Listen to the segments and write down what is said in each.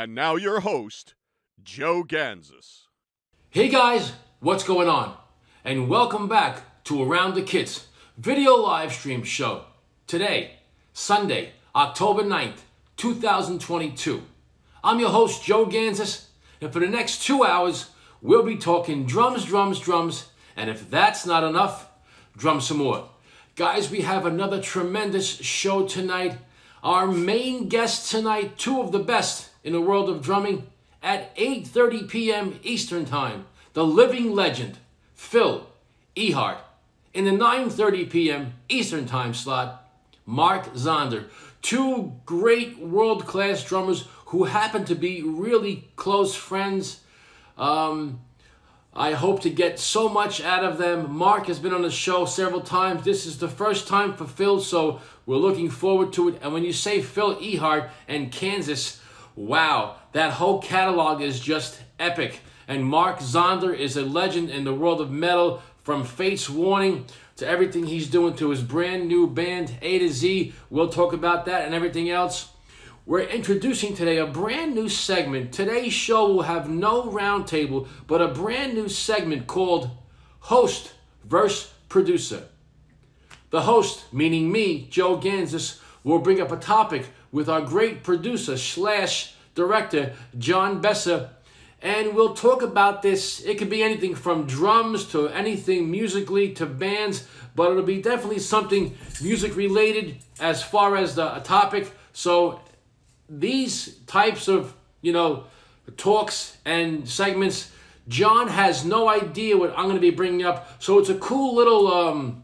And now your host, Joe Gansas. Hey guys, what's going on? And welcome back to Around the Kits video live stream show. Today, Sunday, October 9th, 2022. I'm your host, Joe Gansas, and for the next two hours, we'll be talking drums, drums, drums, and if that's not enough, drum some more. Guys, we have another tremendous show tonight. Our main guest tonight, two of the best in the world of drumming at 8:30 p.m. Eastern Time. The living legend, Phil Ehart. In the 9:30 p.m. Eastern Time slot, Mark Zonder. Two great world-class drummers who happen to be really close friends. Um, I hope to get so much out of them. Mark has been on the show several times. This is the first time for Phil, so we're looking forward to it. And when you say Phil Ehart and Kansas, Wow, that whole catalog is just epic. And Mark Zonder is a legend in the world of metal from Fates Warning to everything he's doing to his brand new band A to Z. We'll talk about that and everything else. We're introducing today a brand new segment. Today's show will have no roundtable, but a brand new segment called Host versus Producer. The host, meaning me, Joe Gansas, will bring up a topic with our great producer slash director, John Besser. And we'll talk about this. It could be anything from drums to anything musically to bands, but it'll be definitely something music related as far as the topic. So these types of, you know, talks and segments, John has no idea what I'm going to be bringing up. So it's a cool little um,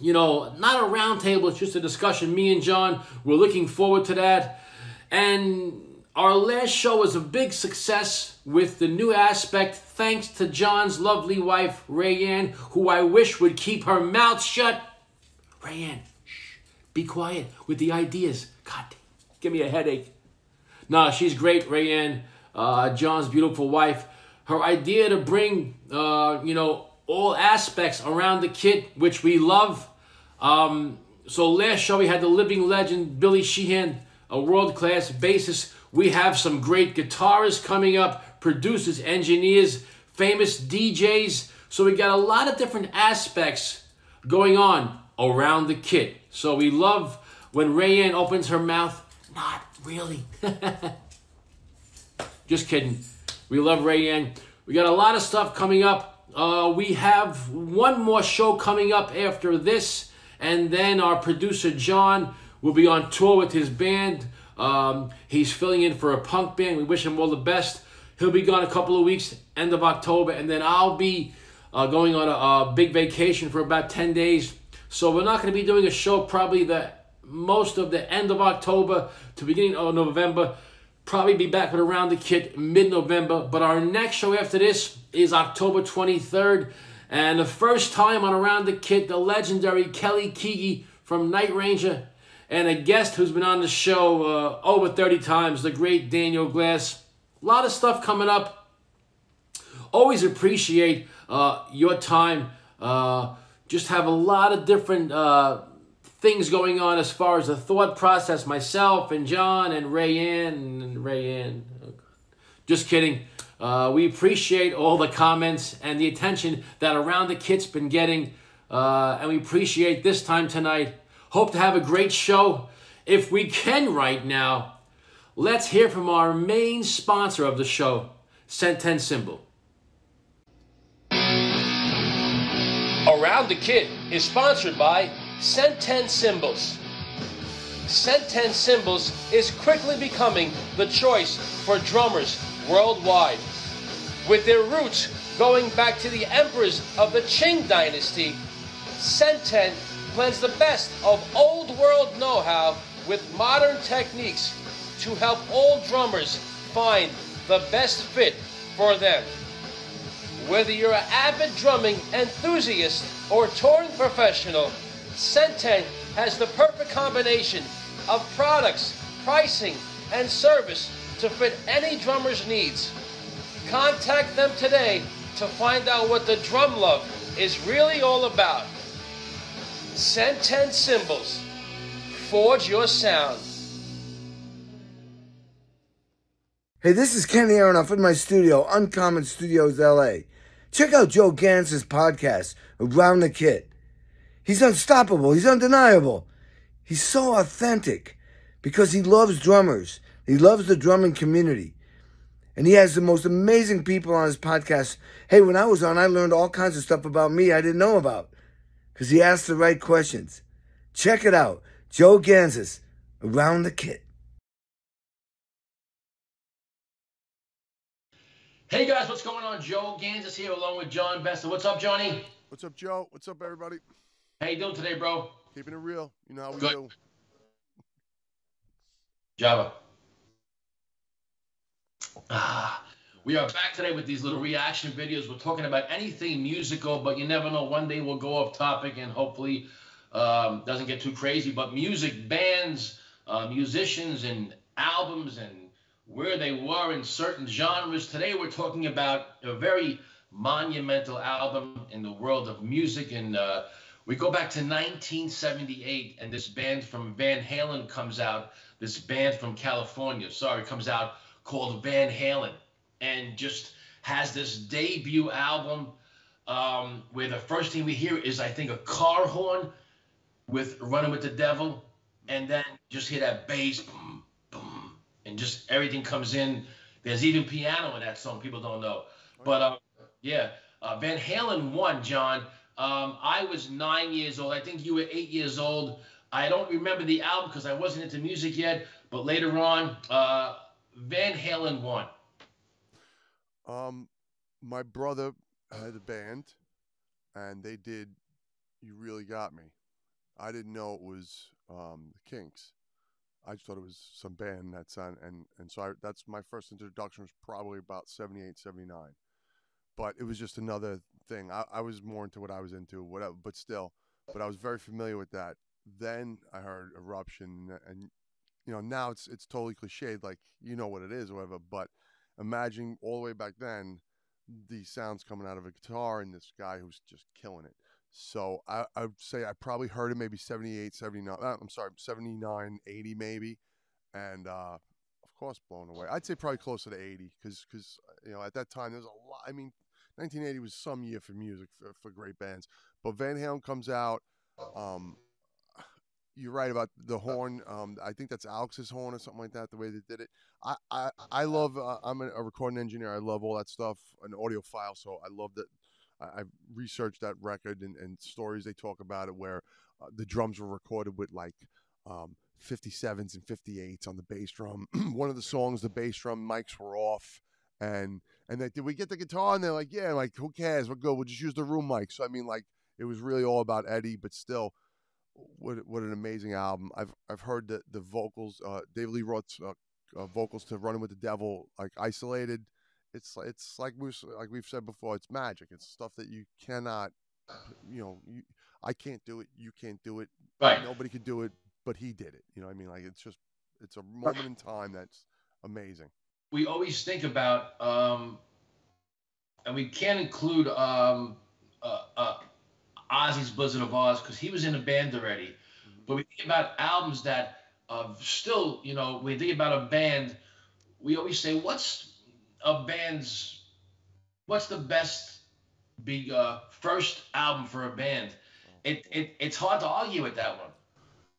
you know, not a roundtable, it's just a discussion. Me and John, we're looking forward to that. And our last show was a big success with the new aspect, thanks to John's lovely wife, Rayanne, who I wish would keep her mouth shut. Rayanne, shh, be quiet with the ideas. God, give me a headache. No, she's great, Rayanne, uh, John's beautiful wife. Her idea to bring, uh, you know, all aspects around the kit, which we love. Um, so last show we had the living legend Billy Sheehan, a world-class bassist. We have some great guitarists coming up, producers, engineers, famous DJs. So we got a lot of different aspects going on around the kit. So we love when Rayanne opens her mouth. Not really. Just kidding. We love Rayanne. We got a lot of stuff coming up. Uh, we have one more show coming up after this, and then our producer John will be on tour with his band. Um, he's filling in for a punk band. We wish him all the best. He'll be gone a couple of weeks, end of October, and then I'll be uh, going on a, a, big vacation for about 10 days. So we're not going to be doing a show probably the most of the end of October to beginning of November. Probably be back with Around the Kit mid-November. But our next show after this is October 23rd. And the first time on Around the Kit, the legendary Kelly Keagy from Night Ranger. And a guest who's been on the show uh, over 30 times, the great Daniel Glass. A lot of stuff coming up. Always appreciate uh, your time. Uh, just have a lot of different uh, things going on as far as the thought process. Myself and John and Rayanne and Rayanne. Just kidding. Uh, we appreciate all the comments and the attention that Around the Kit's been getting. Uh, and we appreciate this time tonight. Hope to have a great show. If we can right now, let's hear from our main sponsor of the show, Centent Cymbal. Around the Kit is sponsored by Centent Cymbals. Centent Cymbals is quickly becoming the choice for drummers worldwide. With their roots going back to the emperors of the Qing dynasty, Centent blends the best of old world know-how with modern techniques to help all drummers find the best fit for them. Whether you're an avid drumming enthusiast or touring professional, Centent has the perfect combination of products, pricing, and service to fit any drummer's needs. Contact them today to find out what the drum love is really all about. Centent Cymbals. Forge your sound. Hey, this is Kenny Aronoff in my studio, Uncommon Studios LA. Check out Joe Gans's podcast, Around the Kit. He's unstoppable, he's undeniable. He's so authentic because he loves drummers. He loves the drumming community. And he has the most amazing people on his podcast. Hey, when I was on, I learned all kinds of stuff about me I didn't know about because he asked the right questions. Check it out. Joe Gansas, Around the Kit. Hey guys, what's going on? Joe Gansas here along with John Besser. What's up, Johnny? What's up, Joe? What's up, everybody? How you doing today, bro? Keeping it real. You know how we Good. do. Java. Ah, we are back today with these little reaction videos. We're talking about anything musical, but you never know. One day we'll go off topic and hopefully um, doesn't get too crazy. But music, bands, uh, musicians, and albums, and where they were in certain genres. Today we're talking about a very monumental album in the world of music, and uh, we go back to 1978, and this band from Van Halen comes out. This band from California, sorry, comes out called Van Halen, and just has this debut album um, where the first thing we hear is, I think, a car horn with "Running with the Devil," and then just hear that bass, boom, boom, and just everything comes in. There's even piano in that song. People don't know, but uh, yeah, uh, Van Halen won, John. Um, I was nine years old. I think you were eight years old. I don't remember the album because I wasn't into music yet. But later on, uh, Van Halen won. Um, my brother had a band, and they did "You Really Got Me." I didn't know it was um, the Kinks. I just thought it was some band that's on, and and so I, that's my first introduction was probably about 78, 79. But it was just another thing. I, I was more into what I was into, whatever. But still, but I was very familiar with that. Then I heard Eruption, and you know now it's it's totally cliched, like you know what it is or whatever. But imagine all the way back then, these sounds coming out of a guitar and this guy who's just killing it. So I, I would say I probably heard it maybe 78, 79, uh, I'm sorry, 79, 80 maybe. And uh, of course, blown away. I'd say probably closer to 80 because, cause, you know, at that time, there's a lot. I mean, 1980 was some year for music for, for great bands. But Van Halen comes out. Um, you're right about the horn. Um, I think that's Alex's horn or something like that. The way they did it. I I, I love. Uh, I'm a, recording engineer. I love all that stuff. An audiophile, so I love that. I, I've researched that record and, and stories they talk about it where uh, the drums were recorded with like um, 57s and 58s on the bass drum. One of the songs, the bass drum mics were off. And and they, did we get the guitar? And they're like, yeah, like who cares? We're good. We'll just use the room mic. So I mean, like it was really all about Eddie, but still, what what an amazing album. I've I've heard the the vocals, uh, David Lee Roth's uh, uh, vocals to "Running with the Devil" like isolated. It's it's like we like we've said before. It's magic. It's stuff that you cannot, you know, you, I can't do it. You can't do it. Right. Nobody could do it, but he did it. You know, what I mean, like it's just it's a moment in time that's amazing. We always think about, um, and we can't include um, uh, uh, Ozzy's Blizzard of Oz because he was in a band already. But we think about albums that uh, still, you know, we think about a band. We always say, what's a band's, what's the best big uh, first album for a band? It, it it's hard to argue with that one.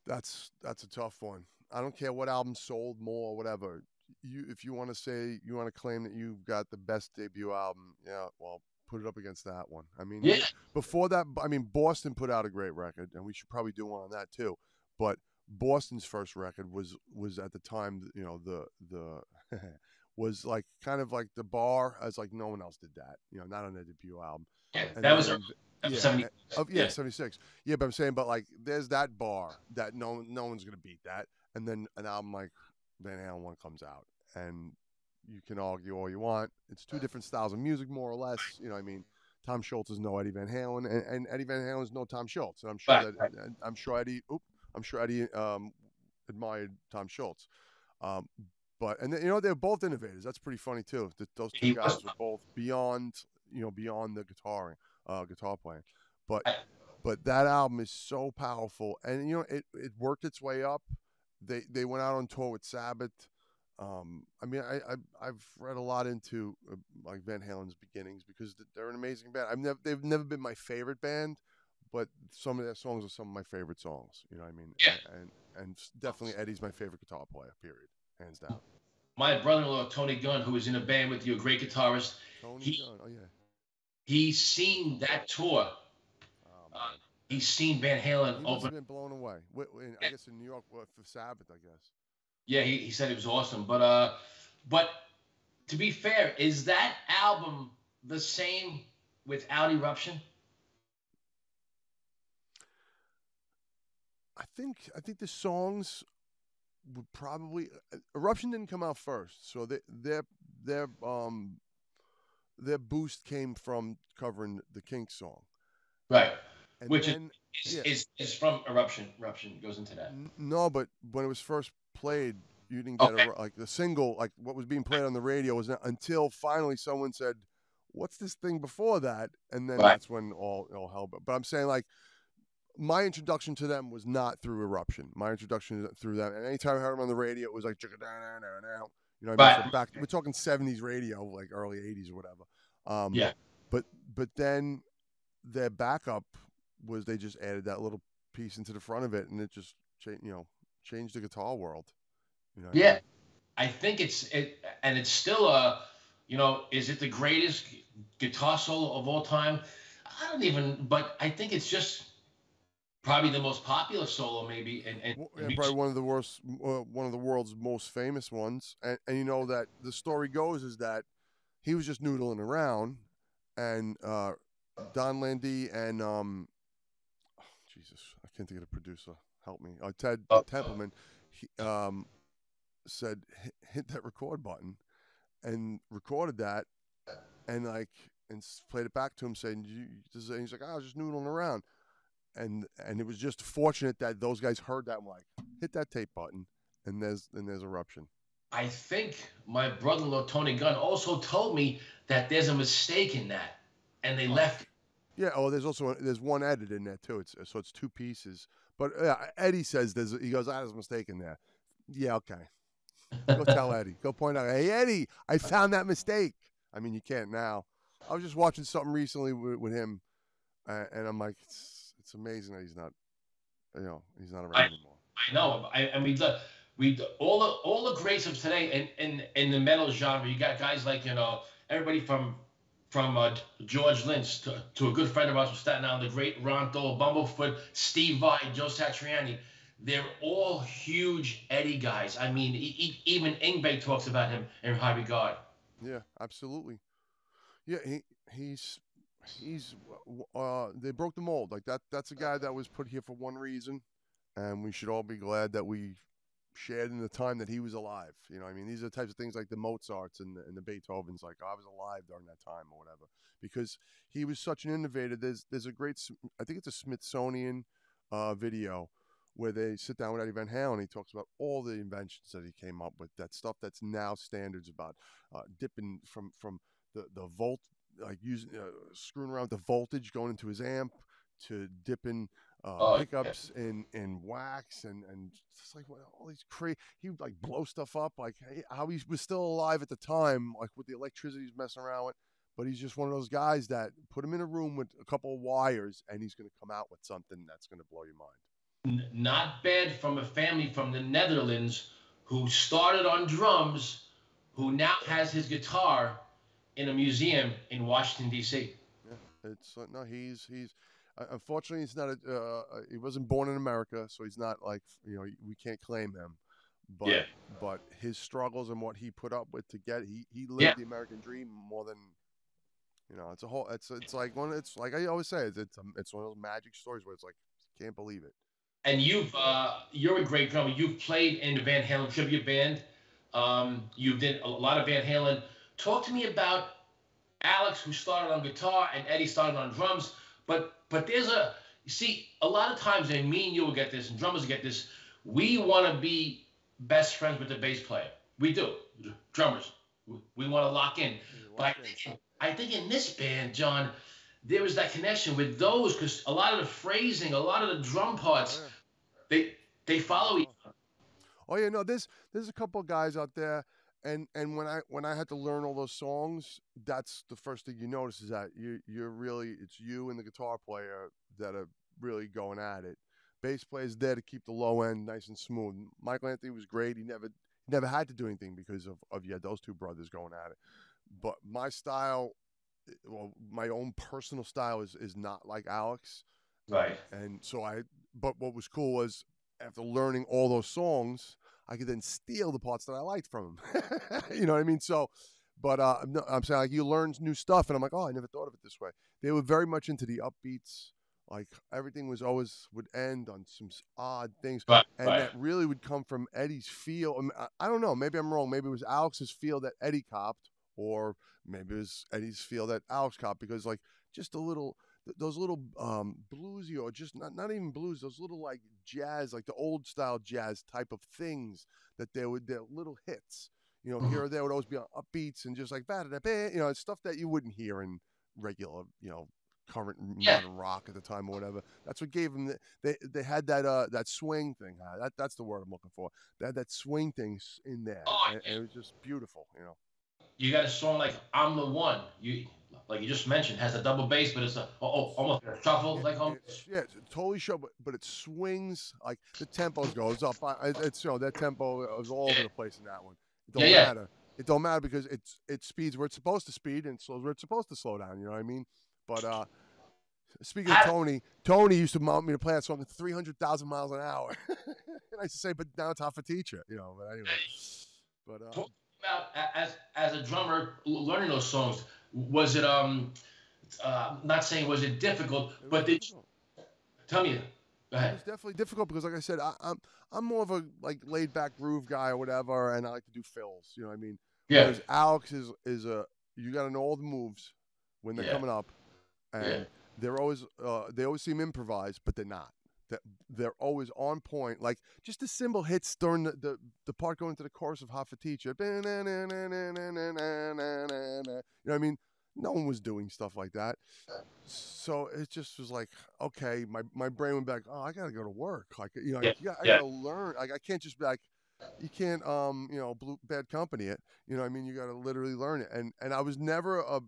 That's that's a tough one. I don't care what album sold more or whatever. You if you want to say you want to claim that you've got the best debut album, yeah, well, put it up against that one. I mean, Yeah. before that, I mean, Boston put out a great record, and we should probably do one on that too. But Boston's first record was was at the time, you know, the the was like kind of like the bar as like no one else did that, you know, not on their debut album. Yeah, And that was then- yeah, 70. Eh, of, yeah, yeah. 76. Yeah, but I'm saying, but like, there's that bar that no no one's gonna beat that, and then an album like Van Halen one comes out, and you can argue all you want. It's two different styles of music, more or less. You know, I mean, Tom Scholz is no Eddie Van Halen, and, and Eddie Van Halen is no Tom Scholz, and I'm sure Right, that I'm sure Eddie, oop, I'm sure Eddie um, admired Tom Scholz. Um, but and you know they're both innovators. That's pretty funny too. That those two He guys was. were both beyond you know beyond the guitaring, uh, guitar playing. But I- but that album is so powerful, and you know it, it worked its way up. They they went out on tour with Sabbath. Um, I mean, I, I have read a lot into uh, like Van Halen's beginnings because they're an amazing band. I've never they've never been my favorite band, but some of their songs are some of my favorite songs. You know what I mean? Yeah. And and definitely Eddie's my favorite guitar player. Period, hands down. My brother-in-law Tony Gunn, who was in a band with you, a great guitarist. Tony He- Gunn. Oh yeah. He's seen that tour. Oh, Uh, he's seen Van Halen he must have open. been blown away. I guess in New York for Sabbath, I guess. Yeah, he, he said it was awesome. But uh, but to be fair, is that album the same without Eruption? I think I think the songs would probably uh, Eruption didn't come out first, so they, their their um their boost came from covering the Kinks song, Right. and Which is- then Is, Yeah. is, is from Eruption. Eruption goes into that. no, but when it was first played, you didn't get Okay. a, like the single, like what was being played on the radio was not, until finally someone said, "What's this thing before that?" And then Right. that's when all all hell. But, but I'm saying like. My introduction to them was not through Eruption. My introduction through them, and anytime I heard them on the radio, it was like. You know, I mean? So back we're talking '70s radio, like early '80s or whatever. Um, Yeah. But but then their backup was they just added that little piece into the front of it, and it just changed. You know, changed the guitar world. You know. I Yeah. mean? I think it's it, and it's still a, you know, is it the greatest guitar solo of all time? I don't even, but I think it's just probably the most popular solo, maybe. And, and yeah, probably one of the worst, uh, one of the world's most famous ones. And, and you know that the story goes is that he was just noodling around, and uh, Donn Landee and um, oh, Jesus, I can't think of the producer. Help me, uh, Ted Oh. Templeman. He um, said hit, hit that record button, and recorded that, and like and played it back to him saying, "You," this is-" and he's like, "I was just noodling around." and and it was just fortunate that those guys heard that and were like hit that tape button and there's and there's eruption I think my brother-in-law Tony Gunn also told me that there's a mistake in that, and they left. yeah oh there's also there's one edit in there too it's so it's two pieces but yeah eddie says there's he goes I was mistaken there. Yeah okay. Go tell eddie. Go point out hey eddie i found that mistake. I mean you can't now. I was just watching something recently with, with him uh, and i'm like it's, it's amazing that he's not you know he's not around I- anymore. I know. I, and we look, we all the all the greats of today in, in in the metal genre. You got guys like you know everybody from from uh, George Lynch to, to a good friend of ours from Staten Island, the great Ron Thal, Bumblefoot, Steve Vai, Joe Satriani. They're all huge Eddie guys. I mean, even Yngwie talks about him in high regard. Yeah, absolutely. Yeah, he he's he's uh they broke the mold. Like that that's a guy that was put here for one reason and we should all be glad that we shared in the time that he was alive. You know, I mean, these are the types of things like the Mozarts and the, and the Beethovens like I was alive during that time or whatever because he was such an innovator. There's there's a great I think it's a Smithsonian uh video where they sit down with Eddie Van Halen. He talks about all the inventions that he came up with, that stuff that's now standards about uh, dipping from from the the volt, like using uh, screwing around the voltage going into his amp, to dipping uh, Oh, yeah. pickups in in wax and and just like what, all these crazy. He would like blow stuff up, like hey, how he was still alive at the time, like with the electricity he's messing around with. But he's just one of those guys that put him in a room with a couple of wires, and he's going to come out with something that's going to blow your mind. N- not bad from a family from the Netherlands who started on drums, who now has his guitar in a museum in Washington D.C. Yeah, it's uh, no, he's he's unfortunately he's not a uh, uh, he wasn't born in America, so he's not like you know we can't claim him. But Yeah. but his struggles and what he put up with to get he he lived Yeah. the American dream more than you know. It's a whole it's it's like one it's like I always say it's it's, um, it's one of those magic stories where it's like can't believe it. And you've uh, you're a great drummer. You've played in the Van Halen tribute band. Um, you did a lot of Van Halen. Talk to me about Alex, who started on guitar, and Eddie started on drums. But but there's a you see a lot of times, and me and you will get this, and drummers get this. We want to be best friends with the bass player. We do, drummers. We, we want to lock in. But I think, I think in this band, John, there was that connection with those because a lot of the phrasing, a lot of the drum parts, yeah. they they follow each other. Oh yeah, no, there's there's a couple of guys out there, and and when I when I had to learn all those songs, that's the first thing you notice is that you you're really it's you and the guitar player that are really going at it. Bass player's there to keep the low end nice and smooth. Michael Anthony was great. He never never had to do anything because of of yeah those two brothers going at it. But my style, eh, well, my own personal style is is not like Alex. Right. And so I, but what was cool was after learning all those songs, I could then steal the parts that I liked from him. you know what I mean? So, but uh, no, I'm saying like you learn new stuff, and I'm like, oh, I never thought of it this way. They were very much into the upbeats. Like everything was always would end on some odd things, Right. and right. that really would come from Eddie's feel. I, mean, I- don't know. Maybe I'm wrong. Maybe it was Alex's feel that Eddie copped, or maybe it was Eddie's feel that Alex copped because like just a little those little um, bluesy or just not not even blues, those little like jazz, like the old style jazz type of things that they would they're little hits. You know, Mhm. here or there would always be on upbeats and just like that, you know, it's stuff that you wouldn't hear in regular, you know, current Yeah. modern rock at the time or whatever. That's what gave them. The, they they had that uh that swing thing. Uh, that that's the word I'm looking for. They had that swing thing in there, Oh, and, and it was just beautiful. You know. you got a song like "I'm the One." You like you just mentioned has a double bass, but it's a oh, oh almost a shuffle Yeah, like it- yeah, it's totally sure, but, but it swings like the tempo goes up. It's you know that tempo is all over the place in that one. It don't Yeah, yeah. matter. It don't matter because it's it speeds where it's supposed to speed and slows where it's supposed to slow down. You know what I mean? But uh, speaking of I- Tony, Tony used to mount me to play that song at three hundred thousand miles an hour, and I used to say, but now it's Hot for Teacher. You know, but anyway. But uh, as as a drummer learning those songs, was it um, uh, not saying was it difficult, it but did you, tell me. Go It ahead. was definitely difficult because, like I said, I, I'm I'm more of a like laid back groove guy or whatever, and I like to do fills. You know what I mean? Yeah. Because Alex is is a you got to know all the moves when they're Yeah. coming up, and Yeah. they're always uh, they always seem improvised, but they're not. That they're always on point. Like just the cymbal hits during the, the, the part going to the chorus of Hot for Teacher. You know what I mean? No one was doing stuff like that. So it just was like, okay, my, my brain went back, oh, I gotta go to work. Like, you know, Yeah, yeah, I gotta learn. Like, I can't just be like, you can't, um, you know, blue, bad company it. You know, I mean, you gotta literally learn it. And and I was never a,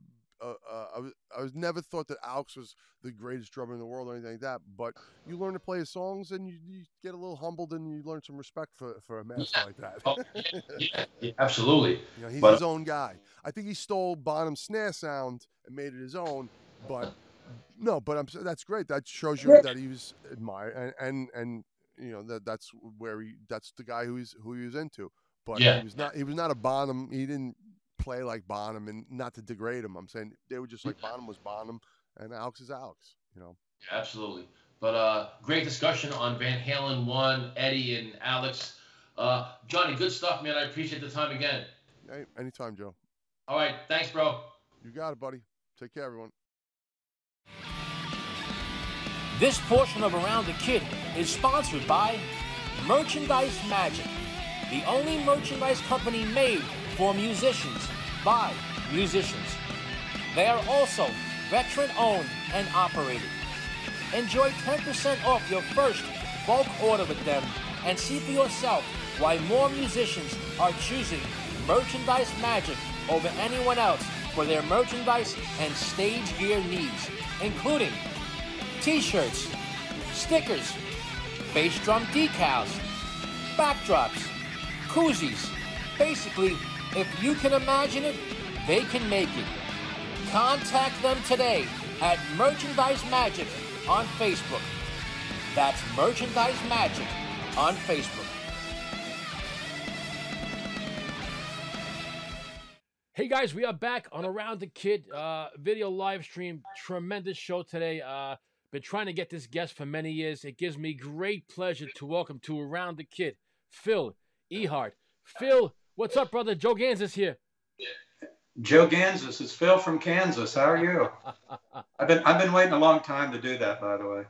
a, a I was I was never thought that Alex was the greatest drummer in the world or anything like that. But you learn to play his songs, and you, you get a little humbled, and you learn some respect for for a master like that. Oh, yeah, yeah, yeah, absolutely. You know, he's But- his own guy. I think he stole Bonham's snare sound and made it his own, but no, but I'm that's great. That shows you that he was admired and and, and you know that that's where he that's the guy who he's who he was into. But Yeah. he was not he was not a Bonham. He didn't play like Bonham and not to degrade him. I'm saying they were just like Bonham was Bonham and Alex is Alex. You know. Yeah, absolutely. But uh, great discussion on Van Halen one, Eddie and Alex. Uh, Johnny, good stuff, man. I appreciate the time again. Hey, anytime, Joe. All right, thanks, bro. You got it, buddy. Take care, everyone. This portion of Around the Kit is sponsored by Merchandise Magic, the only merchandise company made for musicians by musicians. They are also veteran owned and operated. Enjoy 10% off your first bulk order with them and see for yourself why more musicians are choosing Merchandise Magic over anyone else for their merchandise and stage gear needs, including t-shirts, stickers, bass drum decals, backdrops, koozies. Basically, if you can imagine it, they can make it. Contact them today at Merchandise Magic on Facebook. That's Merchandise Magic on Facebook. Hey guys, we are back on Around the Kit uh, video live stream. Tremendous show today. Uh, been trying to get this guest for many years. It gives me great pleasure to welcome to Around the Kit, Phil Ehart. Phil, what's up, brother? Joe Gansas here. Joe Gansas, it's Phil from Kansas. How are you? I've been I've been waiting a long time to do that, by the way.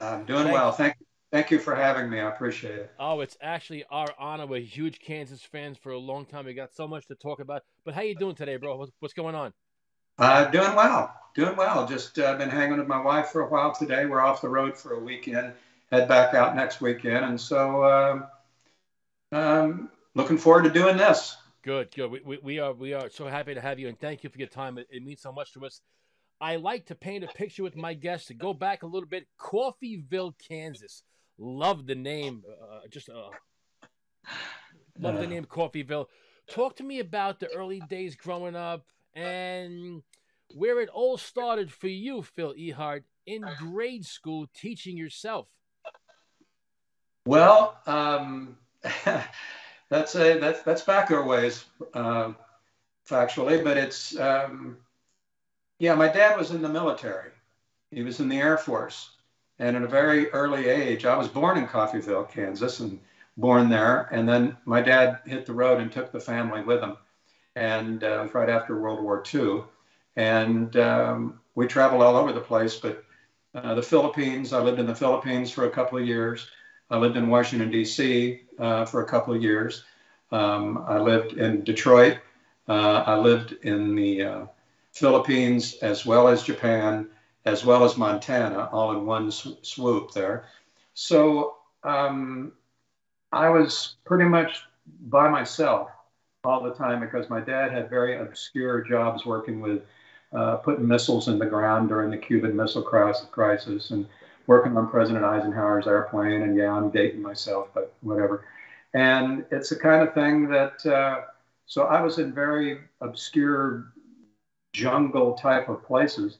I'm doing Thank- well. Thank thank you for having me. I appreciate it. Oh, it's actually our honor. We're huge Kansas fans for a long time. We got so much to talk about. But how you doing today, bro? What's, what's going on? Uh, doing well, doing well. Just uh, been hanging with my wife for a while today. We're off the road for a weekend, head back out next weekend. And so, uh, um, looking forward to doing this. Good, good. We, we, we, are we are so happy to have you, and thank you for your time. It, it, means so much to us. I like to paint a picture with my guests to go back a little bit. Coffeyville, Kansas. Love the name. Uh, just uh, love the name Coffeyville. Talk to me about the early days growing up and where it all started for you, Phil Ehart, in grade school teaching yourself. Well, um, that's a that's that's back our ways, uh, factually, but it's um, yeah. My dad was in the military. He was in the Air Force, and at a very early age, I was born in Coffeyville, Kansas, and born there. And then my dad hit the road and took the family with him, and uh, it was right after World War II, and um, we traveled all over the place. But uh, the Philippines, I lived in the Philippines for a couple of years. I lived in Washington, D.C. Uh, for a couple of years. Um, I lived in Detroit. Uh, I lived in the uh, Philippines as well as Japan, as well as Montana, all in one sw- swoop there. So um, I was pretty much by myself all the time because my dad had very obscure jobs working with uh, putting missiles in the ground during the Cuban Missile Crisis and working on President Eisenhower's airplane, and yeah, I'm dating myself, but whatever. And it's the kind of thing that, uh, so I was in very obscure jungle type of places.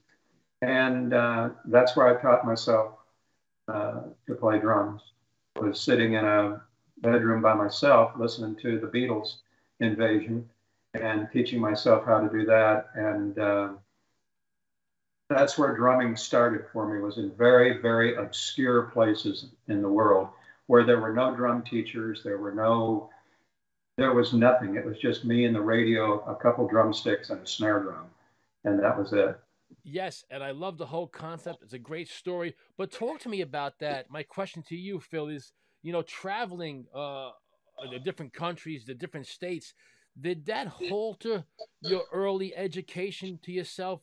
And uh, that's where I taught myself uh, to play drums. I was sitting in a bedroom by myself, listening to the Beatles invasion and teaching myself how to do that. And uh, that's where drumming started for me was in very very obscure places in the world where there were no drum teachers there were no there was nothing. It was just me and the radio a couple drumsticks and a snare drum and that was it. Yes and i love the whole concept. It's a great story. But talk to me about that. My question to you phil is you know traveling uh the different countries the different states did that halter your early education to yourself?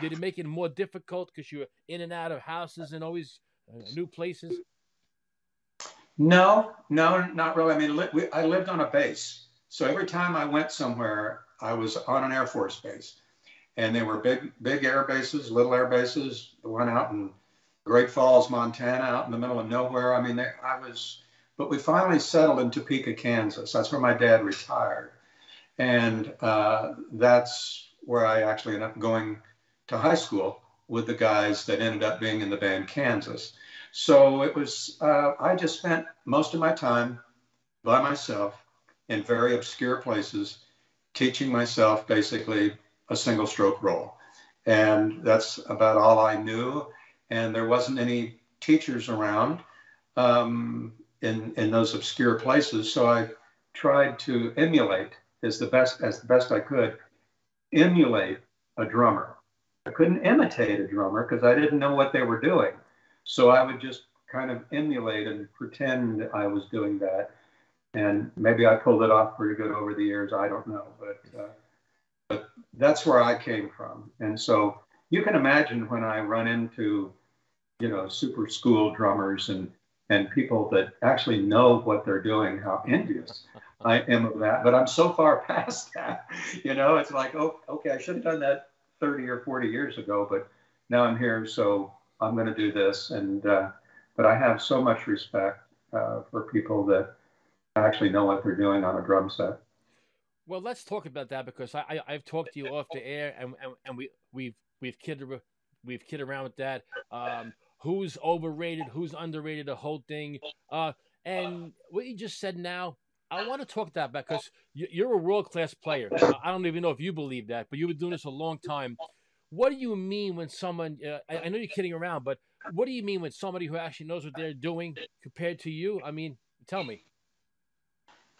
Did it make it more difficult because you were in and out of houses and always uh, new places? No, no, not really. I mean, li- we, I lived on a base. So every time I went somewhere, I was on an Air Force base. And they were big, big air bases, little air bases. The one out in Great Falls, Montana, out in the middle of nowhere. I mean, they, I was, but we finally settled in Topeka, Kansas. That's where my dad retired. And uh, that's where I actually ended up going to high school with the guys that ended up being in the band Kansas. So it was, uh, I just spent most of my time by myself in very obscure places, teaching myself basically a single stroke roll. And that's about all I knew. And there wasn't any teachers around um, in, in those obscure places. So I tried to emulate as the best as the best I could emulate a drummer. I couldn't imitate a drummer because I didn't know what they were doing. So I would just kind of emulate and pretend I was doing that. And maybe I pulled it off pretty good over the years. I don't know, but uh, but that's where I came from. And so you can imagine when I run into, you know, super school drummers and and people that actually know what they're doing, how envious I am of that. But I'm so far past that. You know, it's like, oh, okay, I should have done that 30 or 40 years ago, but now I'm here, so I'm going to do this. And uh, but I have so much respect uh, for people that actually know what they're doing on a drum set. Well, let's talk about that because I, I have talked to you off the air, and, and, and we we've we've kidded we've kidded around with that. Um, who's overrated, who's underrated, the whole thing. Uh, and what you just said now, I want to talk that because you're a world class player. I don't even know if you believe that, but you've been doing this a long time. What do you mean when someone? Uh, I know you're kidding around, but what do you mean when somebody who actually knows what they're doing compared to you? I mean, tell me.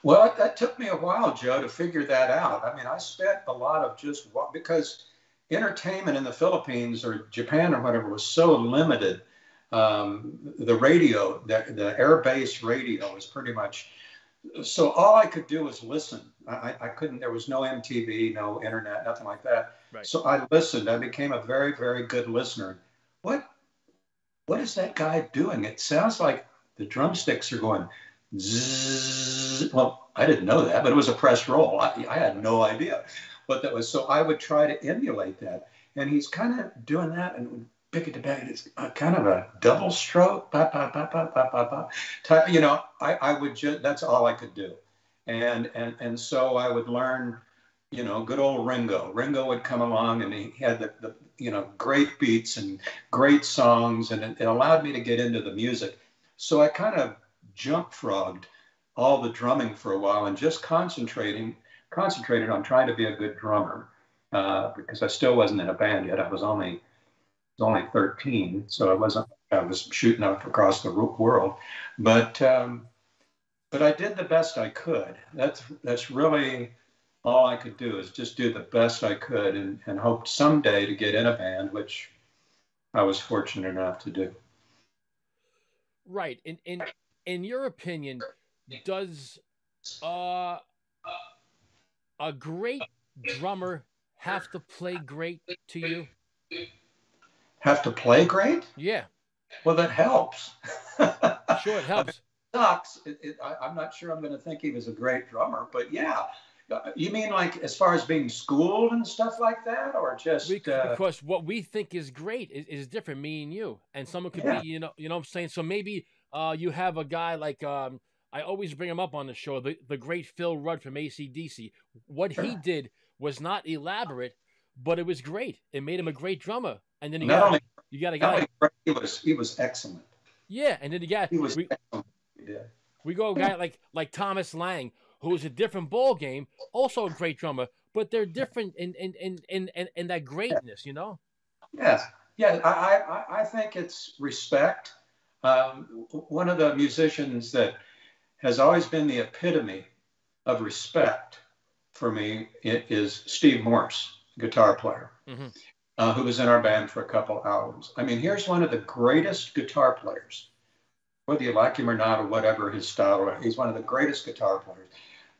Well, that took me a while, Joe, to figure that out. I mean, I spent a lot of just because entertainment in the Philippines or Japan or whatever was so limited. Um, the radio, the, the air-based radio was pretty much so all I could do was listen. I, I couldn't, there was no MTV, no internet, nothing like that. Right. So I listened. I became a very, very good listener. What what is that guy doing? It sounds like the drumsticks are going zzz. Well, I didn't know that, but it was a press roll. I, I had no idea what that was. So I would try to emulate that. And he's kind of doing that and pick it to bag. It's kind of a double stroke, you know, I, I would just, that's all I could do. And, and, and so I would learn, you know, good old Ringo. Ringo would come along and he had the, the you know, great beats and great songs. And it, it allowed me to get into the music. So I kind of jump frogged all the drumming for a while and just concentrating concentrated on trying to be a good drummer uh, because I still wasn't in a band yet. I was only was only 13, so I wasn't. I was shooting up across the world, but um, but I did the best I could. That's that's really all I could do is just do the best I could and, and hoped someday to get in a band, which I was fortunate enough to do. Right. In in in your opinion, does uh, a great drummer have to play great to you? Have to play great? Yeah. Well, that helps. sure, it helps. sucks. It, it, I, am not sure I'm going to think he was a great drummer, but yeah. Uh, you mean like as far as being schooled and stuff like that, or just we, uh, because what we think is great is, is, different, me and you, and someone could yeah. be, you know, you know, what I'm saying. So maybe uh, you have a guy like um, I always bring him up on the show, the, the great Phil Rudd from ACDC. What he did was not elaborate, but it was great. It made him a great drummer. And then you got, only, you got a guy. He was he was excellent. Yeah, and then you got he was we, excellent. Yeah. We go a guy like like Thomas Lang, who is a different ball game, also a great drummer, but they're different in in in in, in, in that greatness, you know. Yes, yeah. I I I think it's respect. Um, one of the musicians that has always been the epitome of respect for me is Steve Morse, guitar player, mm-hmm. uh, who was in our band for a couple albums. I mean, here's one of the greatest guitar players, whether you like him or not, or whatever his style. He's one of the greatest guitar players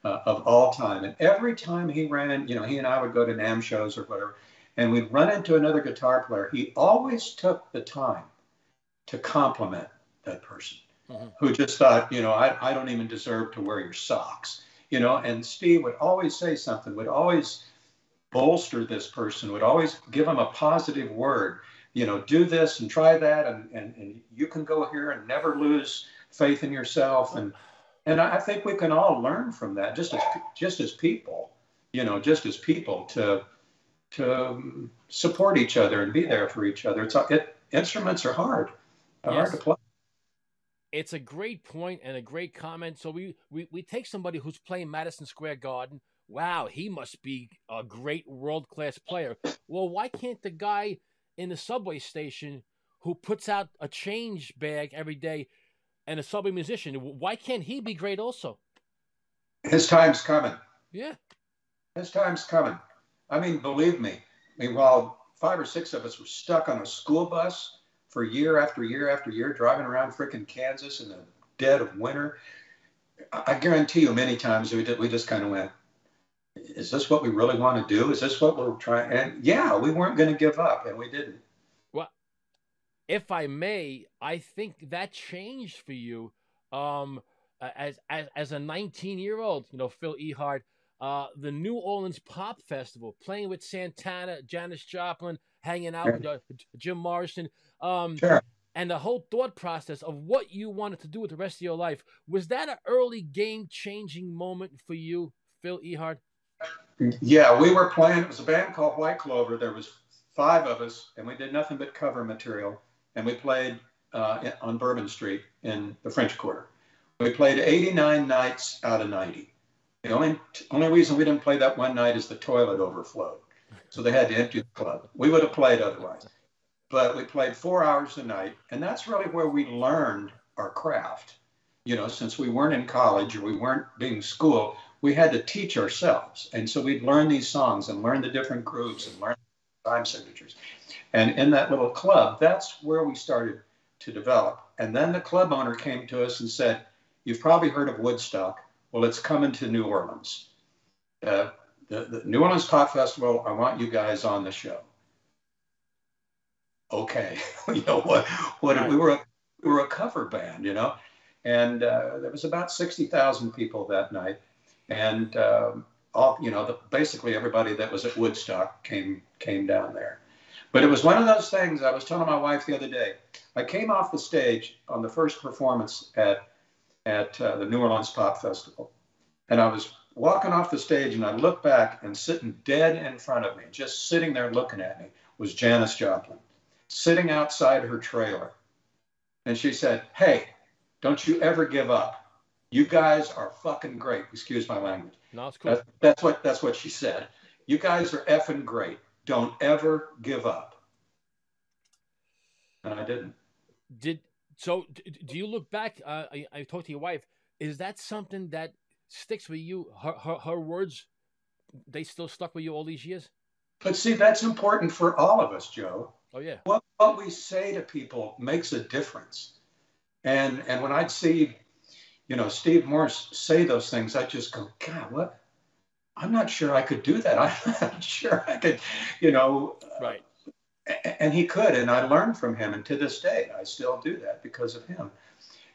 uh, of all time. And every time he ran, you know, he and I would go to NAMM shows or whatever, and we'd run into another guitar player. He always took the time to compliment that person mm-hmm. who just thought, you know, I, I don't even deserve to wear your socks, you know. And Steve would always say something, would always bolster this person, would always give him a positive word, you know, do this and try that, and, and, and you can go here and never lose faith in yourself. And and I think we can all learn from that, just as just as people, you know, just as people to to support each other and be there for each other. It's it, instruments are hard, yes. hard to play it's a great point and a great comment. So we, we, we take somebody who's playing Madison Square Garden. Wow, he must be a great world class player. Well, why can't the guy in the subway station who puts out a change bag every day and a subway musician, why can't he be great also? His time's coming. Yeah. His time's coming. I mean, believe me. I mean, while five or six of us were stuck on a school bus for year after year after year, driving around freaking Kansas in the dead of winter. I guarantee you, many times we did, we just kind of went, "Is this what we really want to do? Is this what we're trying?" And yeah, we weren't going to give up, and we didn't. Well, if I may, I think that changed for you um, as as as a 19 year old. You know, Phil Ehart, uh, the New Orleans Pop Festival, playing with Santana, Janis Joplin, hanging out with uh, Jim Morrison. Um, sure. And the whole thought process of what you wanted to do with the rest of your life was that an early game changing moment for you, Phil Ehart? Yeah, we were playing. It was a band called White Clover. There was five of us, and we did nothing but cover material. And we played uh, on Bourbon Street in the French Quarter. We played 89 nights out of 90. The only only reason we didn't play that one night is the toilet overflowed, so they had to empty the club. We would have played otherwise but we played four hours a night. And that's really where we learned our craft. You know, since we weren't in college or we weren't being schooled, we had to teach ourselves. And so we'd learn these songs and learn the different grooves and learn time signatures. And in that little club, that's where we started to develop. And then the club owner came to us and said, You've probably heard of Woodstock. Well, it's coming to New Orleans. Uh, the, the New Orleans Pop Festival, I want you guys on the show. okay, you know what? What right. we were a, we were a cover band, you know, and uh, there was about sixty thousand people that night, and um, all you know, the, basically everybody that was at Woodstock came came down there. But it was one of those things. I was telling my wife the other day. I came off the stage on the first performance at at uh, the New Orleans Pop Festival, and I was walking off the stage, and I looked back, and sitting dead in front of me, just sitting there looking at me, was Janis Joplin, sitting outside her trailer, and she said, "Hey, don't you ever give up. You guys are fucking great. Excuse my language. No, it's cool. that's what that's what she said. You guys are effing great. Don't ever give up. And I didn't. Did so? Do you look back? Uh, I, I talked to your wife. Is that something that sticks with you? Her, her, her words, they still stuck with you all these years. But see, that's important for all of us, Joe. Oh yeah. What what we say to people makes a difference. And and when I'd see, you know, Steve Morse say those things, I just go, God, what? I'm not sure I could do that. I'm not sure I could, you know. Right. And he could, and I learned from him, and to this day, I still do that because of him.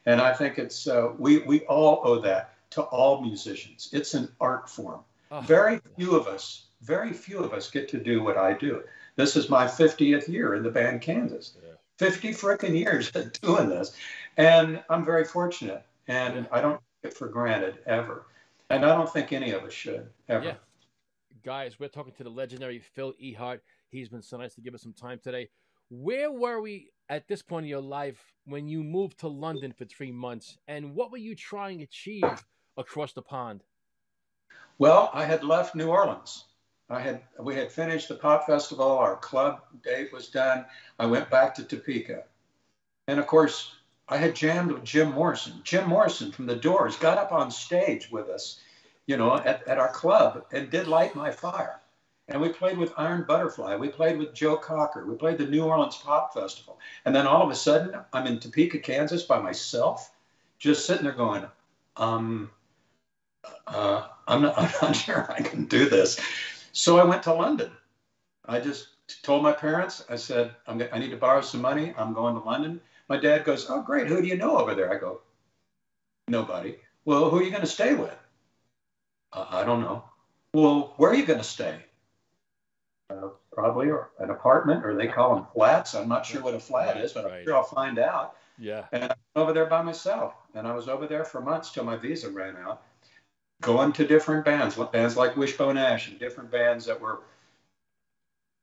And I think it's uh, we we all owe that to all musicians. It's an art form. Oh. Very few of us, very few of us get to do what I do. This is my 50th year in the band Kansas. Yeah. 50 freaking years doing this, and I'm very fortunate, and. I don't take it for granted ever. And I don't think any of us should ever. Yeah. Guys, we're talking to the legendary Phil Ehart. He's been so nice to give us some time today. Where were we at this point in your life when you moved to London for three months? And what were you trying to achieve across the pond? Well, I had left New Orleans. I had we had finished the pop festival. Our club date was done. I went back to Topeka, and of course, I had jammed with Jim Morrison. Jim Morrison from the Doors got up on stage with us, you know, at, at our club and did Light My Fire. And we played with Iron Butterfly. We played with Joe Cocker. We played the New Orleans Pop Festival. And then all of a sudden, I'm in Topeka, Kansas by myself, just sitting there going, um, uh, I'm, not, I'm not sure I can do this. So I went to London. I just told my parents, I said, i need to borrow some money. I'm going to London. My dad goes, Oh, great. Who do you know over there? I go, Nobody. Well, who are you going to stay with? Uh, I don't know. Well, where are you going to stay? Uh, probably an apartment, or they call them flats. I'm not sure what a flat is, but I'm sure I'll find out. Yeah. And I'm over there by myself. And I was over there for months till my visa ran out, going to different bands, bands like Wishbone Ash and different bands that were,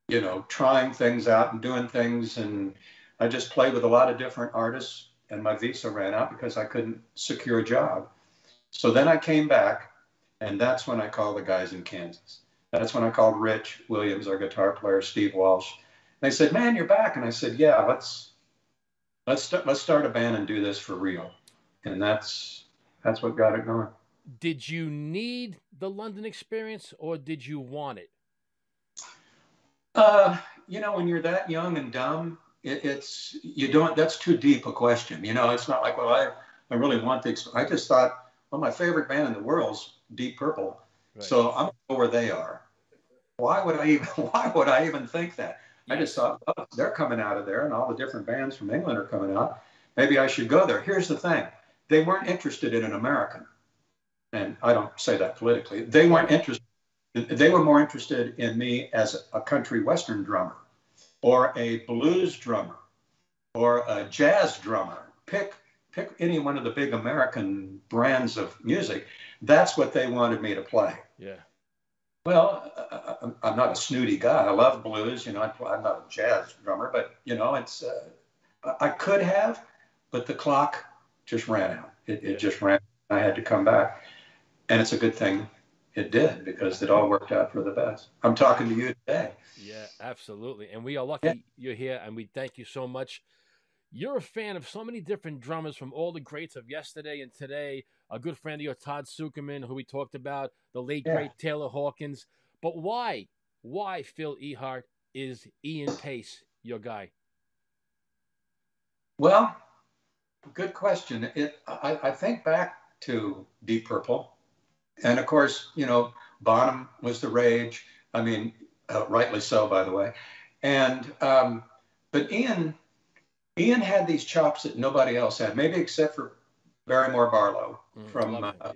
you know, trying things out and doing things and I just played with a lot of different artists, and my visa ran out because I couldn't secure a job. So then I came back, and that's when I called the guys in Kansas. That's when I called Rich Williams, our guitar player, Steve Walsh. They said, "Man, you're back," and I said, "Yeah, let's let's st- let's start a band and do this for real." And that's that's what got it going. Did you need the London experience, or did you want it? Uh, you know, when you're that young and dumb, it, it's you don't. That's too deep a question. You know, it's not like well, I I really want the. I just thought, well, my favorite band in the world's Deep Purple, right. so I'm where they are. Why would I even? Why would I even think that? I just thought oh, they're coming out of there, and all the different bands from England are coming out. Maybe I should go there. Here's the thing: they weren't interested in an American, and I don't say that politically. They weren't interested. They were more interested in me as a country western drummer or a blues drummer or a jazz drummer. Pick pick any one of the big American brands of music. That's what they wanted me to play. Yeah. Well, I'm not a snooty guy. I love blues. You know, I'm not a jazz drummer, but you know, it's uh, I could have, but the clock just ran out. It, it just ran. I had to come back, and it's a good thing it did because it all worked out for the best. I'm talking to you today. Yeah, absolutely. And we are lucky yeah. you're here and we thank you so much. You're a fan of so many different drummers from all the greats of yesterday and today. A good friend of yours, Todd Sucherman, who we talked about, the late yeah. great Taylor Hawkins. But why, why Phil Ehart is Ian Paice your guy? Well, good question. It, I, I think back to Deep Purple and of course, you know, Bonham was the rage. I mean, uh, rightly so, by the way. And um, but Ian, Ian had these chops that nobody else had, maybe except for Barriemore Barlow Mm, from uh, yeah.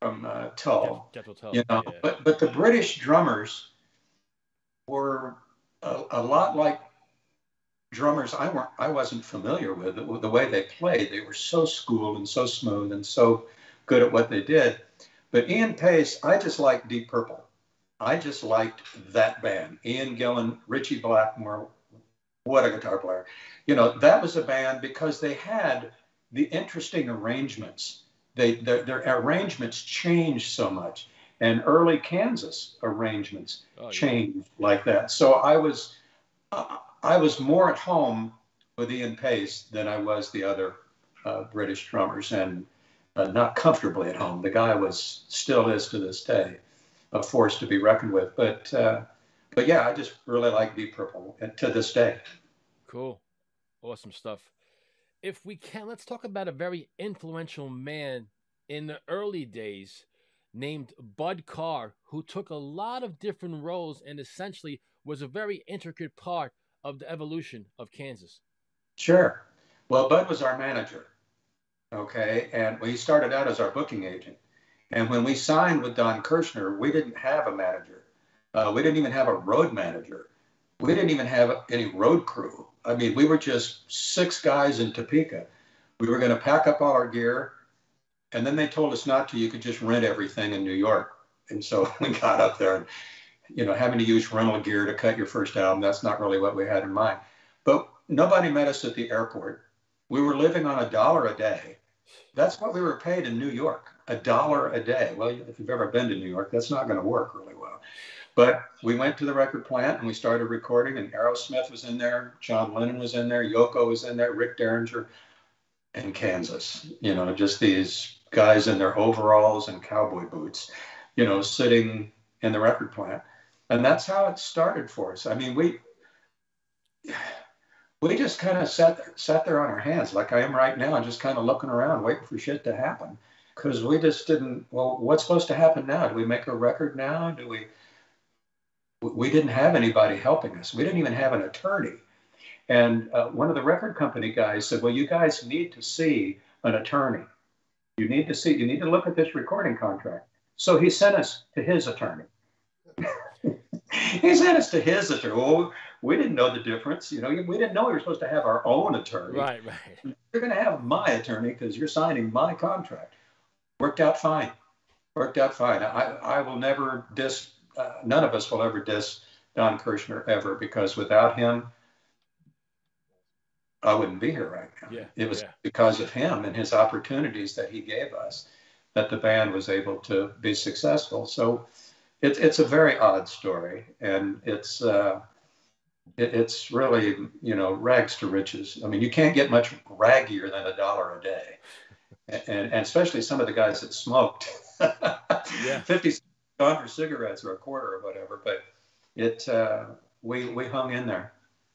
from uh, Tull. Tull, you know, yeah. but but the British drummers were a, a lot like drummers I weren't I wasn't familiar with the, the way they played. They were so schooled and so smooth and so good at what they did. But Ian Paice, I just liked Deep Purple. I just liked that band. Ian Gillan, Ritchie Blackmore, what a guitar player. You know, that was a band because they had the interesting arrangements. They their, their arrangements changed so much. And early Kansas arrangements Oh, yeah. changed like that. So I was uh, I was more at home with Ian Paice than I was the other uh, British drummers, and uh, not comfortably at home. The guy was still is to this day a force to be reckoned with. But uh, but yeah, I just really like Deep Purple and to this day. Cool. Awesome stuff. If we can, let's talk about a very influential man in the early days named Bud Carr, who took a lot of different roles and essentially was a very intricate part of the evolution of Kansas. Sure. Well, Bud was our manager. Okay. And we started out as our booking agent. And when we signed with Don Kirshner, we didn't have a manager. Uh, we didn't even have a road manager. We didn't even have any road crew. I mean, we were just six guys in Topeka. We were going to pack up all our gear. And then they told us not to. You could just rent everything in New York. And so we got up there and, you know, having to use rental gear to cut your first album, that's not really what we had in mind. But nobody met us at the airport. We were living on a dollar a day. That's what we were paid in New York, a dollar a day. Well, if you've ever been to New York, that's not going to work really well. But we went to the record plant and we started recording, and Aerosmith was in there, John Lennon was in there, Yoko was in there, Rick Derringer, and Kansas. You know, just these guys in their overalls and cowboy boots, you know, sitting in the record plant. And that's how it started for us. I mean, we we just kind of sat there, sat there on our hands like I am right now, and just kind of looking around, waiting for shit to happen. Because we just didn't. Well, what's supposed to happen now? Do we make a record now? Do we? We didn't have anybody helping us. We didn't even have an attorney. And uh, one of the record company guys said, "Well, you guys need to see an attorney. You need to see. You need to look at this recording contract." So he sent us to his attorney. he sent us to his attorney. Well, we didn't know the difference. You know, we didn't know we were supposed to have our own attorney. Right, right. You're going to have my attorney because you're signing my contract. Worked out fine. Worked out fine. I, I will never diss, uh, none of us will ever diss Don Kirshner ever because without him, I wouldn't be here right now. Yeah, it was yeah. because of him and his opportunities that he gave us that the band was able to be successful. So it, it's a very odd story, and it's uh, it, it's really you know rags to riches. I mean, you can't get much raggier than a dollar a day, and, and especially some of the guys that smoked. Yeah. fifty for cigarettes or a quarter or whatever. But it uh, we we hung in there.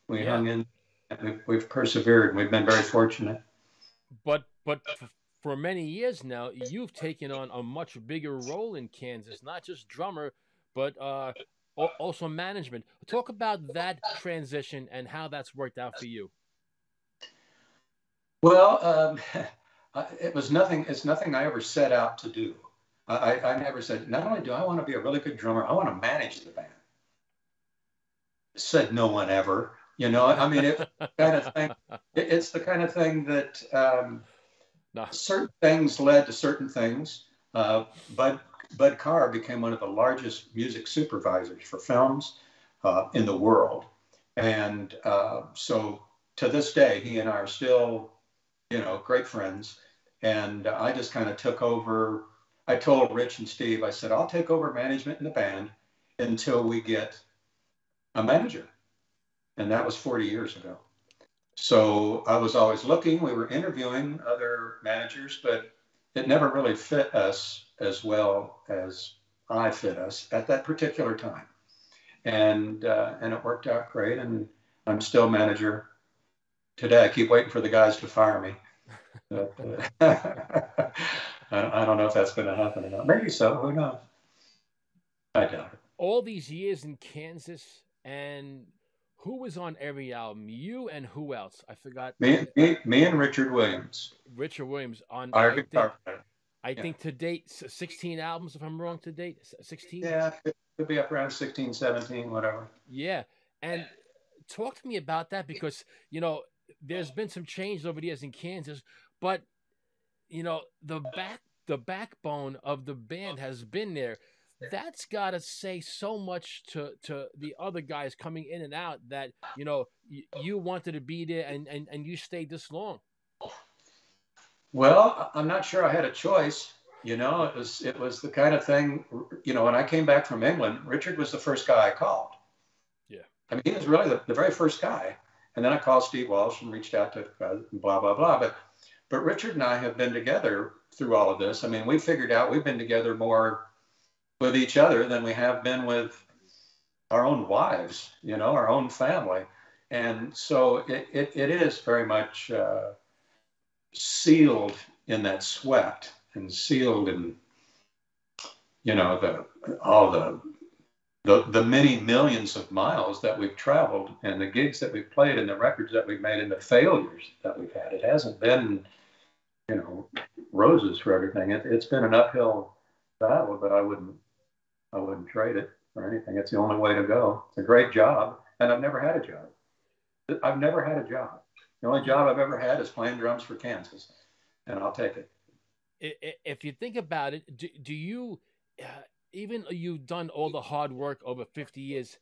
We Yeah. hung in. and We've, we've persevered. And we've been very fortunate. But but for many years now, you've taken on a much bigger role in Kansas, not just drummer, but uh, also management. Talk about that transition and how that's worked out for you. Well, um, it was nothing. It's nothing I ever set out to do. I, I I never said. Not only do I want to be a really good drummer, I want to manage the band. Said no one ever. You know, I mean, it kind of thing. It, it's the kind of thing that um, No. certain things led to certain things. Uh, Bud Bud Carr became one of the largest music supervisors for films uh, in the world, and uh, so to this day, he and I are still, you know, great friends. And I just kind of took over. I told Rich and Steve, I said, I'll take over management in the band until we get a manager. And that was 40 years ago. So I was always looking. We were interviewing other managers, but it never really fit us as well as I fit us at that particular time. And uh, and it worked out great. And I'm still manager today. I keep waiting for the guys to fire me. But, uh, I, I don't know if that's going to happen or not. Maybe so. Who knows? I doubt it. All these years in Kansas, and Who was on every album? You and who else? I forgot. Me, me, me and Richard Williams, Richard Williams on. I think. I yeah. think to date, 16 albums, if I'm wrong, to date, 16. Yeah, it could be up around 16, 17, whatever. Yeah. And talk to me about that because, you know, there's been some change over the years in Kansas, but you know, the back the backbone of the band has been there. That's got to say so much to to the other guys coming in and out that, you know, you, you wanted to be there and, and and you stayed this long. Well, I'm not sure I had a choice. You know, it was it was the kind of thing. You know, when I came back from England, Richard was the first guy I called. Yeah. I mean, he was really the, the very first guy. And then I called Steve Walsh and reached out to uh, blah blah blah. But but Richard and I have been together through all of this. I mean, we figured out we've been together more with each other than we have been with our own wives. You know, our own family. And so it, it, it is very much. Uh, sealed in that sweat and sealed in you know the all the the, the many millions of miles that we've traveled and the gigs that we've played and the records that we've made and the failures that we've had. It hasn't been you know roses for everything. It, it's been an uphill battle but i wouldn't i wouldn't trade it for anything. It's the only way to go. It's a great job and i've never had a job. I've never had a job the only job I've ever had is playing drums for Kansas, and I'll take it. If you think about it, do, do you, uh, even you've done all the hard work over 50 years,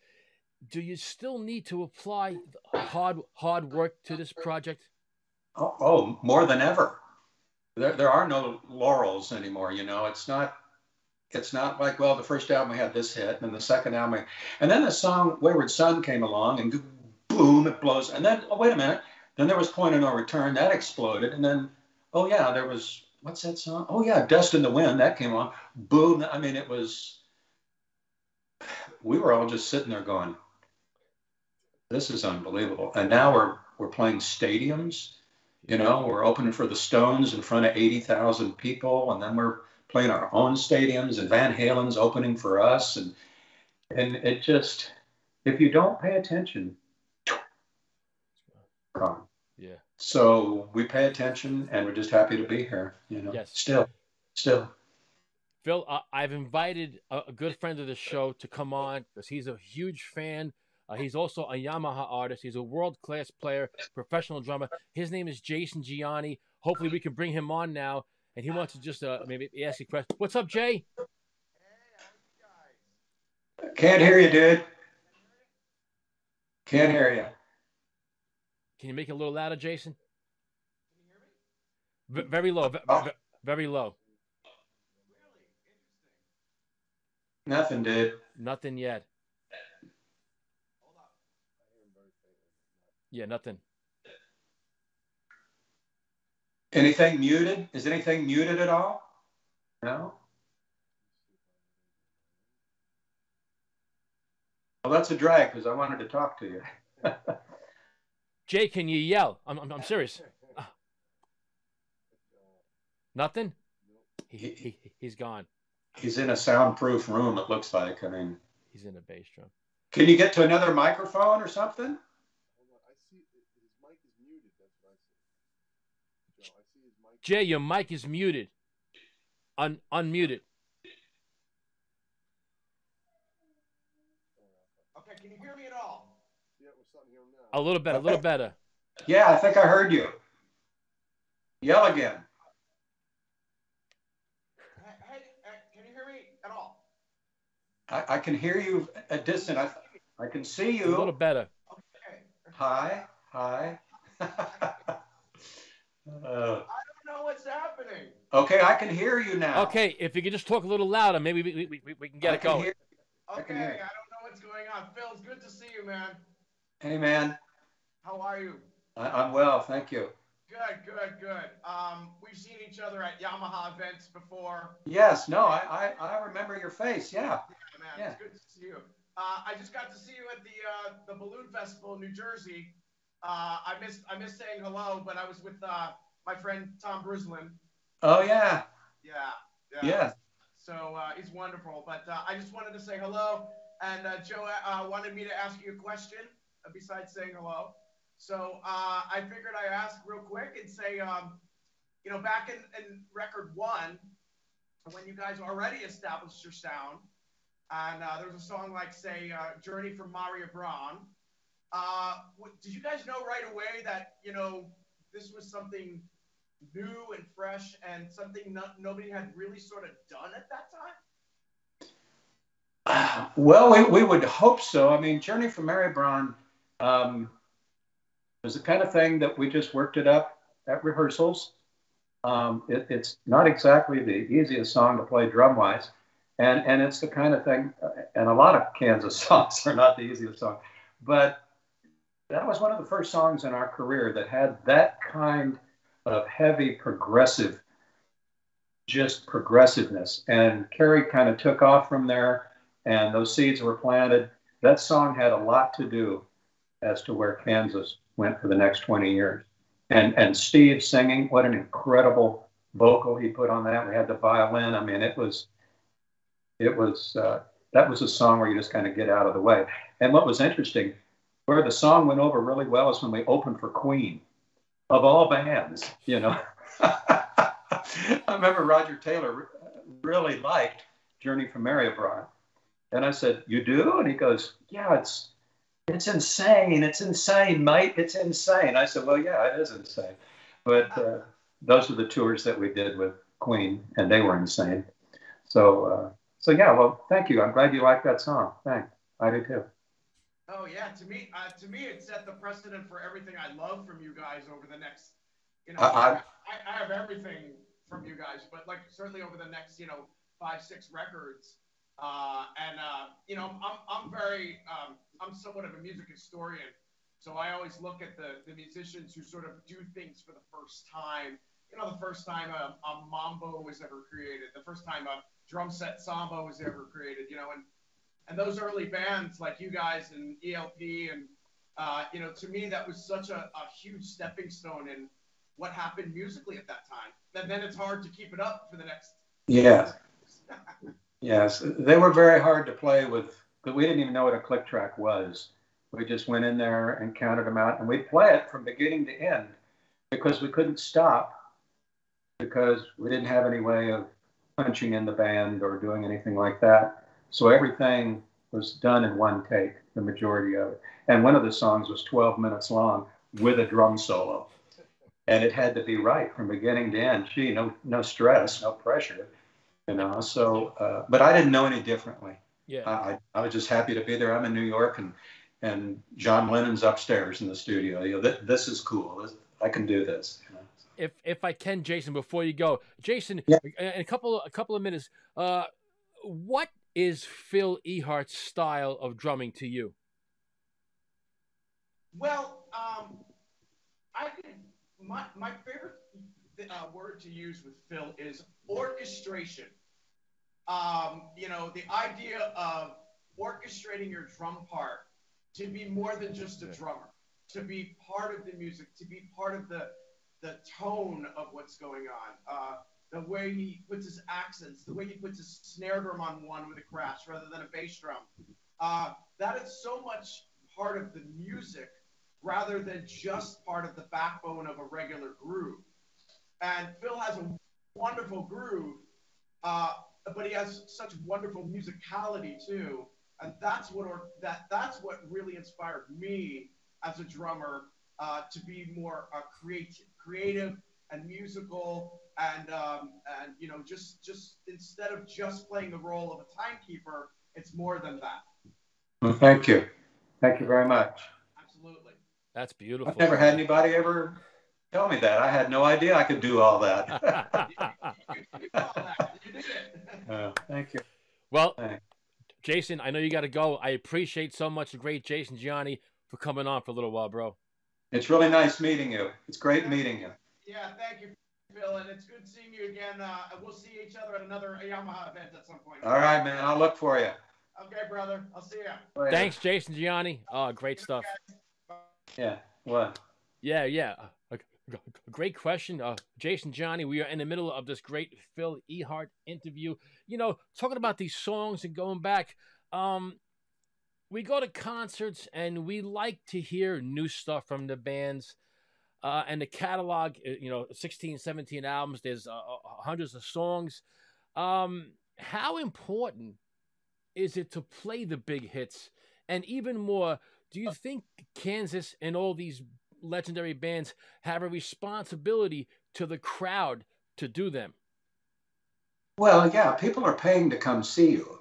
do you still need to apply hard hard work to this project? Oh, oh more than ever. There, there are no laurels anymore. You know, it's not. It's not like well, the first album we had this hit, and the second album, and then the song "Wayward Son" came along, and boom, it blows. And then, oh wait a minute, then there was Point of No Return that exploded, and then, oh yeah, there was what's that song? Oh yeah, Dust in the Wind that came on, boom. I mean, it was. We were all just sitting there going, "This is unbelievable," and now we're we're playing stadiums. You know, we're opening for the Stones in front of eighty thousand people, and then we're playing our own stadiums, and Van Halen's opening for us, and and it just, if you don't pay attention, Yeah. So we pay attention, and we're just happy to be here. You know, Yes. still, still. Phil, uh, I've invited a, a good friend of the show to come on because he's a huge fan. Uh, he's also a Yamaha artist. He's a world class player, professional drummer. His name is Jason Gianni. Hopefully, we can bring him on now, and he wants to just uh, maybe ask you a question. What's up, Jay? Hey, how you guys? Can't hear you, dude. Can't hear you. Can you make it a little louder, Jason? Can you hear me? V- very low. v- Oh. v- very low. Nothing, dude. Nothing yet. Yeah, nothing. Anything muted? Is anything muted at all? No. Well, that's a drag because I wanted to talk to you. Jay, can you yell? I'm, I'm, I'm serious. Ah. Nothing? He, he, he, he's gone. He's in a soundproof room. It looks like. I mean, He's in a bass drum. can you get to another microphone or something? Hold on. I see his mic is muted. That's what I see. Joe, I see his mic. Jay, your mic is muted. Un, unmuted. Okay, can you hear me at all? Yeah, we're starting to hear him now. A little better, a little better. Yeah, I think I heard you. Yell again. Hey, hey, uh, can you hear me at all? I, I can hear you at distance. I, I can see you. A little better. Okay. Hi, hi. Uh, I don't know what's happening. okay, I can hear you now. Okay, if you could just talk a little louder, maybe we, we, we, we can get I it can going. hear- Okay, I I, can hear you. don't know what's going on. Phil, it's good to see you, man. Hey, man. How are you? I, I'm well, thank you. Good, good, good. Um, we've seen each other at Yamaha events before. Yes, no, I, I, I remember your face. Yeah. Yeah, man, Yeah. it's good to see you. Uh, I just got to see you at the uh, the balloon festival in New Jersey. Uh, I missed I missed saying hello, but I was with uh, my friend Tom Bruslin. Oh, yeah. Yeah, Yeah. So uh, he's wonderful. But uh, I just wanted to say hello. And uh, Joe uh, wanted me to ask you a question. besides saying hello. So uh, I figured I ask real quick and say, um, you know, back in, in record one, when you guys already established your sound, and uh, there was a song like, say, uh, "Journey from Mariabronn." Uh, did you guys know right away that you know this was something new and fresh and something nobody had really sort of done at that time? Well, we, we would hope so. I mean, Journey from Mariabronn um, was the kind of thing that we just worked it up at rehearsals. Um, it, it's not exactly the easiest song to play drum wise. And, and it's the kind of thing, and a lot of Kansas songs are not the easiest song, but that was one of the first songs in our career that had that kind of heavy progressive, just progressiveness. And Kerry kind of took off from there, and those seeds were planted. That song had a lot to do as to where Kansas went for the next 20 years. And and Steve singing, what an incredible vocal he put on that. We had the violin. I mean, it was it was uh, that was a song where you just kind of get out of the way. And what was interesting, where the song went over really well is when we opened for Queen, of all bands. You know, I remember Roger Taylor really liked Journey from Mariabronn, and I said, "You do?" And he goes, "Yeah, it's." It's insane. It's insane, mate. It's insane. I said, well, yeah, it is insane. But uh, those are the tours that we did with Queen, and they were insane. So, uh, so yeah, well, thank you. I'm glad you like that song. Thanks. I do too. Oh yeah, to me, uh, to me, it set the precedent for everything I love from you guys over the next. You know, I, I, I have everything from you guys, but like certainly over the next, you know, five, six records. Uh, and uh, you know, I'm, I'm very, um, I'm somewhat of a music historian, so I always look at the the musicians who sort of do things for the first time. You know, the first time a, a mambo was ever created, the first time a drum set samba was ever created, you know, and and those early bands like you guys and ELP and uh, you know, to me that was such a, a huge stepping stone in what happened musically at that time. And then it's hard to keep it up for the next. Yeah. yes, they were very hard to play with, we didn't even know what a click track was. We just went in there and counted them out, and we'd play it from beginning to end because we couldn't stop because we didn't have any way of punching in the band or doing anything like that. So everything was done in one take, the majority of it. And one of the songs was 12 minutes long with a drum solo. And it had to be right from beginning to end. Gee, no, no stress, no pressure, you know. So, uh, but I didn't know any differently. Yeah. I, I was just happy to be there. I'm in New York, and and John Lennon's upstairs in the studio. You know, th- this is cool. This, I can do this. You know? if if I can, Jason, before you go, Jason, yeah. in a couple a couple of minutes, uh, what is Phil Ehart's style of drumming to you? Well, um, I think my my favorite uh, word to use with Phil is orchestration. Um, you know, the idea of orchestrating your drum part to be more than just a drummer, to be part of the music, to be part of the the tone of what's going on, uh, the way he puts his accents, the way he puts his snare drum on one with a crash rather than a bass drum. Uh, that is so much part of the music rather than just part of the backbone of a regular groove. And Phil has a wonderful groove, uh, but he has such wonderful musicality too. And that's what or, that that's what really inspired me as a drummer uh, to be more uh, creative, creative and musical, and um, and you know just just instead of just playing the role of a timekeeper, it's more than that. Well, thank you, thank you very much. Absolutely. That's beautiful. I've never had anybody ever tell me that. I had no idea I could do all that. uh, thank you. Well, Thanks. Jason, I know you got to go. I appreciate so much the great Jason Gianni for coming on for a little while, bro. It's really nice meeting you. It's great meeting you. Yeah, thank you, Phil, and it's good seeing you again. Uh, we'll see each other at another Yamaha event at some point. All right, man. I'll look for you. Okay, brother. I'll see you. Later. Thanks, Jason Gianni. Oh, great stuff. Yeah. What? Yeah, yeah. Great question. Uh, Jason Gianni. we are in the middle of this great Phil Ehart interview. You know, talking about these songs and going back. Um, we go to concerts and we like to hear new stuff from the bands. Uh, and the catalog, uh, you know, 16, 17 albums, there's uh, uh, hundreds of songs. Um, how important is it to play the big hits? And even more, do you think Kansas and all these legendary bands have a responsibility to the crowd to do them? Well, yeah, people are paying to come see you.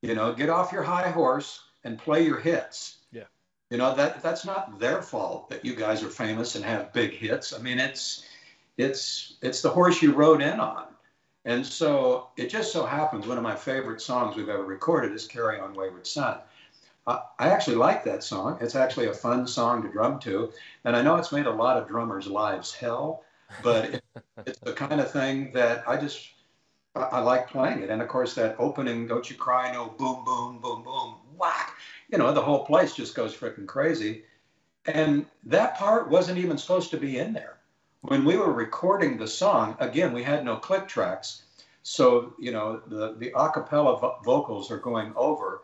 You know, get off your high horse and play your hits. Yeah. You know that that's not their fault that you guys are famous and have big hits. I mean, it's it's it's the horse you rode in on. And so it just so happens one of my favorite songs we've ever recorded is "Carry On Wayward Son." I actually like that song. It's actually a fun song to drum to, and I know it's made a lot of drummers' lives hell, but it, it's the kind of thing that I just I, I like playing it. And of course, that opening "Don't You Cry," no boom, boom, boom, boom, whack. You know, the whole place just goes freaking crazy. And that part wasn't even supposed to be in there. When we were recording the song, again, we had no click tracks. So, you know, the, the a cappella vo- vocals are going over.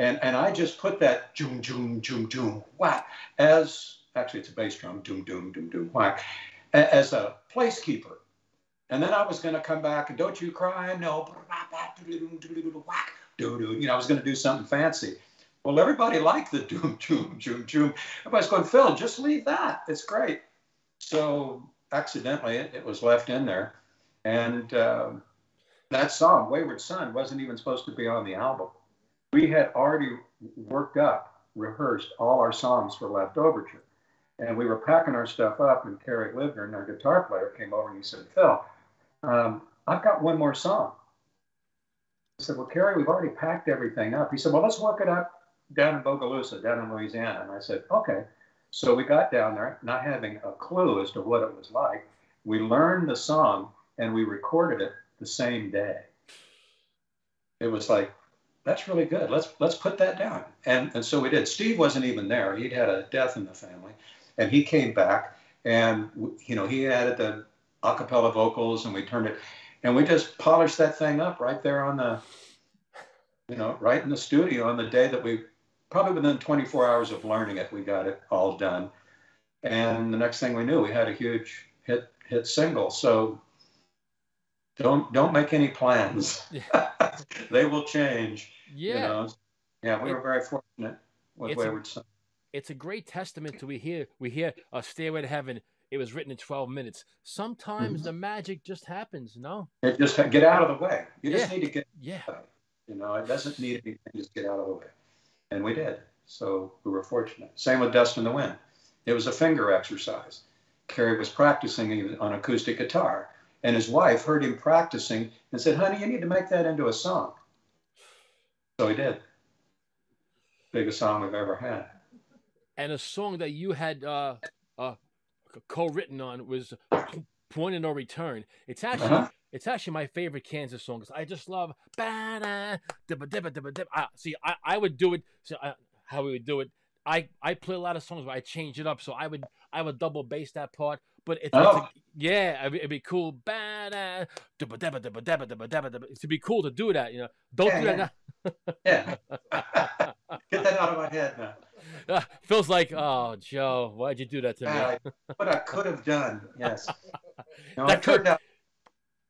And, and I just put that joom, joom, joom, joom, whack, as actually it's a bass drum, doom, doom, doom, doom, whack, as a placekeeper. And then I was going to come back and don't you cry, no, whack, you know, I was going to do something fancy. Well, everybody liked the doom, doom, doom, doom. Everybody's going, Phil, just leave that. It's great. So accidentally, it, it was left in there. And uh, that song, Wayward Son, wasn't even supposed to be on the album. We had already worked up, rehearsed all our songs for Leftoverture. And we were packing our stuff up, and Kerry Livgren, our guitar player, came over and he said, Phil, um, I've got one more song. I said, Well, Kerry, we've already packed everything up. He said, Well, let's work it up down in Bogalusa, down in Louisiana. And I said, Okay. So we got down there, not having a clue as to what it was like. We learned the song and we recorded it the same day. It was like, that's really good. Let's let's put that down. And and so we did. Steve wasn't even there. He'd had a death in the family, and he came back, and you know he added the a cappella vocals, and we turned it and we just polished that thing up right there on the you know right in the studio on the day that we probably within 24 hours of learning it we got it all done and the next thing we knew we had a huge hit hit single so don't don't make any plans they will change yeah you know? yeah we It- were very fortunate with it's a- wayward son it's a great testament to we hear we hear a stairway to heaven it was written in 12 minutes sometimes Mhm. the magic just happens no it just get out of the way you just need to get yeah You know, it doesn't need anything, just get out of the way. And we did. So we were fortunate. Same with Dust in the Wind. It was a finger exercise. Kerry was practicing on acoustic guitar, and his wife heard him practicing and said, Honey, you need to make that into a song. So he did. Biggest song we've ever had. and a song that you had uh, uh, co-written on was "Point of No Return." It's actually Uh-huh. it's actually my favorite Kansas song 'cause I just love. ba-da, dibba, dibba, dibba, dibba. Ah, see, I, I would do it. So I, how we would do it. I, I play a lot of songs where I change it up, so I would I would double bass that part. But it's, it's Oh. a, yeah, it'd be, it'd be cool. It'd be cool to do that, you know. Don't Yeah, do that yeah. now. Yeah. get that out of my head now. Ah, Feels like, oh, Joe, why'd you do that to me? What I could have done. Yes. No, That turned could- out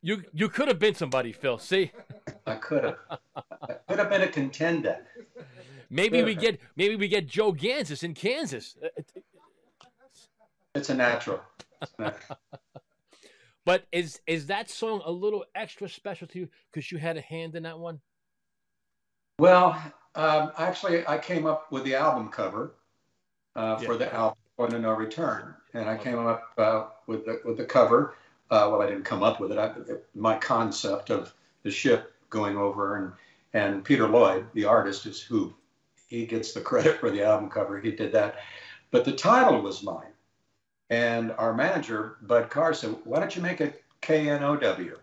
You you could have been somebody, Phil. See, I could have. I could have been a contender. maybe we get maybe we get Joe Gansas in Kansas. It's a natural. It's a natural. But is is that song a little extra special to you because you had a hand in that one? Well, um, actually, I came up with the album cover uh, for the album Point of No Return, and I came up uh, with the with the cover. Uh, well, I didn't come up with it. I, my concept of the ship going over, and and Peter Lloyd, the artist, is who he gets the credit for the album cover. He did that, but the title was mine. And our manager, Bud Carr, said, "Why don't you make it K N O W?"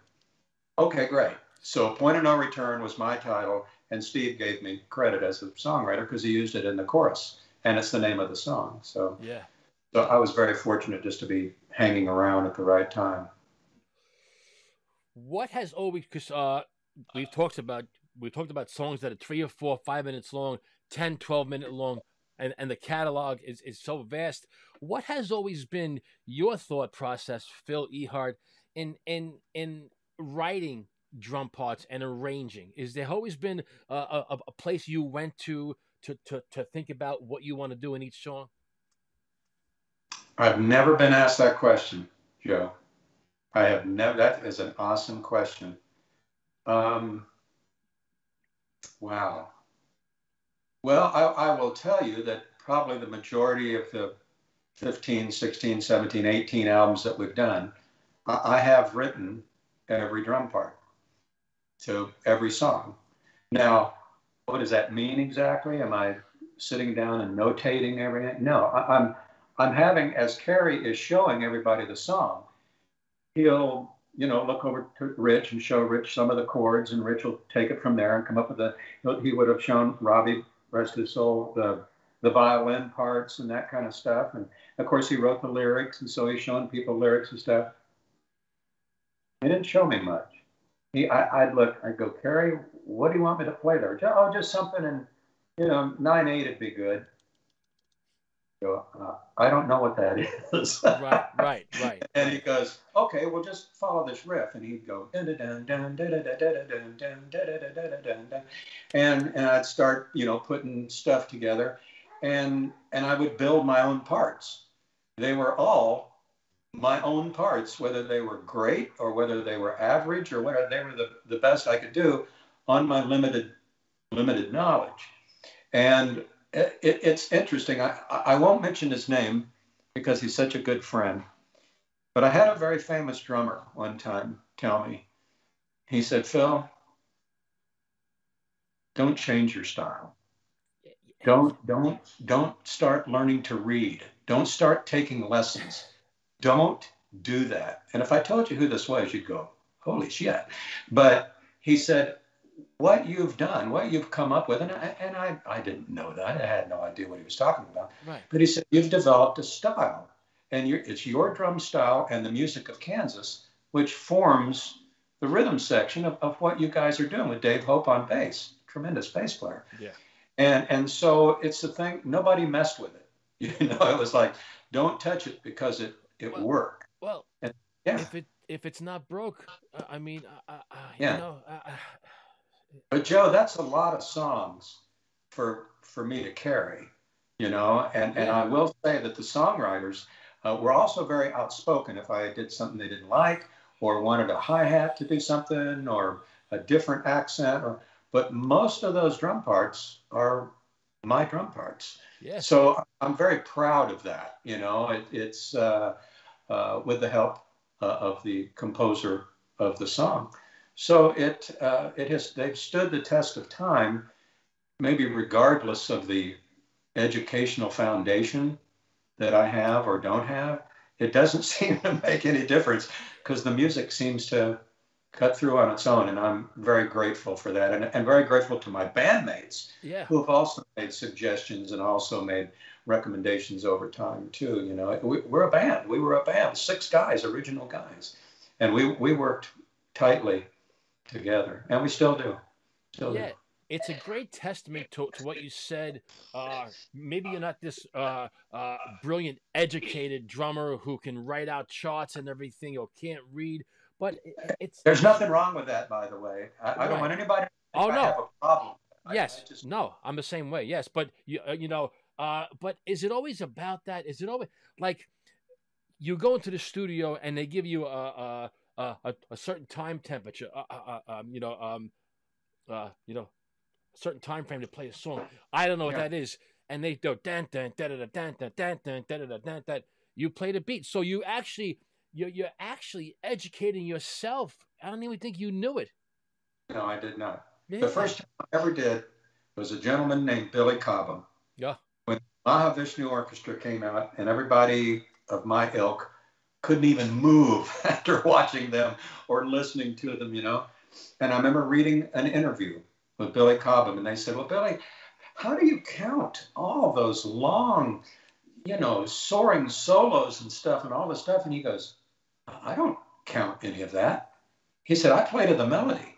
Okay, great. So Point of No Return was my title, and Steve gave me credit as a songwriter because he used it in the chorus, and it's the name of the song. So, Yeah. so I was very fortunate just to be hanging around at the right time. What has always because uh we've talked about we talked about songs that are three or four, five minutes long, 10, 12 minute long, and, and the catalog is, is so vast. What has always been your thought process, Phil Ehart, in in in writing drum parts and arranging? Is there always been a, a, a place you went to, to to to think about what you want to do in each song? I've never been asked that question, Joe. I have never. That is an awesome question. Um, wow. Well, I, I will tell you that probably the majority of the 15, 16, 17, 18 albums that we've done, I, have written every drum part to every song. Now, what does that mean exactly? Am I sitting down and notating everything? No, I, I'm I'm having as Kerry is showing everybody the song, he'll you know look over to Rich and show Rich some of the chords, and Rich will take it from there and come up with a. He would have shown Robby, rest his soul, the the violin parts and that kind of stuff, and of course he wrote the lyrics, and so he's showing people lyrics and stuff. He didn't show me much. He, I, I'd look, I'd go, Kerry, what do you want me to play there? Oh, just something in, you know, nine eight would be good go, uh, I don't know what that is. right, right, right. And he goes, okay, well, just follow this riff. And he'd go, and, and I'd start, you know, putting stuff together. And, and I would build my own parts. They were all my own parts, whether they were great or whether they were average or whether they were the, the best I could do on my limited, limited knowledge. And it, it's interesting. I, I won't mention his name because he's such a good friend. But I had a very famous drummer one time tell me, he said, Phil, don't change your style. Don't don't don't start learning to read. Don't start taking lessons. Don't do that. And if I told you who this was, you'd go, holy shit. But he said, what you've done, what you've come up with, and I, and I, I didn't know that. I had no idea what he was talking about. Right. But he said, you've developed a style, and it's your drum style and the music of Kansas, which forms the rhythm section of, of what you guys are doing with Dave Hope on bass, tremendous bass player. Yeah. And, and so it's the thing, nobody messed with it. You know, it was like, don't touch it because it, it well, worked. Well, and, yeah. if it, if it's not broke, I mean, uh, uh, yeah. you know, but Joe, that's a lot of songs for for me to carry, you know. And and I will say that the songwriters uh, were also very outspoken. If I did something they didn't like, or wanted a hi hat to do something, or a different accent, or but most of those drum parts are my drum parts. Yeah. So I'm very proud of that. You know, it, it's uh, uh, with the help uh, of the composer of the song. So it uh, it has they've stood the test of time, maybe regardless of the educational foundation that I have or don't have. It doesn't seem to make any difference because the music seems to cut through on its own, and I'm very grateful for that, and, and very grateful to my bandmates yeah. who have also made suggestions and also made recommendations over time too. You know, we, we're a band. We were a band, six guys, original guys, and we we worked tightly together, and we still do. Still yeah. do. It's a great testament to, to what you said. Uh, maybe you're not this uh, uh, brilliant, educated drummer who can write out charts and everything or can't read, but it's. There's nothing wrong with that, by the way. I, I don't want anybody Oh, I no. have a problem. I- Yes. I just, No, I'm the same way. Yes, but you uh, you know, uh, but is it always about that? Is it always like you go into the studio and they give you a a a, a, a certain time temperature, uh, uh, uh, um, you know, um, uh, you know, a certain time frame to play a song. I don't know what Yeah. that is, and they go dan dan da da da dan dan dan dan da da da dan dan. You play the beat, so you actually you're you're actually educating yourself. I don't even think you knew it. no, I did not. Yeah. The first time I ever did was a gentleman named Billy Cobham. Yeah. When Mahavishnu Orchestra came out, and everybody of my ilk couldn't even move after watching them or listening to them, you know. And I remember reading an interview with Billy Cobham, and they said, "Well, Billy, how do you count all those long, you know, soaring solos and stuff and all this stuff?" And he goes, "I don't count any of that." He said, "I play to the melody."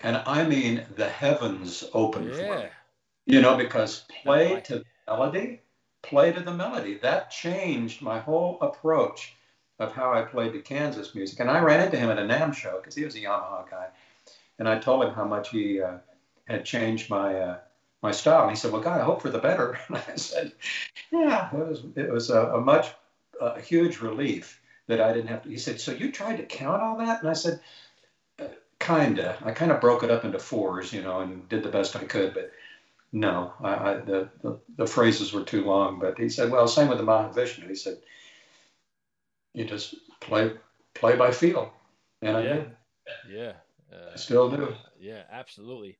and I mean the heavens opened for Yeah. me. You know, because play to the melody, play to the melody. That changed my whole approach of how I played the Kansas music. And I ran into him at a NAMM show because he was a Yamaha guy, and I told him how much he uh, had changed my uh, my style. And he said, "Well, God, I hope for the better." And I said, "Yeah, it was it was a, a much a huge relief that I didn't have to." He said, "So you tried to count all that?" And I said, "Uh, "Kinda. I kind of broke it up into fours, you know, and did the best I could, but." No, I, I, the, the the phrases were too long. But he said, "Well, same with the Mahavishnu." He said, "You just play play by feel," and I Yeah. did. Yeah. I Uh, still do. yeah, absolutely.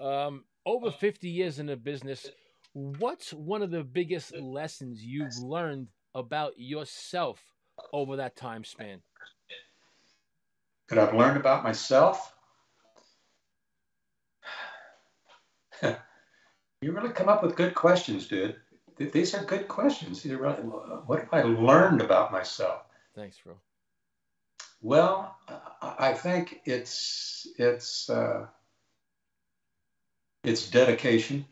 Um, over 50 years in the business, what's one of the biggest lessons you've learned about yourself over that time span? That I've learned about myself. you really come up with good questions, dude. Th- These are good questions. These are really, what have I learned about myself? Thanks, bro. Well, I I think it's it's uh, it's dedication.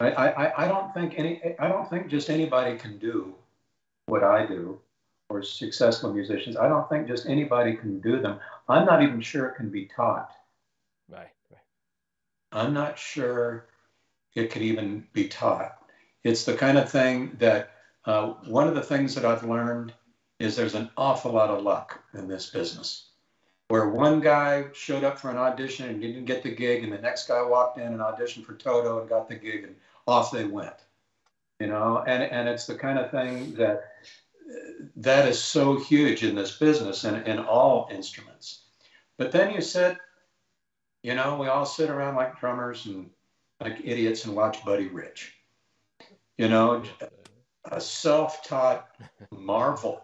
I, I, I don't think any I don't think just anybody can do what I do, or successful musicians. I don't think just anybody can do them. I'm not even sure it can be taught. Right, right. I'm not sure it could even be taught. It's the kind of thing that uh, one of the things that I've learned is there's an awful lot of luck in this business. Where one guy showed up for an audition and didn't get the gig, and the next guy walked in and auditioned for Toto and got the gig, and off they went. You know, and and it's the kind of thing that that is so huge in this business and in all instruments. But then you sit, you know, we all sit around like drummers and like idiots and watch Buddy Rich. You know, a self-taught marvel.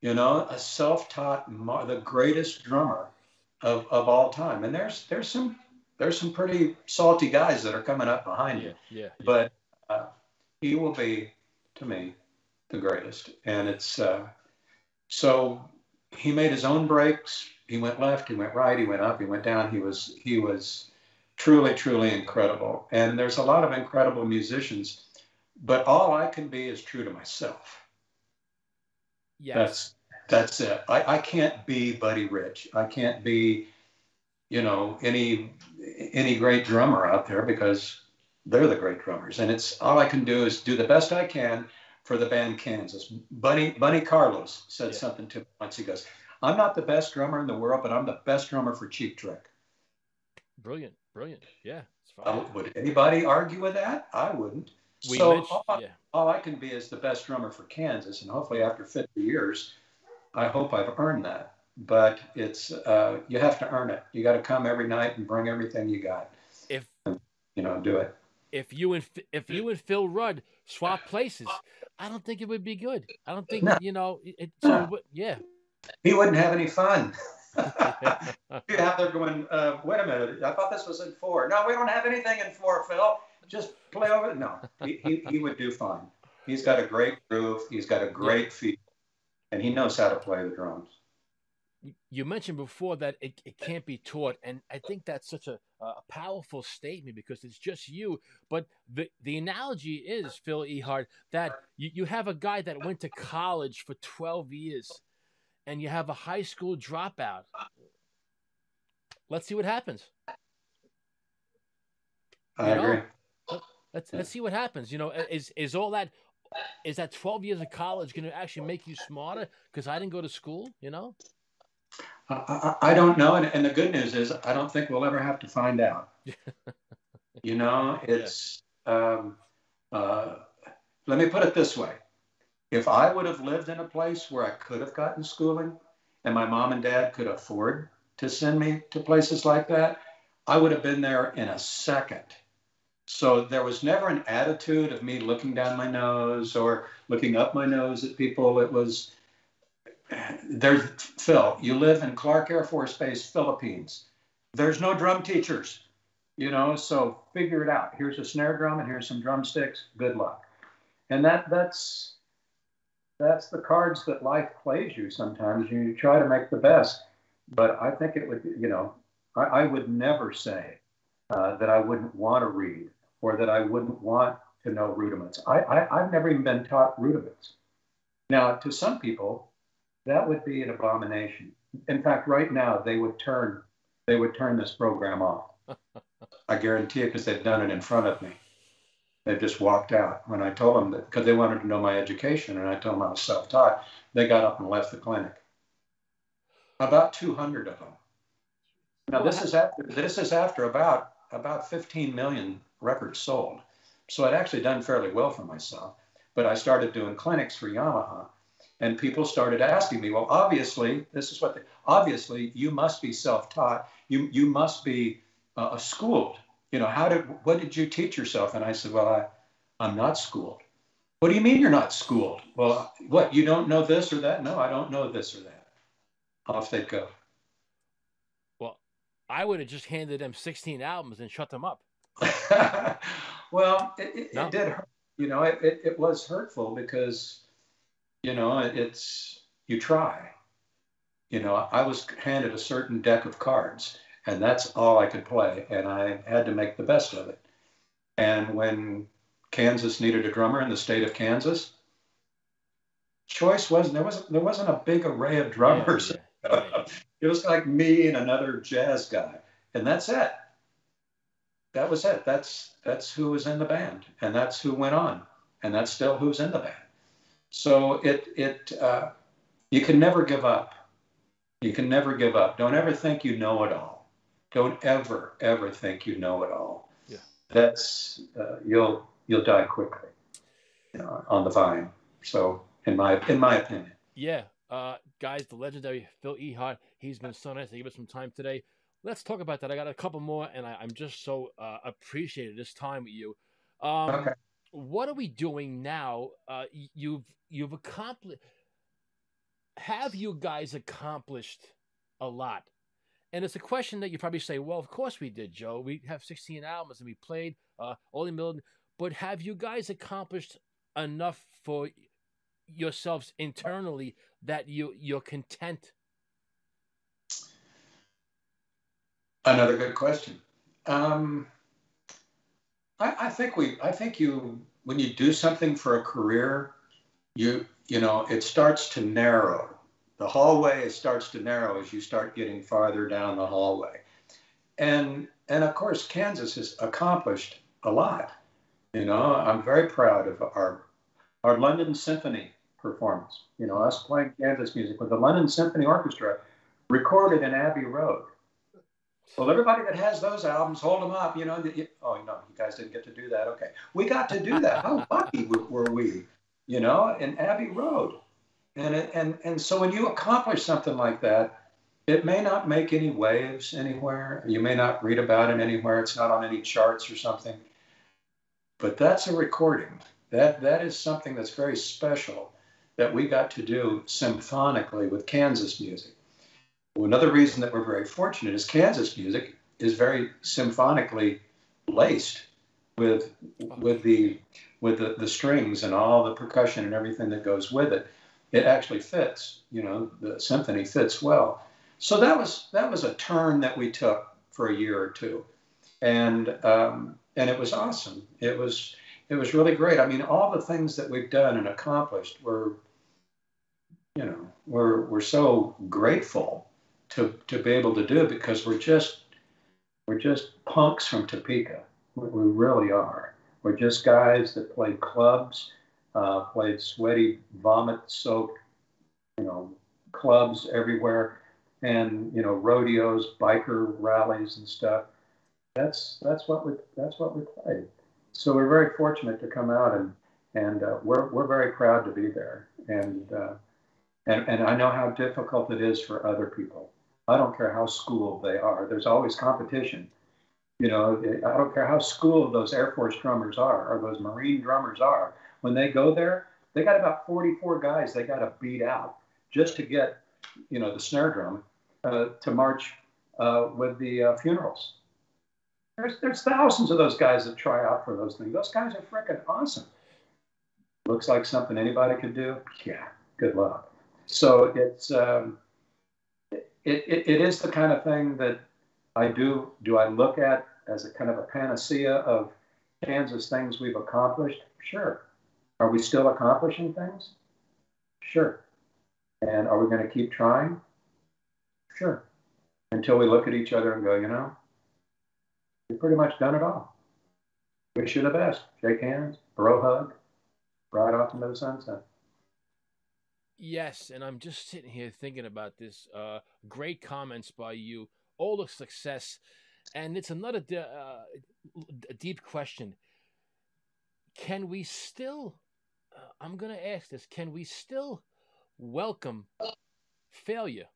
You know, a self-taught, mar- the greatest drummer of, of all time. And there's there's some there's some pretty salty guys that are coming up behind you Yeah. but uh, he will be to me the greatest and it's uh, so he made his own breaks he went left he went right he went up he went down he was he was truly truly incredible and there's a lot of incredible musicians but all i can be is true to myself Yes. that's that's it I, I can't be buddy rich i can't be you know any any great drummer out there because they're the great drummers and it's all i can do is do the best i can for the band kansas bunny bunny carlos said Yeah. something to me once he goes i'm not the best drummer in the world but i'm the best drummer for cheap trick Brilliant. Brilliant. Yeah. It's fine. Uh, would anybody argue with that i wouldn't we so mentioned, all, I- yeah. all i can be is the best drummer for kansas and hopefully after 50 years i hope i've earned that but it's uh, you have to earn it you got to come every night and bring everything you got If you know do it if you and if you and Phil Rudd swap places, I don't think it would be good. I don't think No. you know. It, so No. yeah. he wouldn't have any fun You'd have there going, uh, wait a minute, I thought this was in four. No, we don't have anything in four, Phil. Just play over it. No, he, he, he would do fine. He's got a great groove. He's got a great feel, and he knows how to play the drums. you mentioned before that it, it can't be taught and i think that's such a, a powerful statement because it's just you but the, the analogy is phil ehart that you, you have a guy that went to college for 12 years and you have a high school dropout let's see what happens I You know, agree. Let's let's see what happens you know is is all that is that 12 years of college going to actually make you smarter because i didn't go to school you know I, I, I don't know, and, and the good news is I don't think we'll ever have to find out. you know, it's. Um, uh, let me put it this way: if I would have lived in a place where I could have gotten schooling, and my mom and dad could afford to send me to places like that, I would have been there in a second. So there was never an attitude of me looking down my nose or looking up my nose at people. It was there's Phil, you live in Clark Air Force Base, Philippines. There's no drum teachers, you know, so figure it out. Here's a snare drum and here's some drumsticks. Good luck. And that that's that's the cards that life plays you sometimes. You try to make the best. But I think it would, you know, I, I would never say uh, that I wouldn't want to read or that I wouldn't want to know rudiments. I, I, I've never even been taught rudiments. Now, to some people, that would be an abomination. In fact, right now they would turn they would turn this program off. I guarantee it because they've done it in front of me. They just walked out when I told them that because they wanted to know my education, and I told them I was self-taught. They got up and left the clinic. About 200 of them. Now this is after this is after about about 15 million records sold. So I'd actually done fairly well for myself. But I started doing clinics for Yamaha, and people started asking me, well, obviously, this is what, they, obviously, you must be self-taught. You you must be uh, schooled. You know, how did what did you teach yourself? And I said, well, I I'm not schooled. What do you mean you're not schooled? Well, what you don't know this or that? No, I don't know this or that. Off they go. Well, I would have just handed them 16 albums and shut them up. well, it, it, no. it, did hurt. You know, it, it, it was hurtful because, you know, it's, you try. You know, I was handed a certain deck of cards, and that's all I could play, and I had to make the best of it. And when Kansas needed a drummer in the state of Kansas, choice wasn't there wasn't there wasn't a big array of drummers. Yeah, yeah. it was like me and another jazz guy, and that's it that was it. That's that's who was in the band, and that's who went on, and that's still who's in the band. So it it uh, you can never give up. You can never give up. Don't ever think you know it all. Don't ever ever think you know it all. Yeah. That's uh, you'll you'll die quickly you know, on the vine. So in my in my opinion. Yeah. Uh, guys, the legendary Phil Ehart, he's been so nice to give us some time today let's talk about that. I got a couple more, and I, am just so uh, appreciated this time with you. Um, okay. What are we doing now? Uh, you've you've accomplished. Have you guys accomplished a lot? And it's a question that you probably say, "Well, of course we did, Joe. We have 16 albums and we played uh, Ole Million." But have you guys accomplished enough for yourselves internally that you you're content Another good question. Um, I, I, think we. I think you. When you do something for a career, you you know it starts to narrow. The hallway starts to narrow as you start getting farther down the hallway, and and of course Kansas has accomplished a lot. You know, I'm very proud of our our London Symphony performance. You know, us playing Kansas music with the London Symphony Orchestra, recorded in Abbey Road well, everybody that has those albums, hold them up. You know, you, oh no, you guys didn't get to do that. Okay, we got to do that. How lucky were we? You know, in Abbey Road, and it, and and so when you accomplish something like that, it may not make any waves anywhere. You may not read about it anywhere. It's not on any charts or something. But that's a recording. That that is something that's very special that we got to do symphonically with Kansas music. Well, another reason that we're very fortunate is Kansas music is very symphonically laced with with the with the, the strings and all the percussion and everything that goes with it. It actually fits, you know, the symphony fits well. So that was that was a turn that we took for a year or two, and um, and it was awesome. It was it was really great. I mean, all the things that we've done and accomplished were, you know, we're we're so grateful to, to be able to do it because we're just we're just punks from Topeka. We, we really are. We're just guys that played clubs, uh, played sweaty, vomit-soaked, you know, clubs everywhere, and you know, rodeos, biker rallies, and stuff. That's that's what we that's what we played. So we're very fortunate to come out and and uh, we're we're very proud to be there. And uh, and and I know how difficult it is for other people. I don't care how schooled they are. There's always competition. You know, I don't care how schooled those Air Force drummers are or those Marine drummers are. When they go there, they got about 44 guys they got to beat out just to get, you know, the snare drum uh, to march uh, with the uh, funerals. There's, there's thousands of those guys that try out for those things. Those guys are freaking awesome. Looks like something anybody could do. Yeah, good luck. So it's um, it, it, it is the kind of thing that I do. Do I look at as a kind of a panacea of Kansas things we've accomplished? Sure. Are we still accomplishing things? Sure. And are we going to keep trying? Sure. Until we look at each other and go, you know, we've pretty much done it all. Wish you the best. Shake hands, bro hug, ride off into the sunset. Yes, and I'm just sitting here thinking about this. Uh, great comments by you. All the success, and it's another de- uh, deep question. Can we still? Uh, I'm going to ask this. Can we still welcome failure?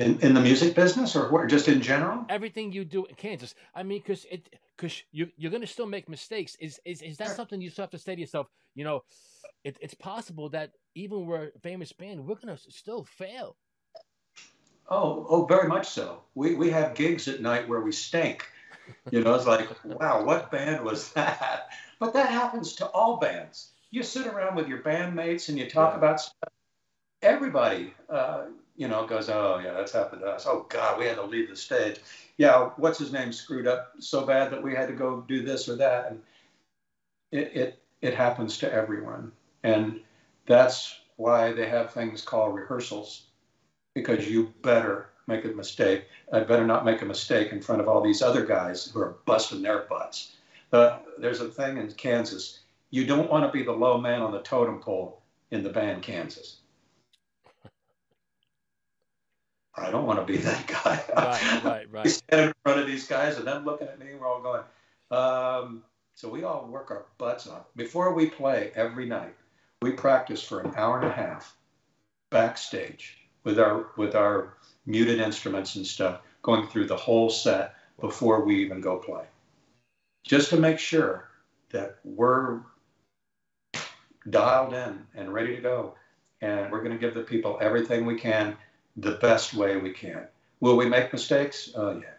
In, in the music business or what, just in general? Everything you do in Kansas. I mean, because it because you you're going to still make mistakes. Is is is that something you still have to say to yourself? You know, it, it's possible that even we're a famous band, we're going to still fail. Oh, oh, very much so. We we have gigs at night where we stink. You know, it's like, wow, what band was that? But that happens to all bands. You sit around with your bandmates and you talk yeah. about stuff. Everybody, uh, you know, goes, oh yeah, that's happened to us. Oh God, we had to leave the stage. Yeah, what's his name screwed up so bad that we had to go do this or that, and it it it happens to everyone, and that's why they have things called rehearsals, because you better make a mistake. I better not make a mistake in front of all these other guys who are busting their butts. Uh, there's a thing in Kansas. You don't want to be the low man on the totem pole in the band Kansas. I don't want to be that guy. Right, right, right. Standing in front of these guys and them looking at me, we're all going. Um, so we all work our butts off. Before we play every night, we practice for an hour and a half backstage with our with our muted instruments and stuff, going through the whole set before we even go play. Just to make sure that we're dialed in and ready to go. And we're going to give the people everything we can the best way we can. Will we make mistakes? Oh, yeah,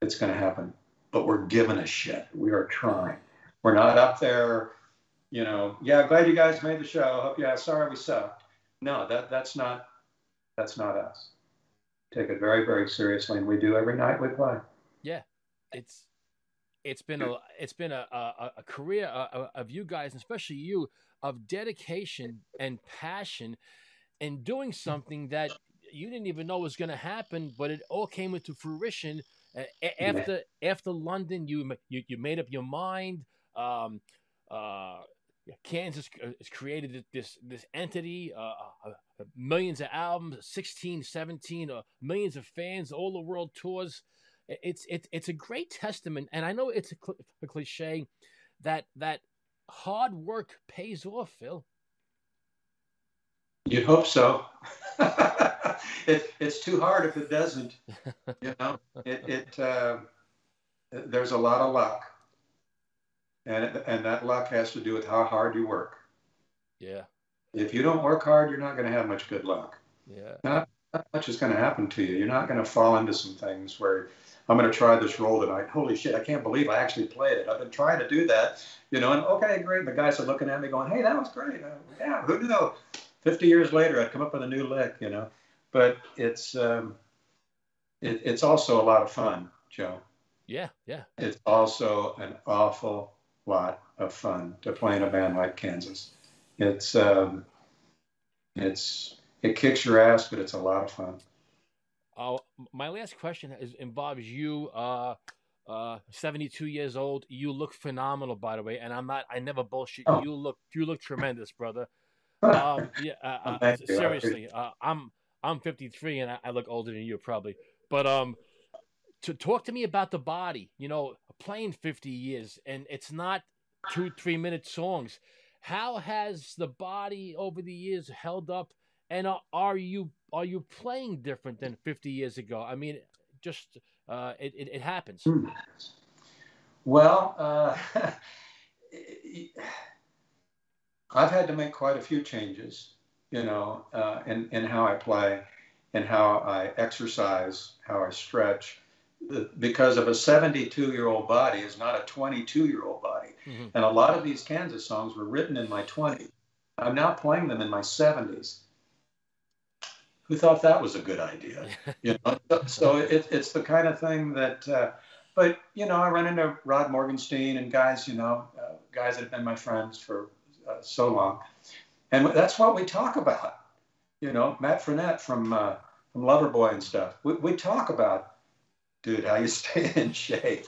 it's going to happen. But we're giving a shit. We are trying. We're not up there, you know, yeah, glad you guys made the show. Hope yeah, sorry we sucked. No, that, that's not that's not us. Take it very, very seriously, and we do every night we play. Yeah, it's it's been a it's been a a, a career uh, of you guys, especially you, of dedication and passion, and doing something that you didn't even know was going to happen, but it all came into fruition uh, after yeah. after London. You, you you made up your mind. Um, uh, Kansas uh, has created this this entity, uh, uh, uh millions of albums, 16, 17, uh, millions of fans, all the world tours. It's it's it's a great testament, and I know it's a, cl- a cliche that that hard work pays off, Phil. You'd hope so. it, it's too hard if it doesn't. You know, it, it uh, there's a lot of luck, and it, and that luck has to do with how hard you work. Yeah. If you don't work hard, you're not going to have much good luck. Yeah. Not, not much is going to happen to you. You're not going to fall into some things where I'm going to try this role tonight. Holy shit, I can't believe I actually played it. I've been trying to do that, you know, and okay, great. And the guys are looking at me going, hey, that was great. Uh, yeah, who knew? 50 years later, I'd come up with a new lick, you know. But it's um, it, it's also a lot of fun, Joe. Yeah, yeah. It's also an awful lot of fun to play in a band like Kansas. It's um, it's it kicks your ass, but it's a lot of fun. Uh, my last question is, involves you. Uh, uh, 72 years old. You look phenomenal, by the way. And I'm not. I never bullshit. Oh. You look. You look tremendous, brother um, yeah, uh, uh, seriously, uh, I'm I'm 53 and I, I, look older than you probably. But um, to talk to me about the body, you know, playing 50 years and it's not two three minute songs. How has the body over the years held up? And uh, are you are you playing different than 50 years ago? I mean, just uh, it, it, it happens. Hmm. Well, uh, I've had to make quite a few changes, you know, uh, in, in how I play and how I exercise, how I stretch, because of a 72 year old body is not a 22 year old body. Mm-hmm. And a lot of these Kansas songs were written in my 20s. I'm now playing them in my 70s. who thought that was a good idea? You know, so it, it's the kind of thing that. Uh, but you know, I run into Rod Morgenstein and guys, you know, uh, guys that have been my friends for uh, so long, and that's what we talk about. You know, Matt Frenette from uh, from Loverboy and stuff. We, we talk about, dude, how you stay in shape.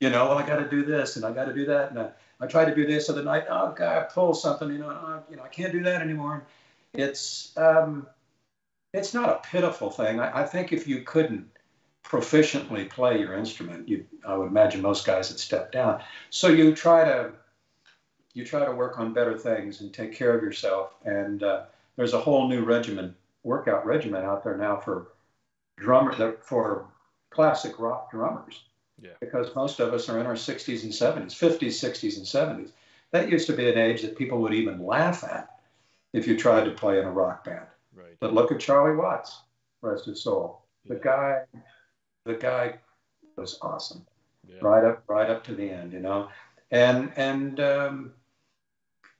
You know, well, I got to do this and I got to do that, and I, I try to do this other night. Oh, God, I pull something. You know, oh, you know, I can't do that anymore. It's um, it's not a pitiful thing. I, I think if you couldn't proficiently play your instrument, you I would imagine most guys would step down. So you try to you try to work on better things and take care of yourself. And uh, there's a whole new regimen, workout regimen out there now for drummer for classic rock drummers. Yeah. Because most of us are in our 60s and 70s, 50s, 60s, and 70s. That used to be an age that people would even laugh at if you tried to play in a rock band. Right. But look at Charlie Watts, rest his soul. The guy, the guy was awesome, Yeah. right up, right up to the end, you know. And and um,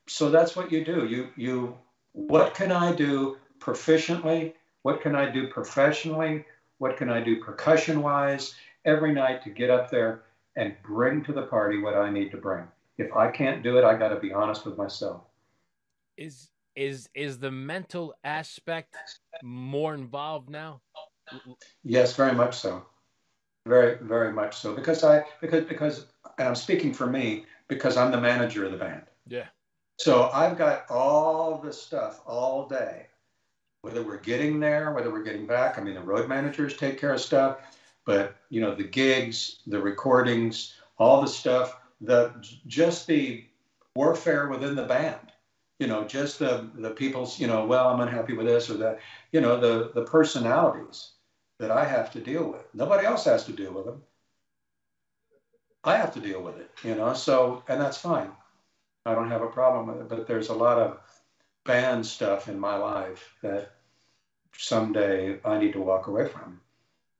so that's what you do. You you what can I do proficiently? What can I do professionally? What can I do percussion wise every night to get up there and bring to the party what I need to bring? If I can't do it, I got to be honest with myself. Is is is the mental aspect more involved now? Yes, very much so. Very, very much so. Because I because because and I'm speaking for me because I'm the manager of the band. Yeah. So I've got all the stuff all day. Whether we're getting there, whether we're getting back. I mean, the road managers take care of stuff, but you know, the gigs, the recordings, all the stuff, the just the warfare within the band. You know, just the the people's, you know, well, I'm unhappy with this or that. You know, the the personalities that I have to deal with. Nobody else has to deal with them. I have to deal with it, you know. So, and that's fine. I don't have a problem with it. But there's a lot of band stuff in my life that someday I need to walk away from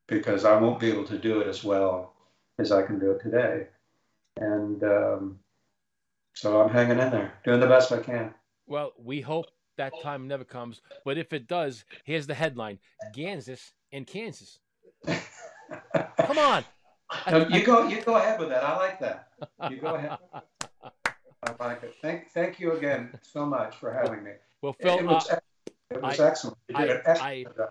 because I won't be able to do it as well as I can do it today. And um, so I'm hanging in there, doing the best I can. Well, we hope that time never comes, but if it does, here's the headline: Kansas in Kansas. Come on. You go, you go ahead with that. I like that. You go ahead. I like it. Thank, thank you again so much for having me. Well, Phil, it was, uh, it was I- excellent. You did an I- excellent job.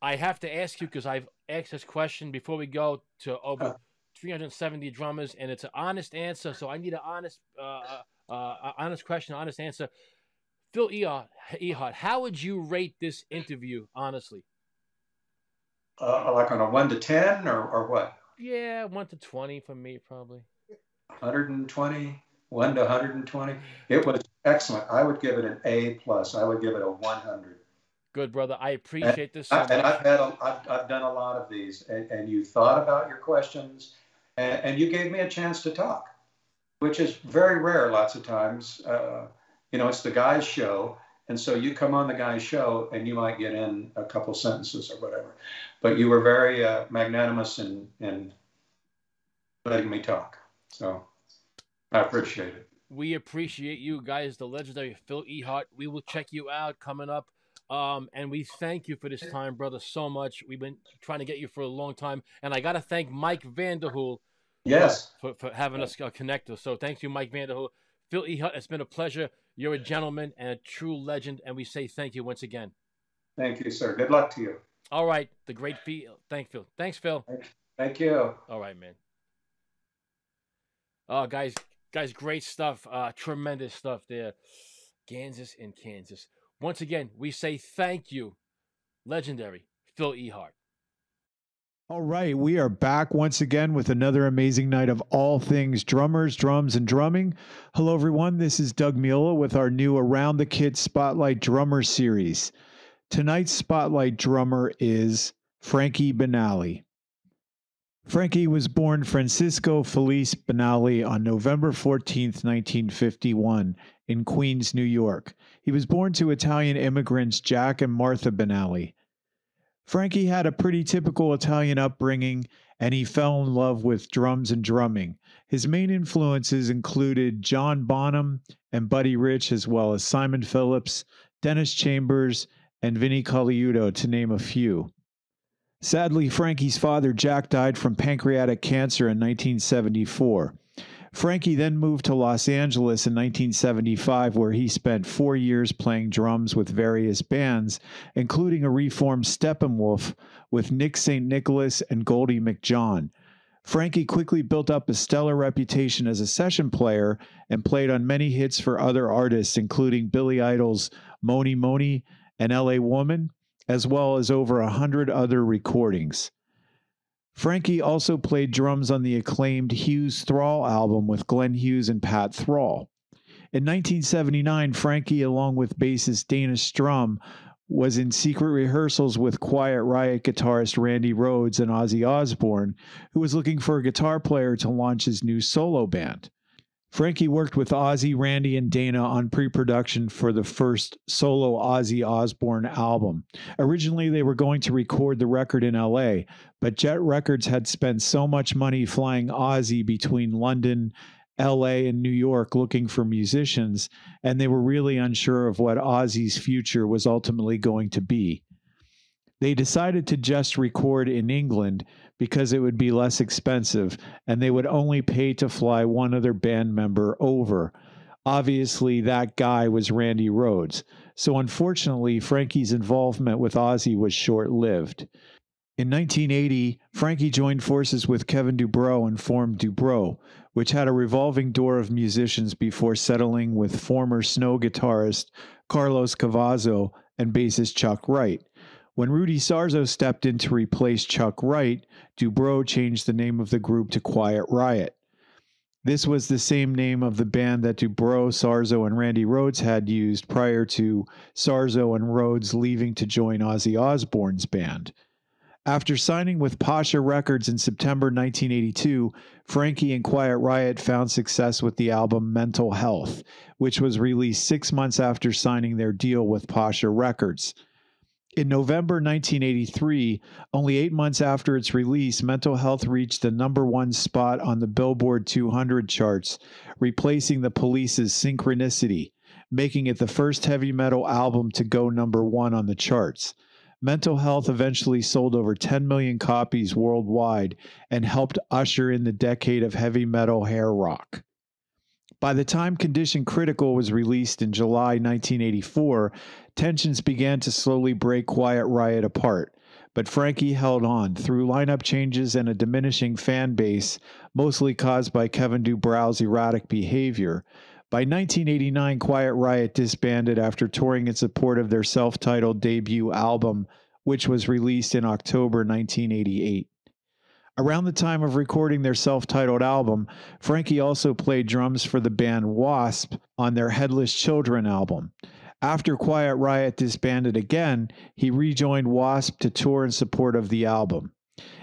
I have to ask you because I've asked this question before we go to over Uh. 370 drummers, and it's an honest answer. So I need an honest, uh, uh, uh, honest question, honest answer. Phil Ehart, how would you rate this interview, honestly? Uh, like on a one to ten or, or what? Yeah, one to 20 for me, probably. 120, one to 120. It was excellent. I would give it an A plus. I would give it a 100. Good, brother. I appreciate this so I, and. I've had a, I've, I've done a lot of these, and, and you thought about your questions, and, and you gave me a chance to talk, which is very rare. Lots of times, uh, you know, it's the guy's show, and so you come on the guy's show, and you might get in a couple sentences or whatever, but you were very uh, magnanimous in in letting me talk. So I appreciate it. we appreciate you guys, the legendary Phil Ehart. We will check you out coming up. Um, and we thank you for this time, brother, so much. We've been trying to get you for a long time. And I got to thank Mike Vanderhool Yes, for, for having us uh, connect us. So thank you, Mike Vanderhool. Phil Ehart, it's been a pleasure. You're a gentleman and a true legend. And we say thank you once again. thank you, sir. Good luck to you. All right. The great Phil. Thank Phil. Thanks, Phil. Thank you. All right, man. Oh, guys, guys, great stuff. Uh, tremendous stuff there. Kansas and Kansas. Once again, we say thank you, legendary Phil Ehart. All right, we are back once again with another amazing night of all things drummers, drums, and drumming. Hello, everyone. This is Doug Miola with our new Around the Kit's Spotlight Drummer series. Tonight's Spotlight drummer is Frankie Banali. Frankie was born Francisco Felice Banali on November 14, 1951, in Queens, New York. He was born to Italian immigrants Jack and Martha Banali. Frankie had a pretty typical Italian upbringing and he fell in love with drums and drumming. His main influences included John Bonham and Buddy Rich, as well as Simon Phillips, Dennis Chambers, and Vinnie Colaiuto, to name a few. Sadly, Frankie's father, Jack, died from pancreatic cancer in 1974. Frankie then moved to Los Angeles in 1975, where he spent four years playing drums with various bands, including a reformed Steppenwolf with Nick St. Nicholas and Goldie McJohn. Frankie quickly built up a stellar reputation as a session player and played on many hits for other artists, including Billy Idol's Mony Mony and LA Woman, as well as over a hundred other recordings. Frankie also played drums on the acclaimed Hughes Thrall album with Glenn Hughes and Pat Thrall. In 1979, Frankie, along with bassist Dana Strum, was in secret rehearsals with Quiet Riot guitarist Randy Rhoads and Ozzy Osbourne, who was looking for a guitar player to launch his new solo band. Frankie worked with Ozzy, Randy, and Dana on pre production for the first solo Ozzy Osbourne album. Originally, they were going to record the record in LA, but Jet Records had spent so much money flying Ozzy between London, LA, and New York looking for musicians, and they were really unsure of what Ozzy's future was ultimately going to be. They decided to just record in England because it would be less expensive and they would only pay to fly one other band member over. Obviously, that guy was Randy Rhoads. So, unfortunately, Frankie's involvement with Ozzy was short lived. In 1980, Frankie joined forces with Kevin Dubrow and formed Dubrow, which had a revolving door of musicians before settling with former Snow guitarist Carlos Cavazo and bassist Chuck Wright. When Rudy Sarzo stepped in to replace Chuck Wright, Dubrow changed the name of the group to Quiet Riot. This was the same name of the band that Dubrow, Sarzo, and Randy Rhoads had used prior to Sarzo and Rhoads leaving to join Ozzy Osbourne's band. After signing with Pasha Records in September 1982, Frankie and Quiet Riot found success with the album Mental Health, which was released six months after signing their deal with Pasha Records. In November 1983, only eight months after its release, Mental Health reached the number one spot on the Billboard 200 charts, replacing the police's Synchronicity, making it the first heavy metal album to go number one on the charts. Mental Health eventually sold over 10 million copies worldwide and helped usher in the decade of heavy metal hair rock. By the time Condition Critical was released in July 1984, tensions began to slowly break Quiet Riot apart. But Frankie held on through lineup changes and a diminishing fan base, mostly caused by Kevin Dubrow's erratic behavior. By 1989, Quiet Riot disbanded after touring in support of their self titled debut album, which was released in October 1988. Around the time of recording their self titled album, Frankie also played drums for the band Wasp on their Headless Children album. After Quiet Riot disbanded again, he rejoined Wasp to tour in support of the album.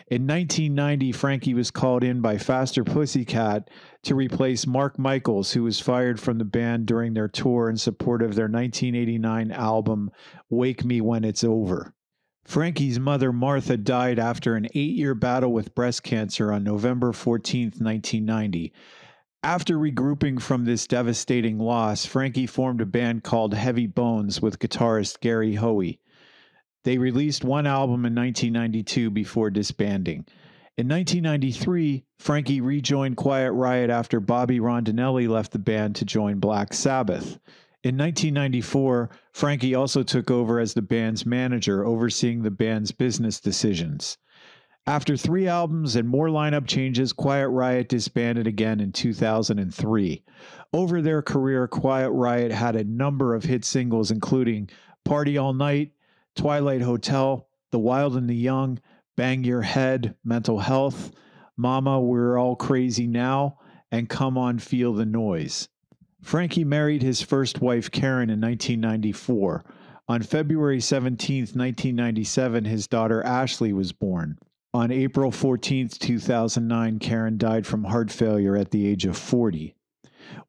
In 1990, Frankie was called in by Faster Pussycat to replace Mark Michaels, who was fired from the band during their tour in support of their 1989 album Wake Me When It's Over. Frankie's mother, Martha, died after an eight year battle with breast cancer on November 14, 1990. After regrouping from this devastating loss, Frankie formed a band called Heavy Bones with guitarist Gary Hoey. They released one album in 1992 before disbanding. In 1993, Frankie rejoined Quiet Riot after Bobby Rondinelli left the band to join Black Sabbath. In 1994, Frankie also took over as the band's manager, overseeing the band's business decisions. After three albums and more lineup changes, Quiet Riot disbanded again in 2003. Over their career, Quiet Riot had a number of hit singles, including Party All Night, Twilight Hotel, The Wild and the Young, Bang Your Head, Mental Health, Mama, We're All Crazy Now, and Come On Feel the Noise. Frankie married his first wife, Karen, in 1994. On February 17, 1997, his daughter Ashley was born. On April 14, 2009, Karen died from heart failure at the age of 40.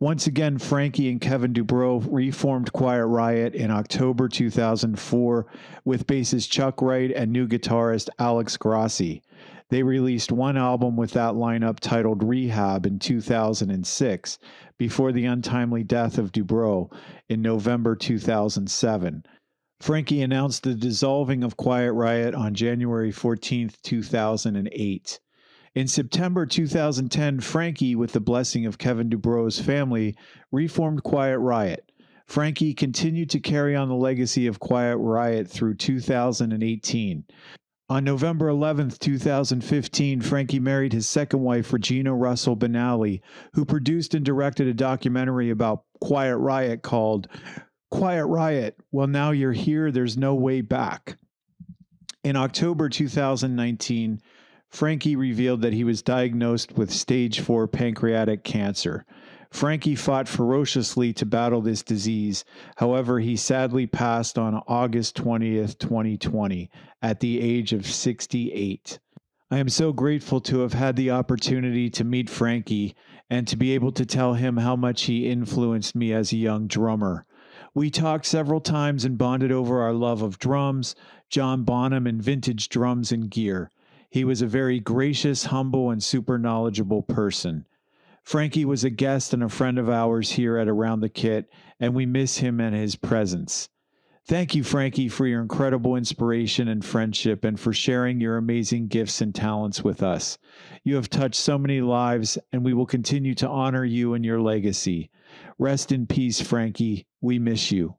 Once again, Frankie and Kevin Dubrow reformed Quiet Riot in October 2004 with bassist Chuck Wright and new guitarist Alex Grossi. They released one album with that lineup titled Rehab in 2006 before the untimely death of Dubrow in November 2007. Frankie announced the dissolving of Quiet Riot on January 14, 2008. In September 2010, Frankie, with the blessing of Kevin Dubrow's family, reformed Quiet Riot. Frankie continued to carry on the legacy of Quiet Riot through 2018. On November 11, 2015, Frankie married his second wife, Regina Russell Banali, who produced and directed a documentary about Quiet Riot called Quiet Riot. Well, now you're here, there's no way back. In October 2019, Frankie revealed that he was diagnosed with stage 4 pancreatic cancer. Frankie fought ferociously to battle this disease. However, he sadly passed on August 20th, 2020, at the age of 68. I am so grateful to have had the opportunity to meet Frankie and to be able to tell him how much he influenced me as a young drummer. We talked several times and bonded over our love of drums, John Bonham, and vintage drums and gear. He was a very gracious, humble, and super knowledgeable person. Frankie was a guest and a friend of ours here at Around the Kit, and we miss him and his presence. Thank you, Frankie, for your incredible inspiration and friendship and for sharing your amazing gifts and talents with us. You have touched so many lives, and we will continue to honor you and your legacy. Rest in peace, Frankie. We miss you.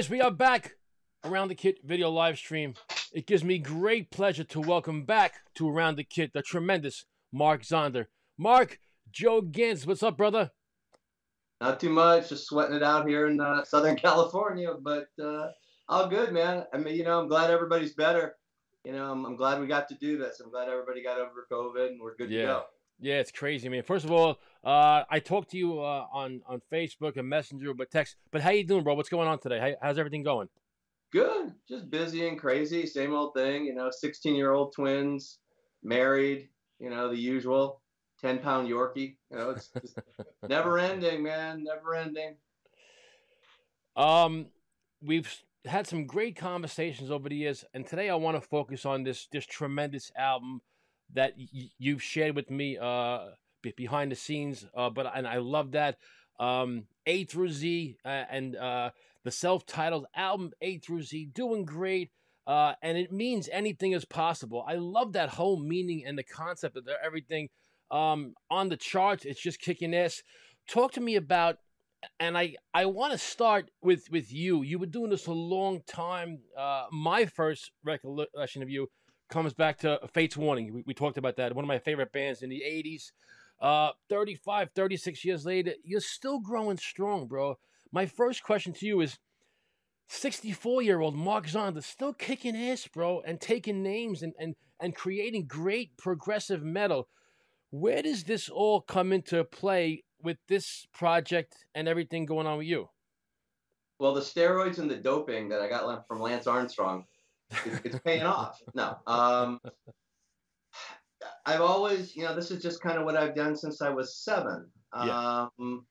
Guys, we are back around the kit video live stream. It gives me great pleasure to welcome back to Around the Kit the tremendous Mark Zonder. Mark, Joe Gans, what's up, brother? Not too much, just sweating it out here in uh, Southern California, but uh, all good, man. I mean, you know, I'm glad everybody's better. You know, I'm, I'm glad we got to do this. I'm glad everybody got over COVID and we're good Yeah. to go. Yeah, it's crazy, man. First of all, uh, I talked to you uh, on on Facebook and Messenger, but text. But how you doing, bro? What's going on today? How, how's everything going? Good, just busy and crazy, same old thing. You know, 16 year old twins, married. You know, the usual. 10 pound Yorkie. You know, it's just never ending, man. Never ending. Um, we've had some great conversations over the years, and today I want to focus on this this tremendous album that y- you've shared with me uh, behind the scenes. Uh, but and I love that um, A through Z uh, and uh, the self titled album A through Z, doing great. Uh, and it means anything is possible. I love that whole meaning and the concept of everything um, on the charts. It's just kicking ass. Talk to me about and I I want to start with with you. You were doing this a long time. Uh, my first recollection of you comes back to Fates Warning. We, we talked about that. One of my favorite bands in the '80s. Uh, 35, 36 years later, you're still growing strong, bro. My first question to you is 64 year old Mark Zonder still kicking ass, bro, and taking names and, and, and creating great progressive metal. Where does this all come into play with this project and everything going on with you? Well, the steroids and the doping that I got from Lance Armstrong, it's, paying off. No, um, I've always, you know, this is just kind of what I've done since I was seven. Yeah. Um,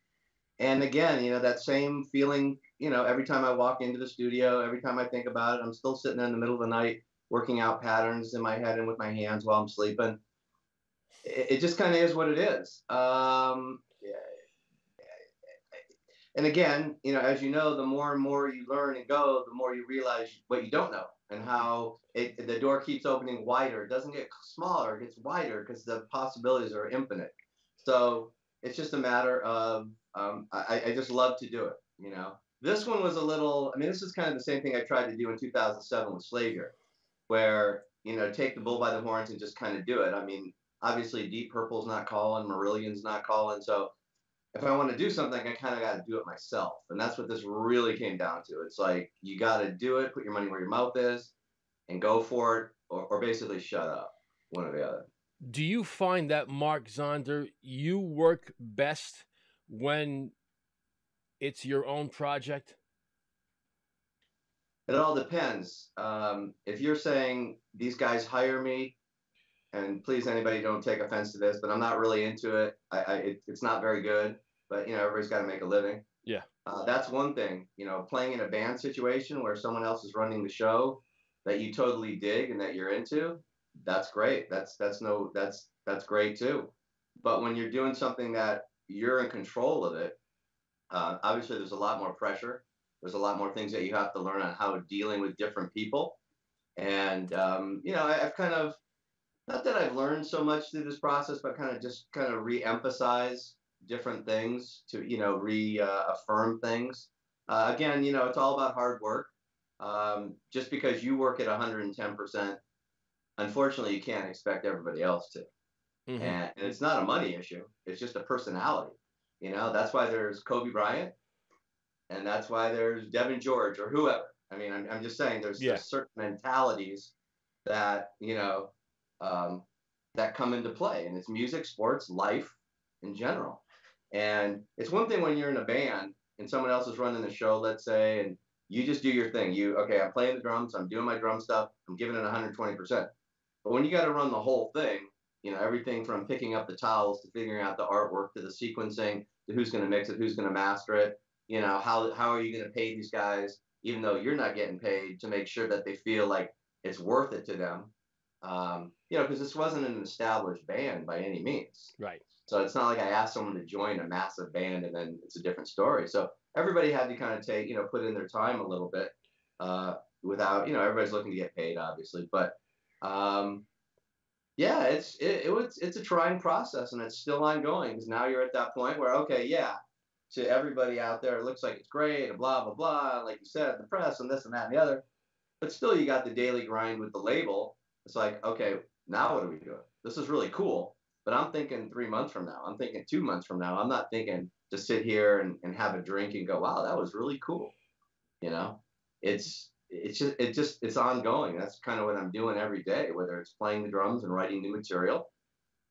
and again, you know, that same feeling, you know, every time I walk into the studio, every time I think about it, I'm still sitting in the middle of the night working out patterns in my head and with my hands while I'm sleeping. It, it just kind of is what it is. Um, and again, you know, as you know, the more and more you learn and go, the more you realize what you don't know and how it, the door keeps opening wider. It doesn't get smaller, it gets wider because the possibilities are infinite. So it's just a matter of, um, I, I just love to do it, you know. This one was a little, I mean, this is kind of the same thing I tried to do in 2007 with Slavior, where, you know, take the bull by the horns and just kind of do it. I mean, obviously Deep Purple's not calling, Marillion's not calling, so if I want to do something, I kind of got to do it myself. And that's what this really came down to. It's like, you got to do it, put your money where your mouth is, and go for it, or, or basically shut up, one or the other. Do you find that Mark Zonder, you work best when it's your own project? It all depends. Um, if you're saying these guys hire me, and please anybody don't take offense to this, but I'm not really into it. I, I it, it's not very good, but you know everybody's got to make a living. Yeah. Uh, that's one thing. You know, playing in a band situation where someone else is running the show that you totally dig and that you're into, that's great. That's that's no that's that's great too. But when you're doing something that you're in control of it, uh, obviously there's a lot more pressure. There's a lot more things that you have to learn on how dealing with different people. And um, you know, I, I've kind of not that I've learned so much through this process, but kind of just kind of re-emphasize different things to you know reaffirm things. Uh, again, you know, it's all about hard work. Um, just because you work at 110 percent, unfortunately, you can't expect everybody else to. Mhm. And, and it's not a money issue. It's just a personality. You know, that's why there's Kobe Bryant, and that's why there's Devean George or whoever. I mean, I'm, I'm just saying there's, Yeah. there's certain mentalities that you know um, that come into play, and it's music, sports, life in general. And it's one thing when you're in a band and someone else is running the show, let's say, and you just do your thing. You okay? I'm playing the drums. I'm doing my drum stuff. I'm giving it 120 percent. But when you got to run the whole thing, you know, everything from picking up the towels to figuring out the artwork to the sequencing to who's going to mix it, who's going to master it. You know, how how are you going to pay these guys, even though you're not getting paid, to make sure that they feel like it's worth it to them. Um, you know, because this wasn't an established band by any means. Right. So it's not like I asked someone to join a massive band and then it's a different story. So everybody had to kind of take, you know, put in their time a little bit uh, without, you know, everybody's looking to get paid, obviously. But um, yeah, it's it, it was it's a trying process and it's still ongoing because now you're at that point where okay, yeah, to everybody out there. It looks like it's great and blah blah blah. Like you said, the press and this and that and the other. But still, you got the daily grind with the label. It's like, okay, now what are we doing? This is really cool. But I'm thinking three months from now. I'm thinking two months from now. I'm not thinking to sit here and, and have a drink and go, wow, that was really cool. You know, it's it's just it just it's ongoing. That's kind of what I'm doing every day, whether it's playing the drums and writing new material,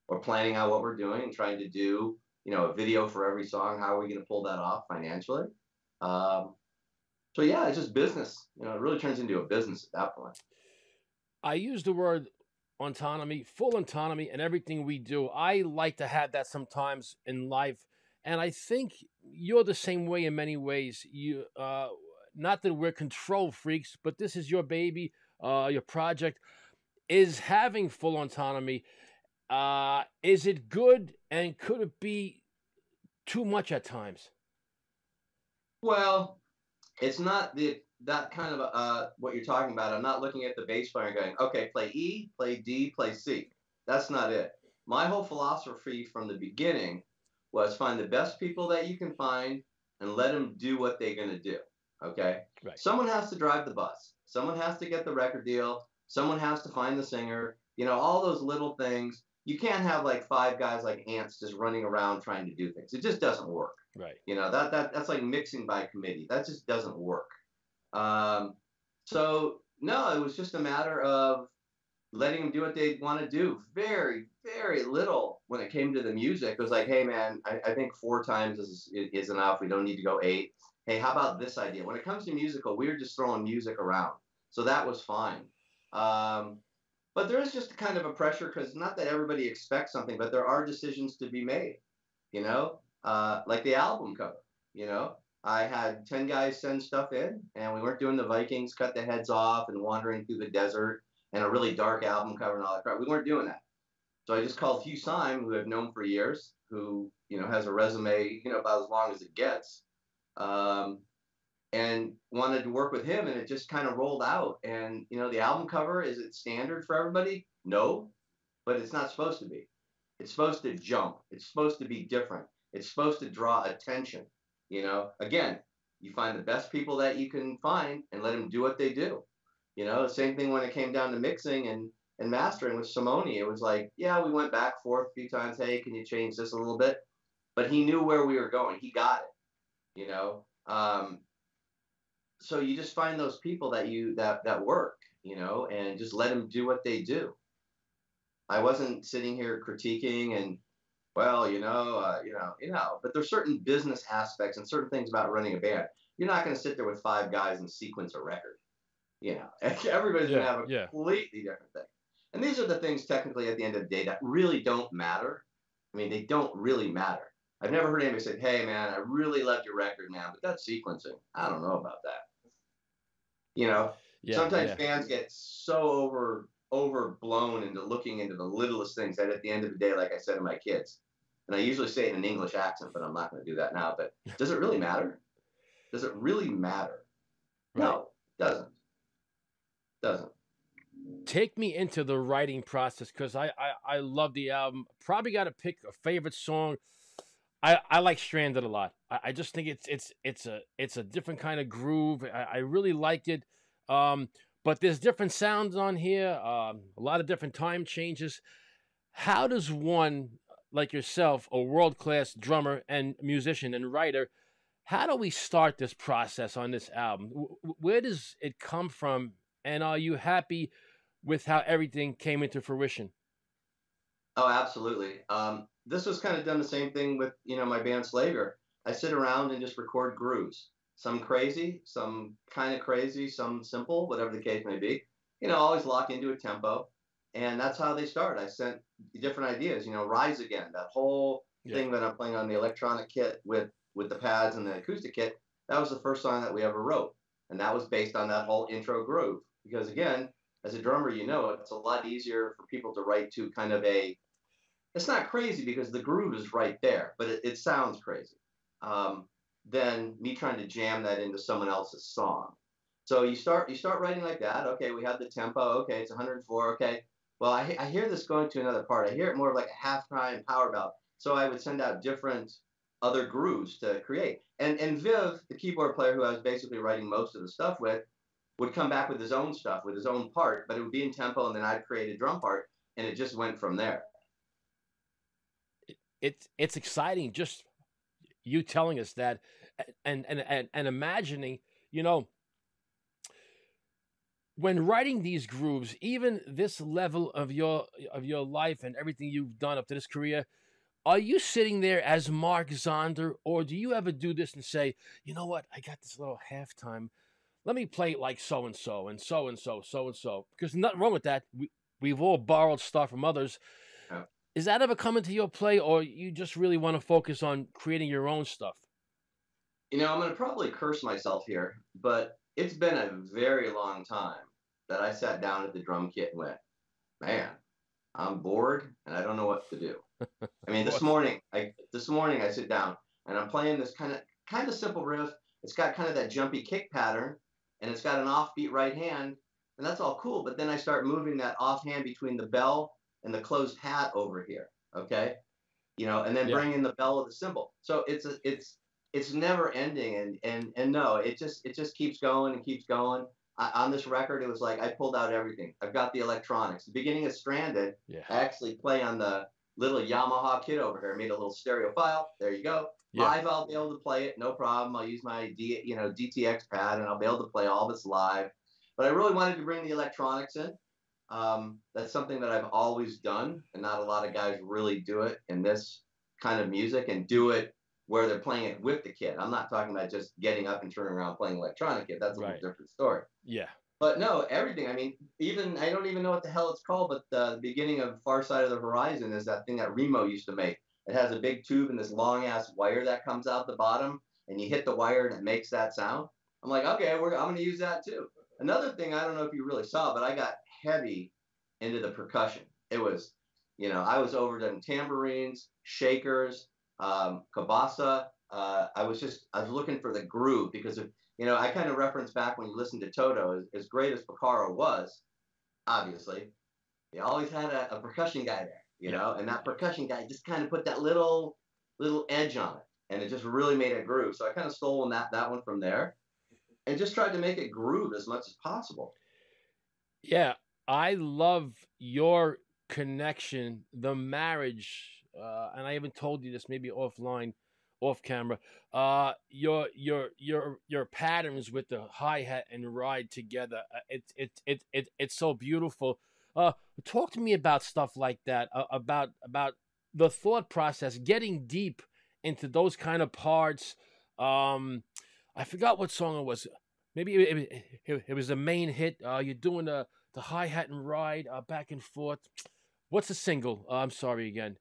or planning out what we're doing and trying to do you know a video for every song. How are we going to pull that off financially? Um, so yeah, it's just business. You know, it really turns into a business at that point. I use the word autonomy, full autonomy, and everything we do. I like to have that sometimes in life, and I think you're the same way in many ways. You, uh, not that we're control freaks, but this is your baby, uh, your project. Is having full autonomy. Uh, is it good, and could it be too much at times? Well, it's not the that kind of uh, what you're talking about. I'm not looking at the bass player and going, okay, play E, play D, play C. That's not it. My whole philosophy from the beginning was find the best people that you can find and let them do what they're going to do. Okay. Right. Someone has to drive the bus. Someone has to get the record deal. Someone has to find the singer. You know, all those little things. You can't have like five guys like ants just running around trying to do things. It just doesn't work. Right. You know that that that's like mixing by committee. That just doesn't work. Um, so no, it was just a matter of letting them do what they want to do. Very, very little when it came to the music. It was like, hey man, I, I think four times is is enough. We don't need to go eight. Hey, how about this idea? When it comes to musical, we were just throwing music around, so that was fine. Um, but there is just kind of a pressure because not that everybody expects something, but there are decisions to be made. You know, uh, like the album cover. You know, I had 10 guys send stuff in, and we weren't doing the Vikings cut the heads off and wandering through the desert and a really dark album cover and all that crap. We weren't doing that. So I just called Hugh Syme, who I've known for years, who, you know, has a resume, you know, about as long as it gets, um, and wanted to work with him, and it just kind of rolled out. And, you know, the album cover, is it standard for everybody? No, but it's not supposed to be. It's supposed to jump. It's supposed to be different. It's supposed to draw attention. You know, again, you find the best people that you can find and let them do what they do. You know, the same thing when it came down to mixing and and mastering with Simone. It was like, yeah, we went back forth a few times. Hey, can you change this a little bit? But he knew where we were going. He got it. You know, um, so you just find those people that you that that work. You know, and just let them do what they do. I wasn't sitting here critiquing and well, you know, uh, you know, you know, but there's certain business aspects and certain things about running a band. You're not going to sit there with five guys and sequence a record. You know, everybody's going to have a yeah. completely different thing. And these are the things technically at the end of the day that really don't matter. I mean, they don't really matter. I've never heard anybody say, "Hey, man, I really loved your record, man, but that sequencing, I don't know about that." You know, Yeah, sometimes yeah. fans get so over overblown into looking into the littlest things that at the end of the day, like I said to my kids, and I usually say it in an English accent, but I'm not going to do that now. But does it really matter? Does it really matter? No, it doesn't. Doesn't. take me into the writing process because I, I I love the album. Probably got to pick a favorite song. I, I like Stranded a lot. I, I just think it's it's it's a it's a different kind of groove. I, I really like it. Um, but there's different sounds on here. Um, a lot of different time changes. How does one like yourself, a world class drummer and musician and writer, how do we start this process on this album? Where does it come from? And are you happy with how everything came into fruition? Oh, absolutely. Um, this was kind of done the same thing with you know my band Slavior. I sit around and just record grooves. Some crazy, some kind of crazy, some simple, whatever the case may be. You know, always lock into a tempo, and that's how they start. I sent different ideas. You know, Rise Again, that whole Yeah. thing that I'm playing on the electronic kit with with the pads and the acoustic kit. That was the first song that we ever wrote, and that was based on that whole intro groove. Because again, as a drummer, you know it's a lot easier for people to write to kind of a. It's not crazy because the groove is right there, but it, it sounds crazy. Um, than me trying to jam that into someone else's song. So you start you start writing like that. Okay, we have the tempo. Okay, it's 104. Okay, well I, I hear this going to another part. I hear it more like a halftime power ballad. So I would send out different other grooves to create. And and Viv, the keyboard player who I was basically writing most of the stuff with, would come back with his own stuff, with his own part, but it would be in tempo, and then I'd create a drum part, and it just went from there. It's it's exciting just you telling us that, and and and, and imagining, you know. When writing these grooves, even this level of your of your life and everything you've done up to this career, are you sitting there as Mark Zonder, or do you ever do this and say, you know what, I got this little halftime let me play it like so and so and so and so, so and so. Because nothing wrong with that. We we've all borrowed stuff from others. Yeah. Is that ever come into your play, or you just really want to focus on creating your own stuff? You know, I'm going to probably curse myself here, but it's been a very long time that I sat down at the drum kit and went, man, I'm bored and I don't know what to do. I mean, this morning, I this morning I sit down and I'm playing this kind of kind of simple riff. It's got kind of that jumpy kick pattern, and it's got an offbeat right hand, and that's all cool. But then I start moving that off hand between the bell and the closed hat over here. Okay, you know, and then Yeah. bring in the bell of the cymbal. So it's a, it's it's never ending, and and and no, it just it just keeps going and keeps going. I, on this record, it was like I pulled out everything. I've got the electronics. The beginning of Stranded, Yeah. I actually play on the little Yamaha kit over here. I made a little stereo file. There you go. Yeah. Live, I'll be able to play it, no problem. I'll use my D, you know, DTX pad, and I'll be able to play all this live. But I really wanted to bring the electronics in. Um, that's something that I've always done, and not a lot of guys really do it in this kind of music and do it where they're playing it with the kit. I'm not talking about just getting up and turning around playing electronic kit. That's a Right. different story. Yeah. But no, everything. I mean, even I don't even know what the hell it's called, but the, the beginning of Far Side of the Horizon is that thing that Remo used to make. It has a big tube and this long ass wire that comes out the bottom, and you hit the wire and it makes that sound. I'm like, okay, we're, I'm going to use that too. Another thing, I don't know if you really saw, but I got heavy into the percussion. It was, you know, I was overdone tambourines, shakers, um, cabasa. Uh, I was just, I was looking for the groove because of, you know, I kind of reference back when you listen to Toto, as, as great as Porcaro was, obviously, he always had a, a percussion guy there, you know, and that percussion guy just kind of put that little, little edge on it, and it just really made it groove. So I kind of stole that that one from there, and just tried to make it groove as much as possible. Yeah, I love your connection, the marriage, uh, and I even told you this maybe offline, off camera. Uh, your your your your patterns with the hi hat and ride together. uh, It's it's it, it it's so beautiful. Uh, talk to me about stuff like that. Uh, about about the thought process, getting deep into those kind of parts. Um, I forgot what song it was. Maybe it, it, it, it was the main hit. Uh, you're doing the the hi hat and ride uh, back and forth. What's the single? Uh, I'm sorry again.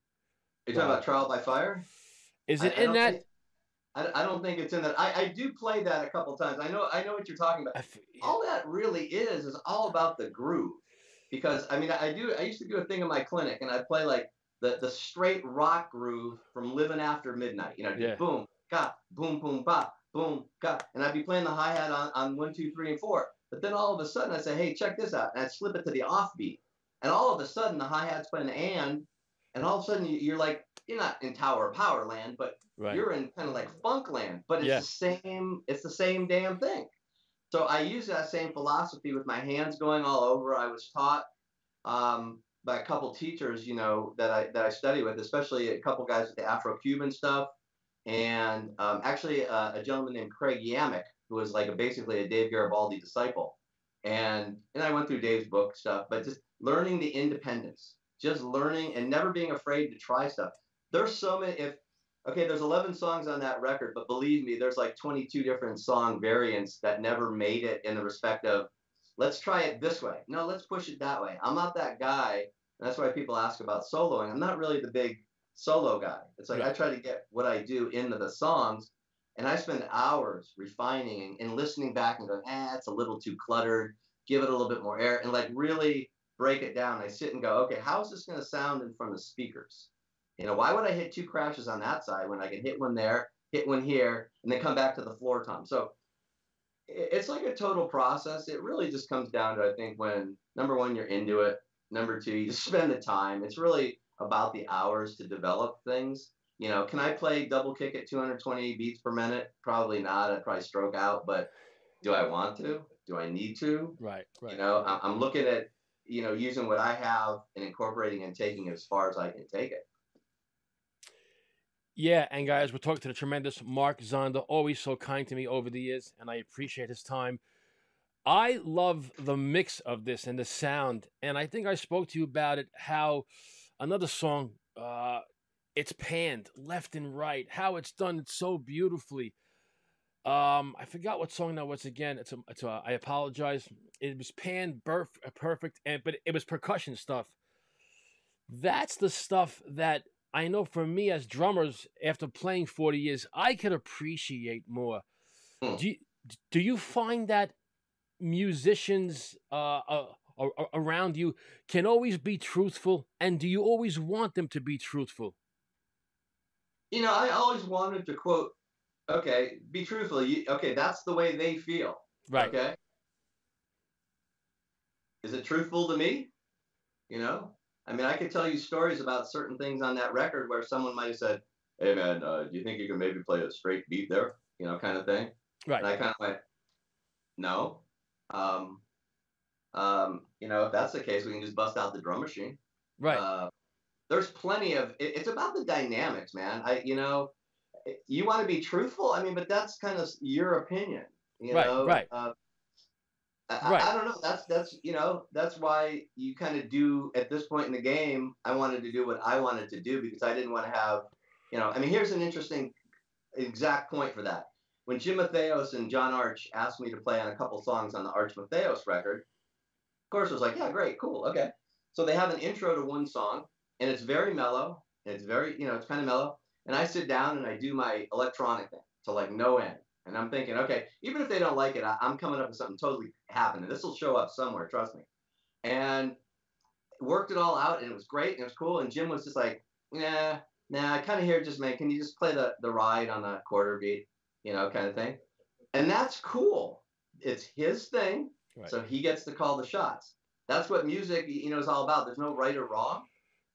Are you talking about Trial by Fire? Is it I in don't that? think- I, I don't think it's in that. I, I do play that a couple times. I know I know what you're talking about. I f- all that really is is all about the groove because i mean i do i used to do a thing in my clinic and i'd play like the the straight rock groove from living after midnight you know Yeah. boom ka boom boom ba boom ka and i'd be playing the hi-hat on, on one two three and four but then all of a sudden i say hey check this out and i'd slip it to the offbeat and all of a sudden the hi-hat's playing and and all of a sudden you- you're like you're not in tower of power land but right. you're in kind of like funk land, but it's Yeah. the same. It's the same damn thing. So I use that same philosophy with my hands going all over. I was taught um, by a couple teachers, you know, that I that I study with, especially a couple guys with the Afro-Cuban stuff, and um, actually uh, a gentleman named Craig Yamick, who was like a, basically a Dave Garibaldi disciple. And and I went through Dave's book stuff, but just learning the independence, just learning and never being afraid to try stuff. There's so many. If okay, there's 11 songs on that record, but believe me, there's like 22 different song variants that never made it in the respect of let's try it this way. No, let's push it that way. I'm not that guy. And that's why people ask about soloing. I'm not really the big solo guy. It's like I try to get what I do into the songs, and I spend hours refining and listening back and going, ah, it's a little too cluttered. Give it a little bit more air, and like really break it down. I sit and go, okay, how's this going to sound in front of speakers? You know, why would I hit two crashes on that side when I can hit one there, hit one here, and then come back to the floor tom? So it's like a total process. It really just comes down to I think when number one you're into it, number two you just spend the time. It's really about the hours to develop things. You know, can I play double kick at 220 beats per minute? Probably not. I'd probably stroke out. But do I want to? Do I need to? Right, right. You know, I'm looking at you know using what I have and incorporating and taking as far as I can take it. Yeah, and guys, we're talking to the tremendous Mark Zonder, always so kind to me over the years, and I appreciate his time. I love the mix of this and the sound, and I think I spoke to you about it. How another song, uh, it's panned left and right. How it's done so beautifully. Um, I forgot what song that was again. It's a, it's a, I apologize. It was pan burf, perfect, and but it was percussion stuff. That's the stuff that I know for me as drummers, after playing 40 years, I could appreciate more. Hmm. Do, you, do you find that musicians uh, uh, around you can always be truthful? And do you always want them to be truthful? You know, I always wanted to quote, okay, be truthful. You, okay, that's the way they feel. Right. Okay. Is it truthful to me? You know, I mean, I could tell you stories about certain things on that record where someone might have said, "Hey, man, uh, do you think you can maybe play a straight beat there?" You know, kind of thing. Right. And I kind of went, "No." Um, um, you know, if that's the case, we can just bust out the drum machine. Right. Uh, there's plenty of. It, it's about the dynamics, man. I, you know, you want to be truthful. I mean, but that's kind of your opinion. You Right, know, right. Uh, I, Right. I, don't know. That's that's you know that's why you kind of do at this point in the game. I wanted to do what I wanted to do because I didn't want to have, you know. I mean, here's an interesting exact point for that. When Jim Matheos and John Arch asked me to play on a couple songs on the Arch Matheos record, of course I was like, yeah, great, cool, okay. So they have an intro to one song, and it's very mellow, and it's very, you know, it's kind of mellow. And I sit down and I do my electronic thing to like no end. And I'm thinking, okay, even if they don't like it, I, I'm coming up with something totally happening. This will show up somewhere, trust me. And worked it all out, and it was great, and it was cool. And Jim was just like, nah, nah, I kind of hear it just man, can you just play the, the ride on the quarter beat, you know, kind of thing. And that's cool. It's his thing, Right. so he gets to call the shots. That's what music, you know, is all about. There's no right or wrong,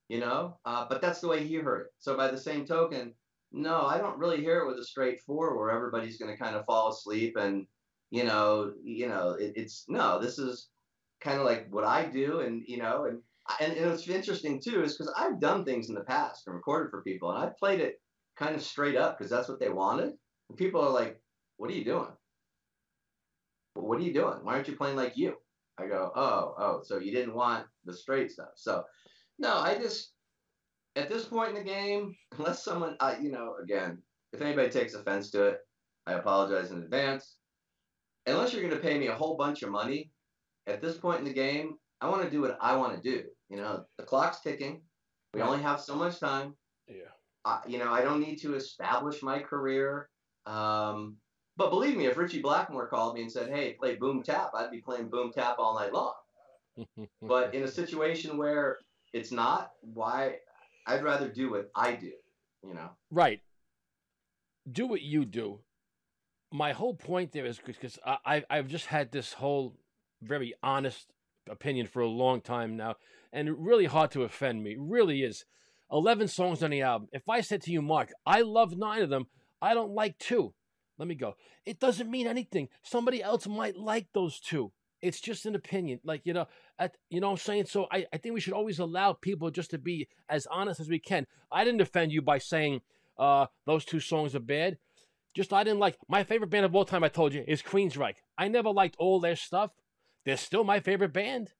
you know, uh, but that's the way he heard it. So by the same token, no, I don't really hear it with a straight four where everybody's going to kind of fall asleep and, you know, you know, it, it's no, this is kind of like what I do, and you know, and and, and interesting too is because I've done things in the past and recorded for people, and I played it kind of straight up because that's what they wanted. And people are like, "What are you doing? What are you doing? Why aren't you playing like you?" I go, "Oh, oh, so you didn't want the straight stuff." So, no, I just at this point in the game, unless someone, I, you know, again, if anybody takes offense to it, I apologize in advance. Unless you're going to pay me a whole bunch of money, at this point in the game, I want to do what I want to do. You know, the clock's ticking. We only have so much time. Yeah. I, you know, I don't need to establish my career. Um, but believe me, if Ritchie Blackmore called me and said, "Hey, play boom tap," I'd be playing boom tap all night long. But in a situation where it's not, why? I'd rather do what I do. You know. Right. Do what you do. My whole point there is because I, I've just had this whole very honest opinion for a long time now, and really hard to offend me. Really is. Eleven songs on the album. If I said to you, Mark, I love nine of them, I don't like two. Let me go. It doesn't mean anything. Somebody else might like those two. It's just an opinion. Like, you know, at, you know what I'm saying? So I, I think we should always allow people just to be as honest as we can. I didn't offend you by saying uh, those two songs are bad. Just I didn't like my favorite band of all time. I told you is Queensryche. I never liked all their stuff. They're still my favorite band.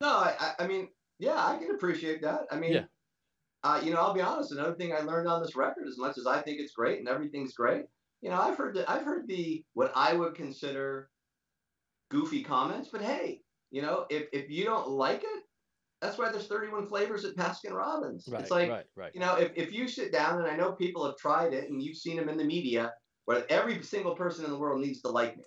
No, I, I- I mean, yeah, I can appreciate that. I mean, Yeah. uh, you know, I'll be honest. Another thing I learned on this record, as much as I think it's great and everything's great, you know, I've heard the, I've heard the what I would consider goofy comments. But hey, you know, if if you don't like it, that's why there's 31 flavors at Baskin Robbins. Right, it's like, right, right. you know, if, if you sit down, and I know people have tried it, and you've seen them in the media, where every single person in the world needs to like me.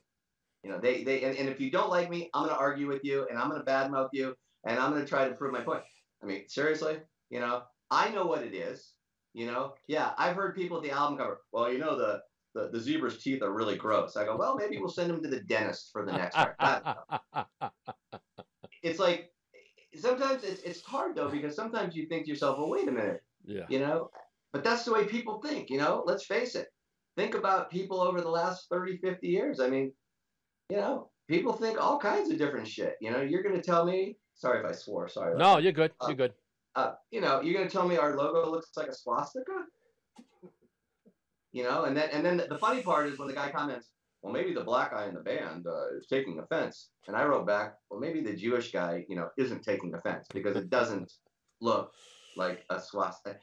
You know, they they and, and if you don't like me, I'm gonna argue with you, and I'm gonna badmouth you, and I'm gonna try to prove my point. I mean, seriously, you know, I know what it is. You know, yeah, I've heard people at the album cover. Well, you know, the the, the zebra's teeth are really gross. I go, well, maybe we'll send him to the dentist for the next record. I don't know. It's like sometimes it's it's hard though because sometimes you think to yourself, well, wait a minute, yeah. you know, but that's the way people think, you know. Let's face it. Think about people over the last 30, 50 years. I mean, you know, people think all kinds of different shit. You know, you're gonna tell me. Sorry if I swore. Sorry. No, you're good. Uh, You're good. uh, you know, you're gonna tell me our logo looks like a swastika? You know, and then and then the funny part is when the guy comments, well, maybe the black guy in the band uh, is taking offense, and I wrote back, well, maybe the Jewish guy, you know, isn't taking offense because it doesn't look like a swastika.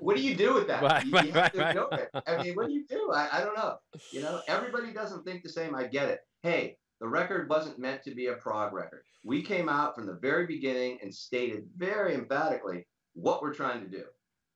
What do you do with that? Right, you, right, you right, it. I mean, what do you do? I, I don't know. You know, everybody doesn't think the same. I get it. Hey, the record wasn't meant to be a prog record. We came out from the very beginning and stated very emphatically what we're trying to do.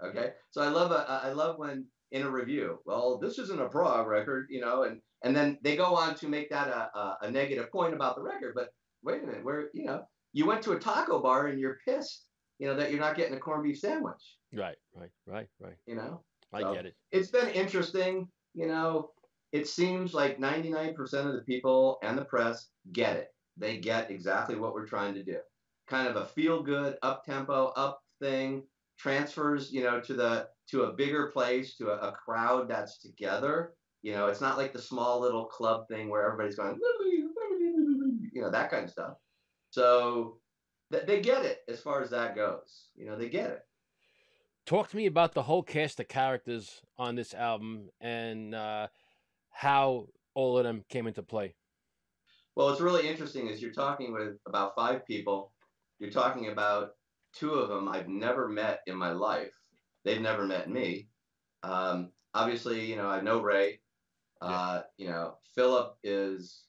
Okay, so I love a, I love when in a review, well, this isn't a prog record, you know, and and then they go on to make that a, a, a negative point about the record. But wait a minute, where you know you went to a taco bar and you're pissed, you know, that you're not getting a corned beef sandwich. Right, right, right, right. You know, I So- get it. it's been interesting. You know, it seems like 99% of the people and the press get it. They get exactly what we're trying to do. Kind of a feel good, up tempo, up thing, transfers, you know, to the to a bigger place, to a, a crowd that's together. You know, it's not like the small little club thing where everybody's going, you know, that kind of stuff. So th- they get it as far as that goes. You know, they get it. Talk to me about the whole cast of characters on this album and uh, how all of them came into play. Well, what's really interesting is you're talking with about five people. You're talking about two of them I've never met in my life. They've never met me. Um, obviously, you know, I know Ray. Uh, you know, Philip is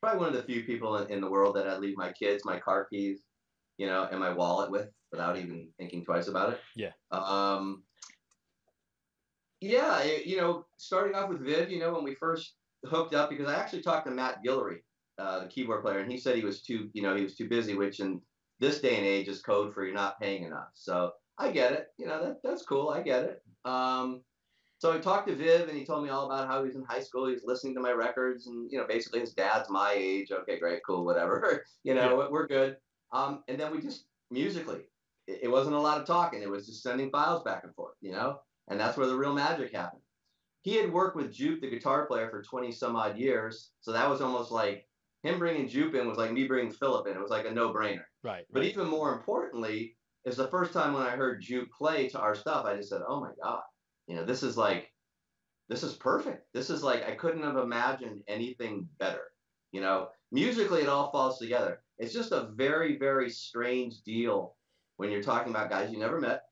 probably one of the few people in, in the world that I leave my kids, my car keys, you know, and my wallet with without even thinking twice about it. Yeah. Um, yeah, you know, starting off with Viv, you know, when we first hooked up, because I actually talked to Matt Guillory, uh, the keyboard player, and he said he was too, you know, he was too busy, which in this day and age is code for you're not paying enough. So I get it. You know, that, that's cool. I get it. Um, so I talked to Viv, and he told me all about how he was in high school. He was listening to my records, and you know, basically his dad's my age. Okay, great, cool, whatever. you know, we're good. Um, and then we just musically, it, it wasn't a lot of talking. It was just sending files back and forth. You know, and that's where the real magic happened. He had worked with Joop, the guitar player, for 20 some odd years, so that was almost like him bringing Joop in was like me bringing Philip in. It was like a no-brainer. Right. But right. even more importantly, is the first time when I heard Joop play to our stuff, I just said, "Oh my god, you know, this is like, this is perfect. This is like I couldn't have imagined anything better. You know, musically it all falls together. It's just a very, very strange deal when you're talking about guys you never met,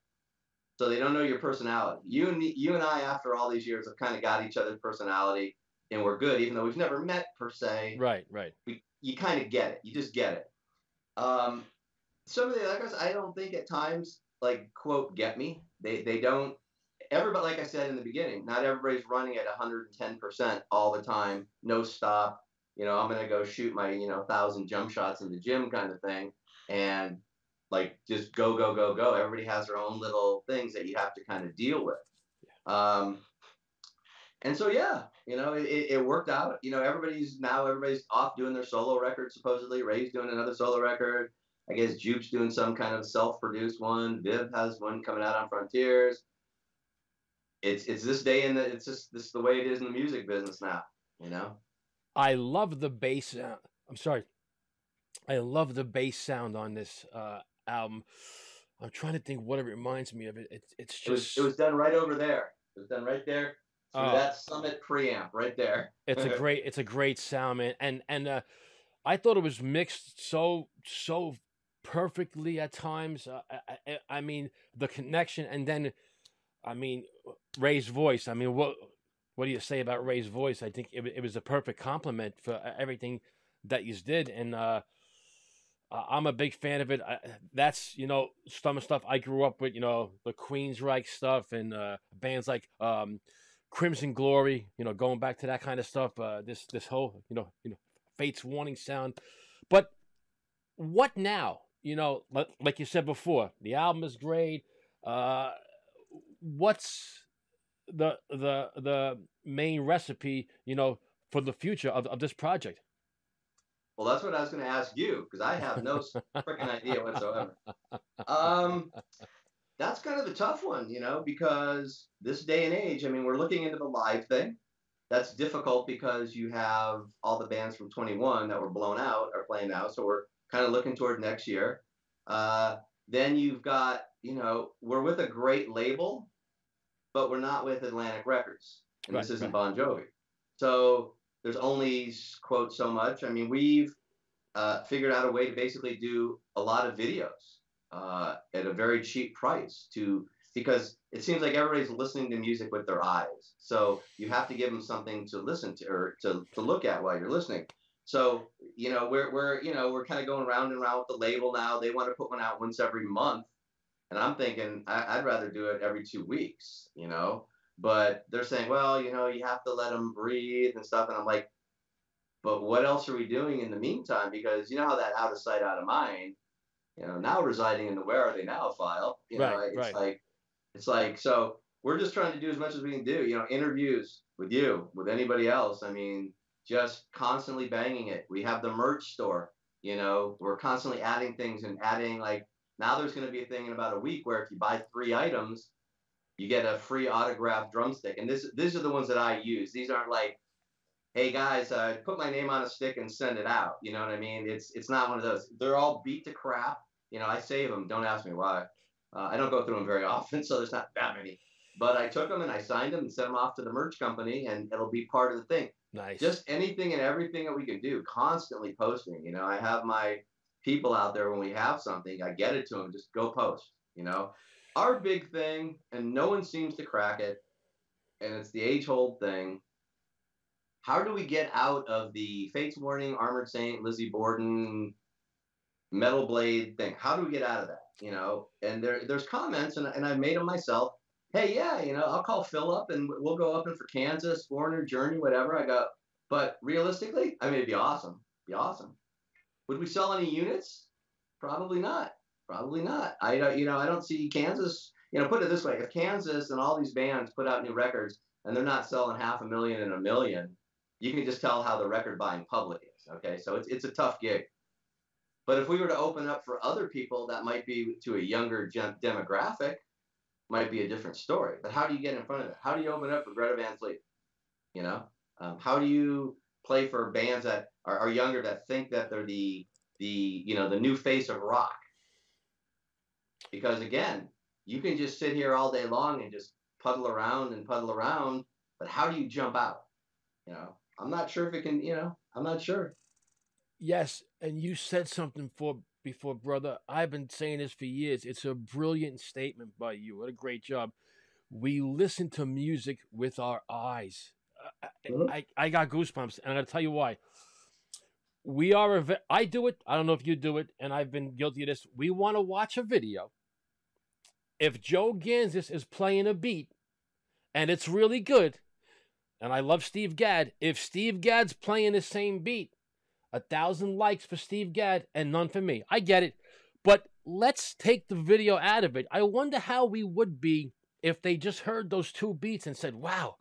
so they don't know your personality. You and me, you and I, after all these years, have kind of got each other's personality, and we're good, even though we've never met per se Right, right. we, you kind of get it. You just get it. Um, some of the other guys, I don't think at times like quote get me. They they don't. Everybody, like I said in the beginning, not everybody's running at 110 percent all the time, no stop. You know, I'm gonna go shoot my you know thousand jump shots in the gym kind of thing, and like just go go go go. Everybody has their own little things that you have to kind of deal with. Um, and so yeah, you know, it, it it worked out. You know, everybody's now everybody's off doing their solo record supposedly. Ray's doing another solo record. I guess Joop's doing some kind of self-produced one. Viv has one coming out on Frontiers. It's it's this day and it's just this is the way it is in the music business now. You know. I love the bass sound. I'm sorry. I love the bass sound on this uh, album. I'm trying to think what it reminds me of. It, it it's It was just it was done right over there. It was done right there. through Oh. that Summit preamp right there. it's a great it's a great sound, man. And and uh, I thought it was mixed so so perfectly at times. Uh, I, I, mean the connection, and then I mean Ray's voice. I mean what what do you say about Ray's voice? I think it, it was a perfect compliment for uh, everything that you did, and uh, I'm a big fan of it. I, that's you know some stuff I grew up with. You know the Queensryche stuff and uh, bands like um, Crimson Glory. You know going back to that kind of stuff. Uh, this this whole you know you know Fates Warning sound, but what now? You know, like, you said before, the album is great. Uh, what's the the the main recipe? You know, for the future of, of this project. Well, that's what I was going to ask you because I have no freaking idea whatsoever. Um, that's kind of the tough one, you know, because this day and age, I mean, we're looking into the live thing. That's difficult because you have all the bands from 21 that were blown out are playing now. So we're kind of looking toward next year. Uh, then you've got, you know, we're with a great label, but we're not with Atlantic Records. And Right, this isn't right. Bon Jovi. So there's only, quote, so much. I mean, we've uh, figured out a way to basically do a lot of videos uh, at a very cheap price to because it seems like everybody's listening to music with their eyes. So you have to give them something to listen to or to, to look at while you're listening. So you know we're we're you know we're kind of going round and round with the label now. They want to put one out once every month, and I'm thinking I, I'd rather do it every two weeks. You know, but they're saying, well, you know, you have to let them breathe and stuff, and I'm like, but what else are we doing in the meantime? Because you know how that out of sight, out of mind, you know, now residing in the where are they now file. You know, it's right. like it's like so we're just trying to do as much as we can do. You know, interviews with you, with anybody else. I mean, just constantly banging it. We have the merch store. You know, we're constantly adding things and adding like now there's going to be a thing in about a week where if you buy three items, you get a free autographed drumstick. And this these are the ones that I use. These aren't like hey guys, uh, put my name on a stick and send it out. You know what I mean? It's it's not one of those. They're all beat to crap. You know, I save them. Don't ask me why. Uh, I don't go through them very often, so there's not that many. But I took them and I signed them and sent them off to the merch company, and it'll be part of the thing. Nice. Just anything and everything that we can do, constantly posting. You know, I have my people out there when we have something, I get it to them. Just go post. You know, our big thing, and no one seems to crack it, and it's the age-old thing how do we get out of the Fates Warning, Armored Saint, Lizzie Borden, Metal Blade thing? How do we get out of that? You know, and there there's comments, and, and I made them myself. Hey, yeah, you know, I'll call Phil up, and we'll go up and for Kansas, Foreigner, Journey, whatever. I go, but realistically, I mean, it'd be awesome. Be awesome. Would we sell any units? Probably not. Probably not. I don't, you know, I don't see Kansas. You know, put it this way: if Kansas and all these bands put out new records and they're not selling half a million and a million, you can just tell how the record buying public is. Okay, so it's it's a tough gig. But if we were to open up for other people, that might be to a younger demographic, might be a different story. But how do you get in front of it? How do you open up for Greta Van Fleet? You know, um, how do you play for bands that are, are younger that think that they're the the you know the new face of rock? Because again, you can just sit here all day long and just puddle around and puddle around, but how do you jump out? You know, I'm not sure if it can. You know, I'm not sure. Yes, and you said something for before, brother. I've been saying this for years. It's a brilliant statement by you. What a great job. We listen to music with our eyes. I. I, I got goosebumps, and I'm gonna tell you why. We are a. I do it. I don't know if you do it, and I've been guilty of this. We want to watch a video. If Joe Gansas is playing a beat, and it's really good, and I love Steve Gadd. If Steve Gadd's playing the same beat, a thousand likes for Steve Gadd and none for me. I get it. But let's take the video out of it. I wonder how we would be if they just heard those two beats and said, wow,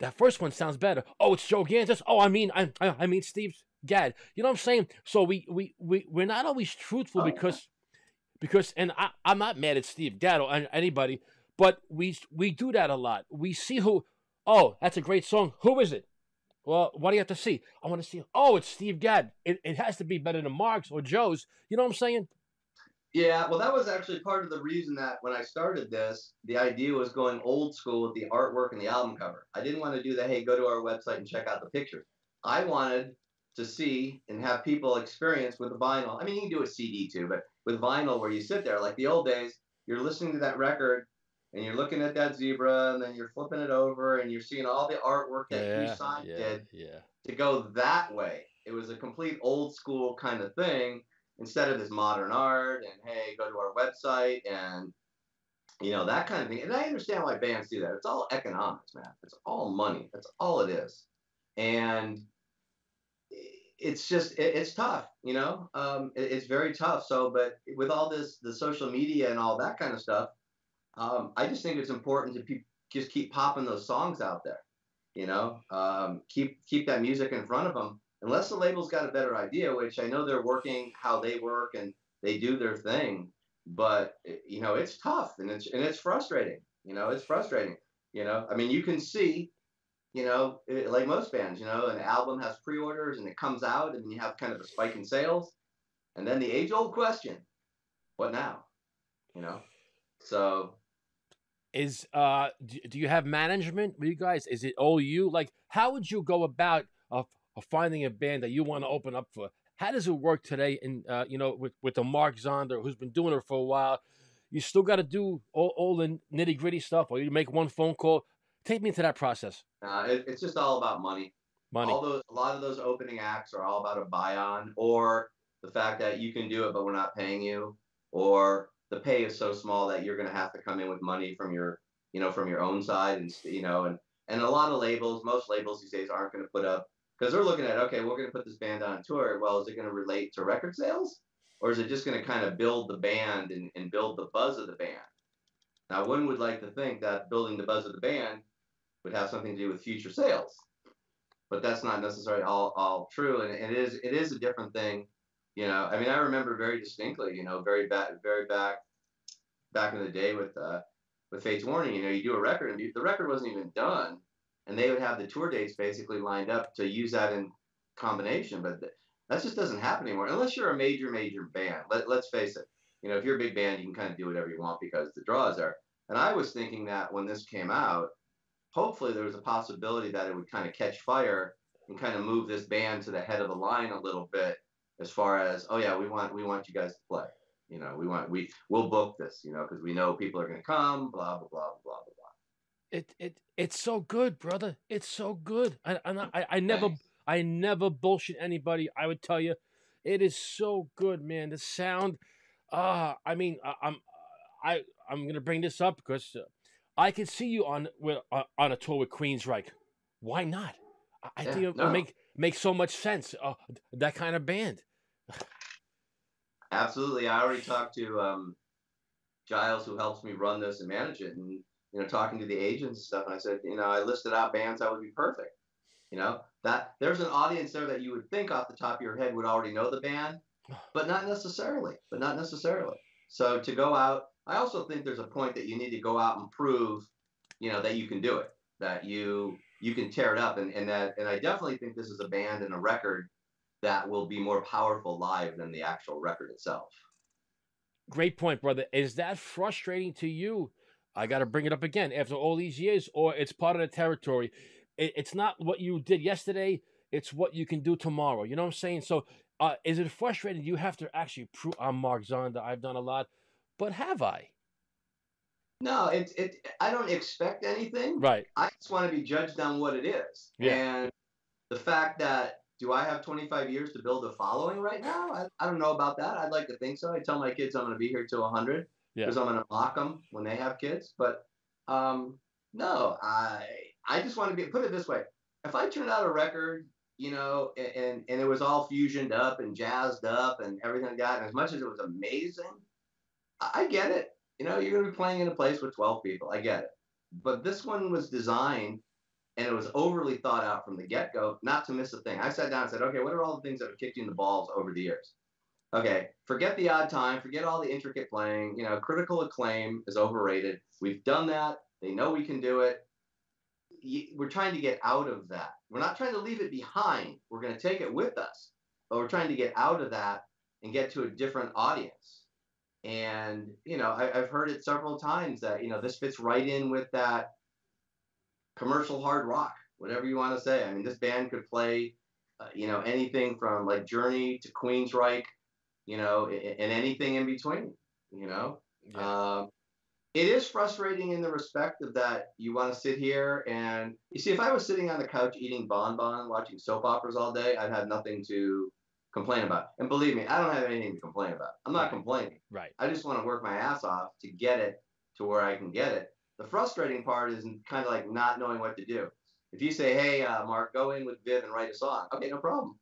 that first one sounds better. Oh, it's Joe Gansas. Oh, I mean, I, I, I mean Steve Gadd. You know what I'm saying? So we we we we're not always truthful Oh, yeah. because because and I, I'm not mad at Steve Gadd or anybody, but we we do that a lot. We see who. Oh, that's a great song. Who is it? Well, what do you have to see? I want to see. Oh, it's Steve Gadd. It, it has to be better than Mark's or Joe's. You know what I'm saying? Yeah, well, that was actually part of the reason that when I started this, the idea was going old school with the artwork and the album cover. I didn't want to do the hey, go to our website and check out the pictures. I wanted to see and have people experience with the vinyl. I mean, you can do a CD too, but with vinyl where you sit there, like the old days, you're listening to that record and you're looking at that zebra and then you're flipping it over and you're seeing all the artwork that you signed did yeah. to go that way. It was a complete old school kind of thing instead of this modern art and hey, go to our website and you know that kind of thing. And I understand why bands do that. It's all economics, man. It's all money. That's all it is. And it's just it, it's tough, you know. Um, it- it's very tough. So, but with all this, the social media and all that kind of stuff, um, I just think it's important to pe- just keep popping those songs out there you know um, keep keep that music in front of them unless the label's got a better idea which i know they're working how they work and they do their thing but you know it's tough and it's and it's frustrating. You know, it's frustrating. You know, I mean, you can see, you know, it, like most bands, you know, an album has pre-orders and it comes out, and you have kind of a spike in sales, and then the age-old question, what now? You know, so is uh do, do you have management with you guys? Is it all you? Like how would you go about uh, finding a band that you want to open up for? How does it work today in uh, you know with with the mark zonder who's been doing it for a while? You still got to do all, all the nitty gritty stuff or you make one phone call? Take me into that process. Uh, it, it's just all about money. Money. All those a lot of those opening acts are all about a buy on or the fact that you can do it but we're not paying you or the pay is so small that you're going to have to come in with money from your you know from your own side and you know and and a lot of labels most labels these days aren't going to put up because they're looking at okay we're going to put this band on tour. Well is it going to relate to record sales? Or is it just going to kind of build the band and, and build the buzz of the band? Now one would like to think that building the buzz of the band would have something to do with future sales but that's not necessarily all, all true. And it is it is a different thing you know, I mean, I remember very distinctly, you know, very back, very back, back in the day with uh, with Fates Warning. You know, you do a record, and the record wasn't even done, and they would have the tour dates basically lined up to use that in combination. But that just doesn't happen anymore, unless you're a major, major band. Let, let's face it. You know, if you're a big band, you can kind of do whatever you want because the draws are. And I was thinking that when this came out, hopefully there was a possibility that it would kind of catch fire and kind of move this band to the head of the line a little bit as far as oh yeah we want we want you guys to play. You know we want we we'll book this you know because we know people are going to come blah blah blah blah blah blah. It it it's so good brother. It's so good. And i i, I never Thanks. i never bullshit anybody. I would tell you it is so good man. The sound uh i mean I, i'm i i'm gonna bring this up because uh, i can see you on with, uh, on a tour with queensryche. Why not? I, I yeah, think it no. would make makes so much sense. Uh, that kind of band. Absolutely. I already talked to um, Giles, who helps me run this and manage it, and you know, talking to the agents and stuff. And I said, you know, I listed out bands that would be perfect. You know, that there's an audience there that you would think off the top of your head would already know the band, but not necessarily. But not necessarily. So to go out, I also think there's a point that you need to go out and prove, you know, that you can do it. That you you can tear it up. And, and that and I definitely think this is a band and a record that will be more powerful live than the actual record itself. Great point, brother. Is that frustrating to you? I got to bring it up again after all these years, or it's part of the territory. It, it's not what you did yesterday; it's what you can do tomorrow. You know what I'm saying? So, uh, is it frustrating? You have to actually prove. I'm Mark Zonder. I've done a lot, but have I? No, it, it I don't expect anything. Right. I just want to be judged on what it is. Yeah. And the fact that do I have 25 years to build a following right now? I, I don't know about that. I'd like to think so. I tell my kids I'm going to be here till 100 because yeah. I'm going to mock them when they have kids. But um, no, I I just want to be put it this way. If I turned out a record, you know, and and it was all fusioned up and jazzed up and everything like that, and as much as it was amazing, I get it. You know, you're going to be playing in a place with 12 people. I get it. But this one was designed and it was overly thought out from the get go, not to miss a thing. I sat down and said, okay, what are all the things that have kicked you in the balls over the years? Okay, forget the odd time, forget all the intricate playing. You know, critical acclaim is overrated. We've done that. They know we can do it. We're trying to get out of that. We're not trying to leave it behind. We're going to take it with us, but we're trying to get out of that and get to a different audience. And, you know, I, have heard it several times that, you know, this fits right in with that commercial hard rock, whatever you want to say. I mean, this band could play, uh, you know, anything from like Journey to Queensryche, you know, and, and anything in between, you know. Yeah. Um, it is frustrating in the respect of that you want to sit here and you see if I was sitting on the couch eating bonbon watching soap operas all day, I'd have nothing to complain about. And believe me, I don't have anything to complain about. I'm not right. complaining. Right. I just want to work my ass off to get it to where I can get it. The frustrating part is kind of like not knowing what to do. If you say, "Hey, uh, Mark, go in with Viv and write a song," okay, no problem,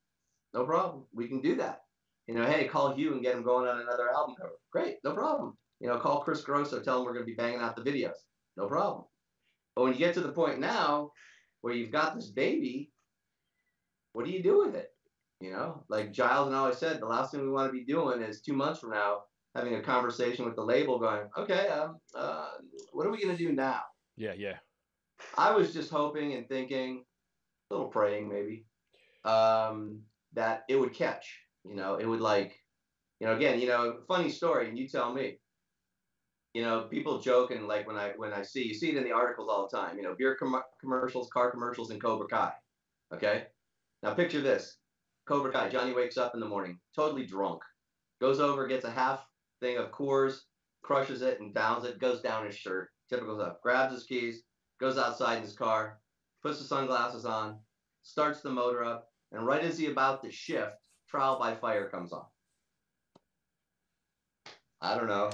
no problem. We can do that. You know, hey, call Hugh and get him going on another album cover. Great, no problem. You know, call Chris Grosso, tell him we're going to be banging out the videos. No problem. But when you get to the point now where you've got this baby, what do you do with it? You know, like Giles and I always said, the last thing we want to be doing is two months from now having a conversation with the label, going, okay, um, uh, what are we gonna do now? Yeah, yeah. I was just hoping and thinking, a little praying maybe, um, that it would catch. You know, it would like, you know, again, you know, funny story, and you tell me. You know, people joke and like when I when I see you see it in the articles all the time. You know, beer com- commercials, car commercials, and Cobra Kai. Okay, now picture this: Cobra Kai. Johnny wakes up in the morning, totally drunk, goes over, gets a half thing of Coors, crushes it, and downs it. Goes down his shirt. Typical stuff. Grabs his keys, goes outside in his car, puts the sunglasses on, starts the motor up, and right as he about to shift, trial by fire comes on. I don't know.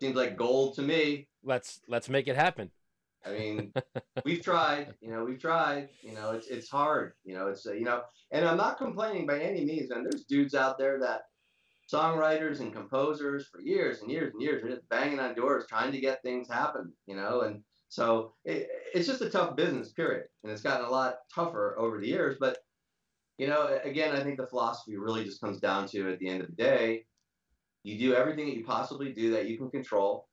Seems like gold to me. Let's let's make it happen. I mean, we've tried. You know, we've tried. You know, it's it's hard. You know, it's uh, you know, and I'm not complaining by any means. And there's dudes out there that songwriters and composers for years and years and years are just banging on doors trying to get things happen. You know, and so it, it's just a tough business, period. And it's gotten a lot tougher over the years. But you know, again, I think the philosophy really just comes down to at the end of the day, you do everything that you possibly do that you can control,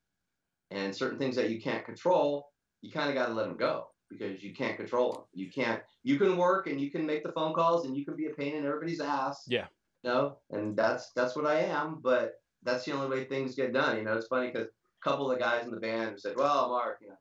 and certain things that you can't control, you kind of got to let them go because you can't control them. You can't. You can work and you can make the phone calls and you can be a pain in everybody's ass. Yeah. You know, and that's that's what I am. But that's the only way things get done. You know, it's funny because a couple of the guys in the band said, "Well, Mark, you know,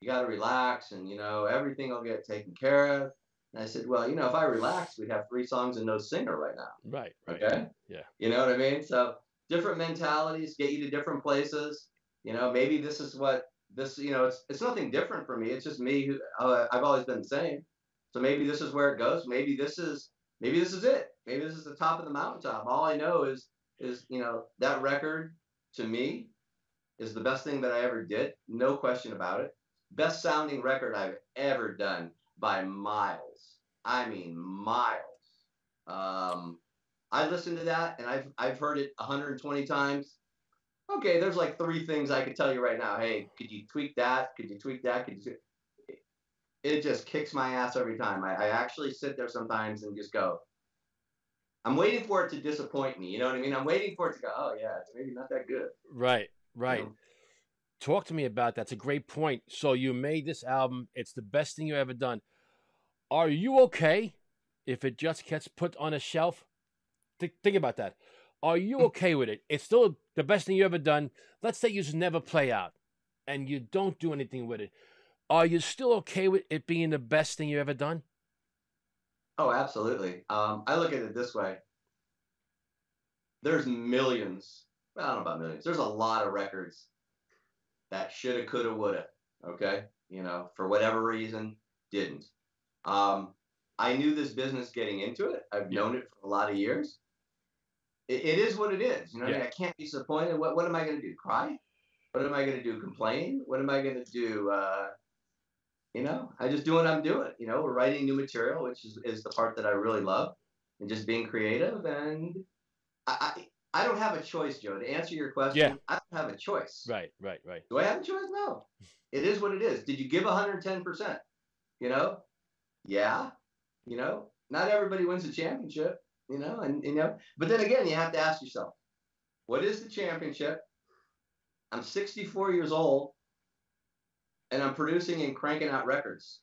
you got to relax and you know everything will get taken care of." And I said, "Well, you know, if I relax, we'd have three songs and no singer right now." Right. right. Okay. Yeah. You know what I mean? So different mentalities get you to different places. You know, maybe this is what this. You know, it's it's nothing different for me. It's just me who uh, I've always been the same. So maybe this is where it goes. Maybe this is maybe this is it. Maybe this is the top of the mountaintop. All I know is is you know that record to me is the best thing that I ever did. No question about it. Best sounding record I've ever done by miles. I mean miles. Um, I listened to that and I've I've heard it 120 times. Okay, there's like three things I could tell you right now. Hey, could you tweak that? Could you tweak that? Could you? It just kicks my ass every time. I, I actually sit there sometimes and just go. I'm waiting for it to disappoint me. You know what I mean? I'm waiting for it to go. Oh yeah, it's maybe not that good. Right. Right. You know? Talk to me about that. That's a great point. So you made this album. It's the best thing you ever done. Are you okay if it just gets put on a shelf? Th- think about that. Are you okay with it? It's still the best thing you ever done. Let's say you just never play out and you don't do anything with it. Are you still okay with it being the best thing you ever done? Oh, absolutely. Um, I look at it this way. There's millions. Well, I don't know about millions. There's a lot of records that shoulda, coulda, woulda. Okay, you know, for whatever reason, didn't. Um, I knew this business getting into it. I've known it for a lot of years. It, it is what it is. You know, what I, mean? I can't be disappointed. What What am I going to do? Cry? What am I going to do? Complain? What am I going to do? Uh, you know, I just do what I'm doing. You know, we're writing new material, which is, is the part that I really love, and just being creative. And I, I I don't have a choice, Joe. To answer your question, Yeah. I don't have a choice. Right, right, right. Do I have a choice? No. It is what it is. Did you give 110%? You know? Yeah. You know, not everybody wins a championship, you know, and you know, but then again, you have to ask yourself, what is the championship? I'm 64 years old and I'm producing and cranking out records.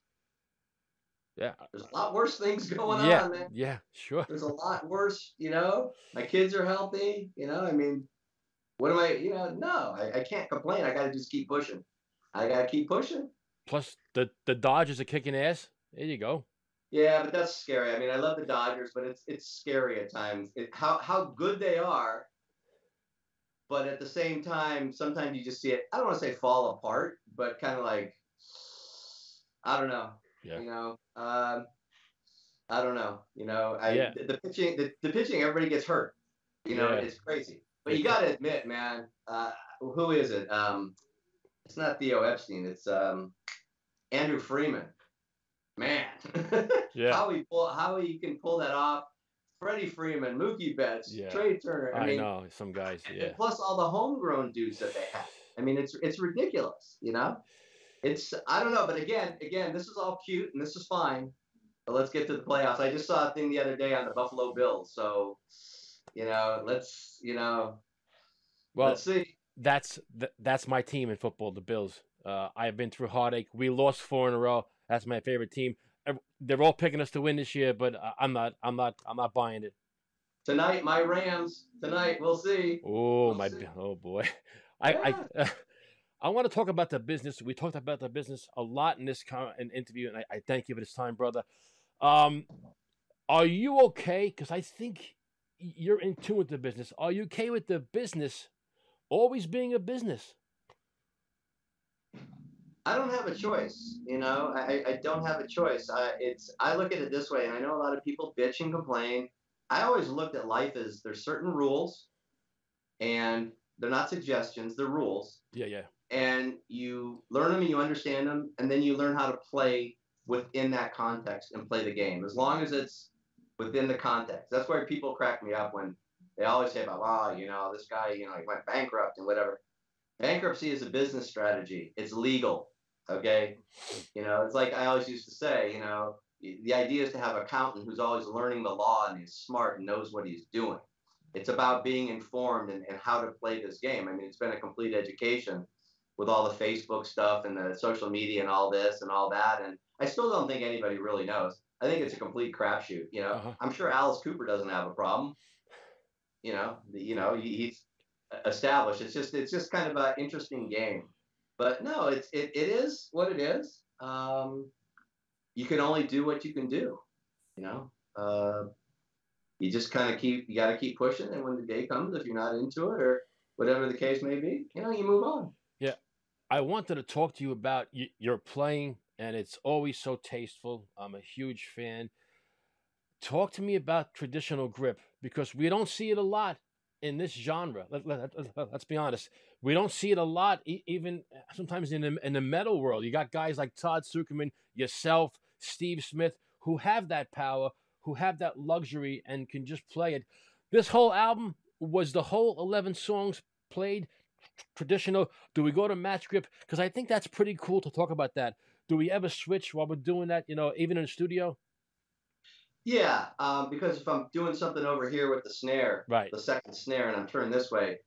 Yeah. There's a lot worse things going yeah. on, man. Yeah, sure. There's a lot worse, you know. My kids are healthy, you know. I mean, what am I, you know? No, I, I can't complain. I got to just keep pushing. I got to keep pushing. Plus the the Dodgers are kicking ass. There you go. Yeah, but that's scary. I mean, I love the Dodgers, but it's it's scary at times. It, how how good they are, but at the same time, sometimes you just see it. I don't want to say fall apart, but kind of like I don't know. Yeah. You know, um, I don't know. You know, I Yeah. the, the pitching the, the pitching everybody gets hurt. You know, Yeah. it's crazy. But you got to admit, man, uh, who is it? Um, it's not Theo Epstein. It's um, Andrew Friedman. Man, Yeah. how he pull, how he can pull that off. Freddie Freeman, Mookie Betts, Yeah. Trea Turner. I, I, mean, know some guys. and Yeah. plus all the homegrown dudes that they have. I mean, it's it's ridiculous. You know, it's I don't know, but again, again, this is all cute and this is fine. But let's get to the playoffs. I just saw a thing the other day on the Buffalo Bills. So, you know, let's you know, Well, Let's see. that's that's my team in football, the Bills. Uh, I've been through heartache. We lost four in a row. That's my favorite team. They're all picking us to win this year, but uh, I'm not. I'm not. I'm not buying it. Tonight, my Rams. Tonight, we'll see. Oh We'll my! see. Oh boy, I I, I want to talk about the business. We talked about the business a lot in this con- in interview, and I, I thank you for this time, brother. Um, are you okay? Because I think you're in tune with the business. Are you okay with the business always being a business? I don't have a choice. You know, I, I- don't have a choice. I, it's I look at it this way, and I know a lot of people bitch and complain. I always looked at life as there's certain rules, and they're not suggestions; they're rules. Yeah, yeah. and you learn them and you understand them, and then you learn how to play within that context and play the game. As long as it's within the context. That's why people crack me up when they always say about, wow, you know, this guy, you know, he went bankrupt and whatever. Bankruptcy is a business strategy. It's legal. Okay. You know, it's like I always used to say, you know, the idea is to have an accountant who's always learning the law and he's smart and knows what he's doing. It's about being informed and, and how to play this game. I mean, it's been a complete education with all the Facebook stuff and the social media and all this and all that. And I still don't think anybody really knows. I think it's a complete crapshoot. You know, Uh-huh. I'm sure Alice Cooper doesn't have a problem. You know, you know, he's established. It's just, it's just kind of an interesting game. But no, it's, it, it is what it is. Um, you can only do what you can do. You know, uh, you just kind of keep, you got to keep pushing. And when the day comes, if you're not into it or whatever the case may be, you know, you move on. Yeah, I wanted to talk to you about y- your playing, and it's always so tasteful. I'm a huge fan. Talk to me about traditional grip because we don't see it a lot in this genre. Let, let, us be honest. We don't see it a lot, e- even sometimes in the, in the metal world. You got guys like Todd Sucherman, yourself, Steve Smith, who have that power, who have that luxury, and can just play it. This whole album was the whole 11 songs played traditional? Do we go to match grip? Because I think that's pretty cool to talk about that. Do we ever switch while we're doing that? You know, even in the studio. Yeah, um, because if I'm doing something over here with the snare, Right. the second snare, and I'm turning this way,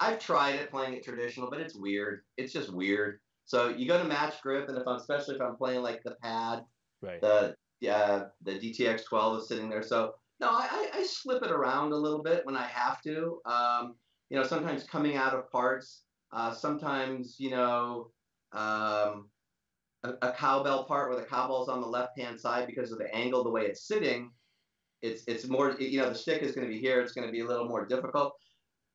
I've tried it playing it traditional, but it's weird. It's just weird. So you go to match grip, and if I'm especially if I'm playing like the pad, Right. the uh, the DTX 12 is sitting there. So no, I, I, I slip it around a little bit when I have to. Um, you know, sometimes coming out of parts. Uh, sometimes you know. Um, a, a cowbell part where the cowbell's on the left hand side because of the angle, the way it's sitting, it's it's more you know the stick is going to be here. It's going to be a little more difficult.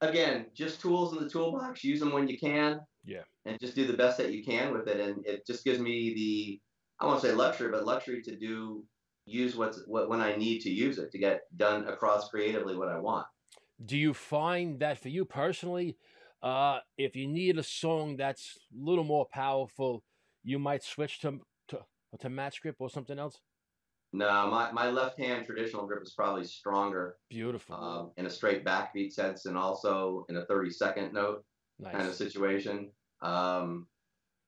Again, just tools in the toolbox. Use them when you can. Yeah. And just do the best that you can with it, and it just gives me the I won't say luxury, but luxury to do use what's what when I need to use it to get done across creatively what I want. Do you find that for you personally, uh, if you need a song that's a little more powerful, you might switch to to, to match grip or something else? No, my, my left hand traditional grip is probably stronger Beautiful. um, in a straight backbeat sense and also in a 30 second note. kind of situation. Um,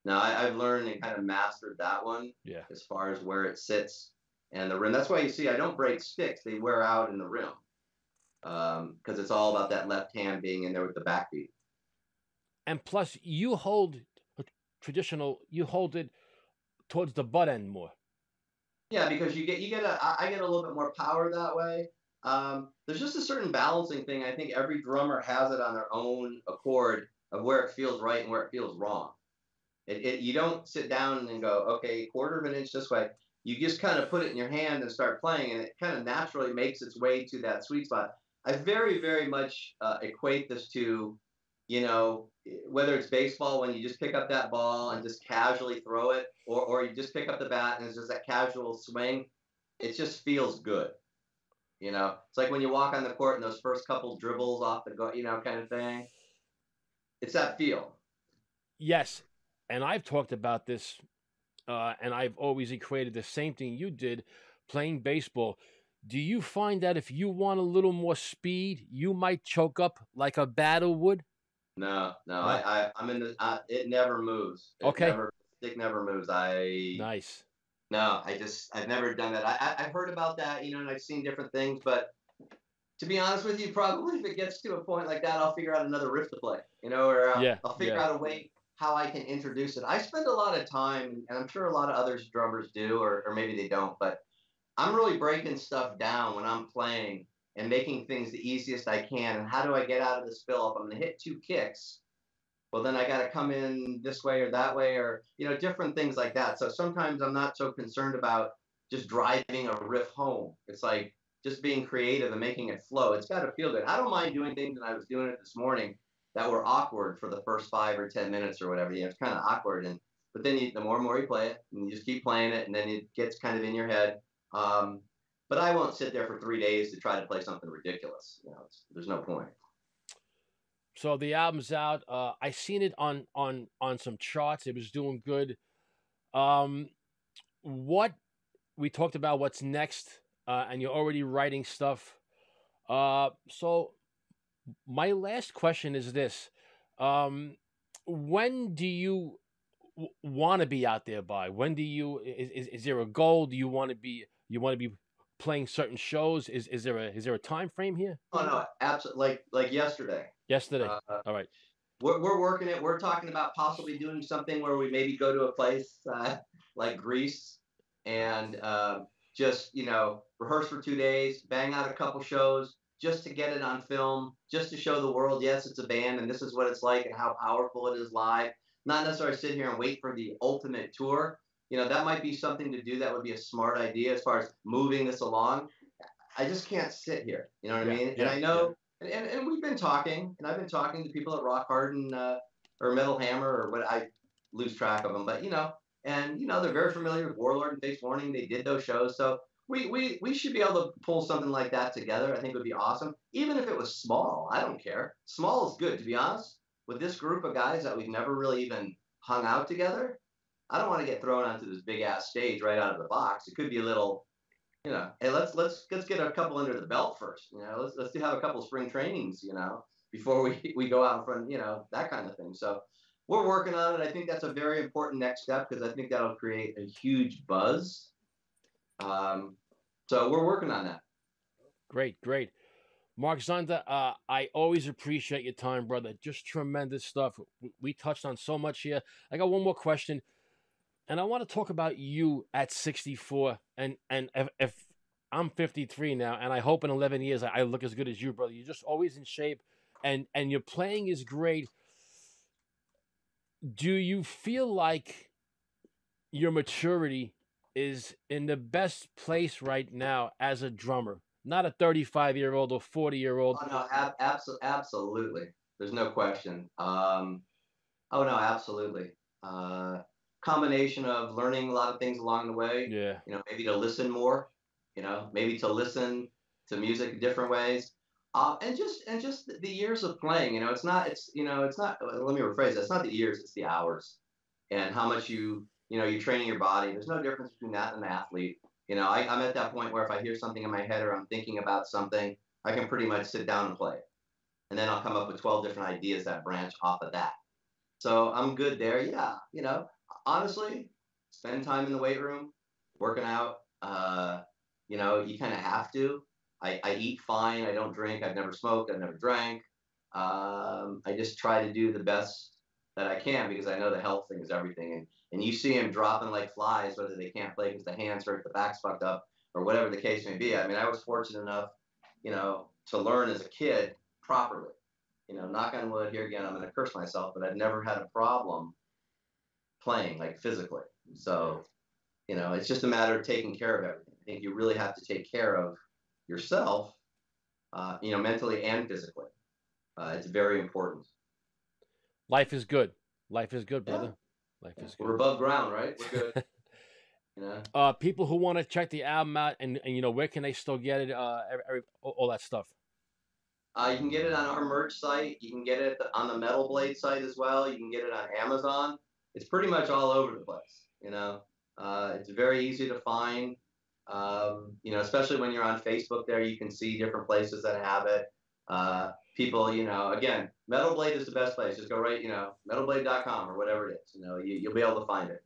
now I, I've learned and kind of mastered that one Yeah. as far as where it sits and the rim. That's why you see I don't break sticks; they wear out in the rim because it's all about that left hand being in there with the backbeat. And plus, you hold traditional. You hold it towards the butt end more. Yeah, because you get you get a I get a little bit more power that way. Um, there's just a certain balancing thing. I think every drummer has it on their own accord of where it feels right and where it feels wrong. It, it you don't sit down and go, okay, quarter of an inch this way. You just kind of put it in your hand and start playing, and it kind of naturally makes its way to that sweet spot. I very, very much uh, equate this to, you know, whether it's baseball when you just pick up that ball and just casually throw it, or, or you just pick up the bat and it's just that casual swing. It just feels good. You know, it's like when you walk on the court and those first couple dribbles off the go, you know, kind of thing. It's that feel. Yes, and I've talked about this, uh, and I've always equated the same thing you did, playing baseball. Do you find that if you want a little more speed, you might choke up like a batter would? No, no, I, I, I'm in the. I, it never moves. It Okay. Never, stick never moves. I. Nice. No, I just I've never done that. I, I I've heard about that, you know, and I've seen different things, but to be honest with you, probably if it gets to a point like that, I'll figure out another riff to play, you know, or uh, Yeah, I'll figure yeah. out a way how I can introduce it. I spend a lot of time, and I'm sure a lot of others drummers do, or, or maybe they don't, but I'm really breaking stuff down when I'm playing and making things the easiest I can. And how do I get out of this fill up? I'm going to hit two kicks, well, then I got to come in this way or that way, or, you know, different things like that. So sometimes I'm not so concerned about just driving a riff home. It's like just being creative and making it flow. It's got to feel good. I don't mind doing things, and I was doing it this morning that were awkward for the first five or ten minutes or whatever. You know, it's kind of awkward, and but then you, the more and more you play it, and you just keep playing it, and then it gets kind of in your head. Um, but I won't sit there for three days to try to play something ridiculous. You know, there's no point. So the album's out. Uh, I seen it on on on some charts. It was doing good. Um, what we talked about what's next, uh, and you're already writing stuff. Uh, so my last question is this: um, When do you w- want to be out there by? When do you is, is, is there a goal? Do you want to be you want to be playing certain shows? Is is there a is there a time frame here? Oh no, absolutely. Like like yesterday. Yesterday. Uh, All right. we're, we're working it. We're talking about possibly doing something where we maybe go to a place uh, like Greece and uh, just you know rehearse for two days, bang out a couple shows just to get it on film, just to show the world, yes, it's a band and this is what it's like and how powerful it is live. Not necessarily sit here and wait for the ultimate tour. You know that might be something to do. That would be a smart idea as far as moving this along. I just can't sit here. You know what I Yeah, mean? and I know and, and, and we've been talking, and I've been talking to people at Rock Hard and uh, or Metal Hammer or what I lose track of them, but you know, and you know they're very familiar with Warlord and Fates Warning. They did those shows, so we we we should be able to pull something like that together. I think would be awesome, even if it was small. I don't care. Small is good, to be honest. With this group of guys that we've never really even hung out together, I don't want to get thrown onto this big ass stage right out of the box. It could be a little you know, hey, let's let's let's get a couple under the belt first. You know, let's let's have a couple spring trainings. You know, before we we go out in front. You know, that kind of thing. So we're working on it. I think that's a very important next step because I think that'll create a huge buzz. Um, so we're working on that. Great, great. Mark Zonder, uh, I always appreciate your time, brother. Just tremendous stuff. We touched on so much here. I got one more question, and I want to talk about you at 64. And and if, if I'm 53 now, and I hope in 11 years I, look as good as you, brother. You're just always in shape, and and your playing is great. Do you feel like your maturity is in the best place right now as a drummer? Not a 35 year old or 40 year old. Oh no, ab- abso- absolutely. There's no question. Um, oh no, absolutely. Uh, combination of learning a lot of things along the way. Yeah. You know, maybe to listen more. You know, maybe to listen to music different ways. Uh, and just and just the years of playing. You know, it's not. It's you know, it's not. Let me rephrase that. It's not the years. It's the hours, and how much you you know you're training your body. There's no difference between that and an athlete. You know, I, I'm at that point where if I hear something in my head or I'm thinking about something, I can pretty much sit down and play it. And then I'll come up with 12 different ideas that branch off of that. So I'm good there. Yeah. You know, honestly, spend time in the weight room, working out. Uh, you know, you kind of have to. I, I eat fine. I don't drink. I've never smoked. I've never drank. Um, I just try to do the best that I can because I know the health thing is everything. And and you see them dropping like flies, whether they can't play because the hands hurt, the back's fucked up, or whatever the case may be. I mean, I was fortunate enough, you know, to learn as a kid properly. You know, knock on wood here again, I'm going to curse myself, but I've never had a problem playing like physically. So, you know, it's just a matter of taking care of everything. I think you really have to take care of yourself, uh, you know, mentally and physically. Uh, it's very important. Life is good. Life is good, brother. Life is good. We're above ground, right? We're good. you know. Uh, people who want to check the album out and, and you know where can they still get it? Uh, every, every, all, all that stuff. Uh, you can get it on our merch site. You can get it on the Metal Blade site as well. You can get it on Amazon. It's pretty much all over the place. You know, uh, it's very easy to find. Um, you know, especially when you're on Facebook, there you can see different places that have it. Uh, people, you know, again, Metal Blade is the best place. Just go right, you know, metalblade.com or whatever it is. You know, you, you'll be able to find it.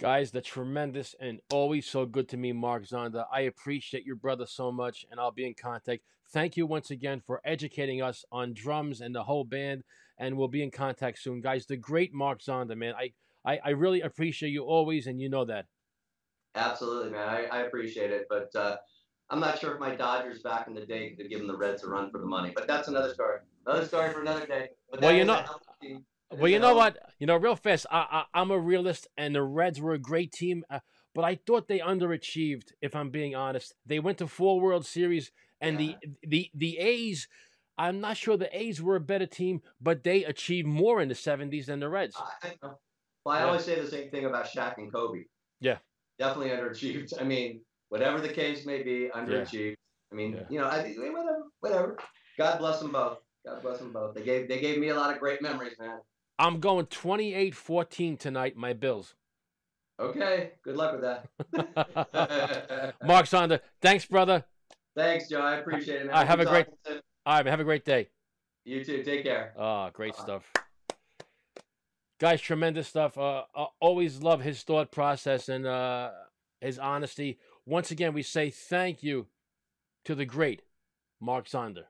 Guys, the tremendous and always so good to me, Mark Zonder. I appreciate your brother so much, and I'll be in contact. Thank you once again for educating us on drums and the whole band, and we'll be in contact soon, guys. The great Mark Zonder, man. I, I, I really appreciate you always, and you know that. Absolutely, man. I, I appreciate it, but uh, I'm not sure if my Dodgers back in the day could give them the Reds a run for the money. But that's another story. Another story for another day. But Well, you know- hell of a team. It Well, you know what? You know, real fast. I, I I'm a realist, and the Reds were a great team, uh, but I thought they underachieved. If I'm being honest, they went to four World Series, and the the the A's. I'm not sure the A's were a better team, but they achieved more in the '70s than the Reds. I. Well, I Yeah. always say the same thing about Shaq and Kobe. Yeah. Definitely underachieved. I mean, whatever the case may be, underachieved. I mean, Yeah. you know, I whatever, whatever. God bless them both. God bless them both. They gave they gave me a lot of great memories, man. I'm going 28-14 tonight. My Bills. Okay, good luck with that. Mark Zonder, thanks, brother. Thanks, Joe. I appreciate it, man. I have a great-. All right, man, have a great day. You too. Take care. Ah, great stuff. Guys, tremendous stuff. Uh, uh, always love his thought process and uh, his honesty. Once again, we say thank you to the great Mark Zonder.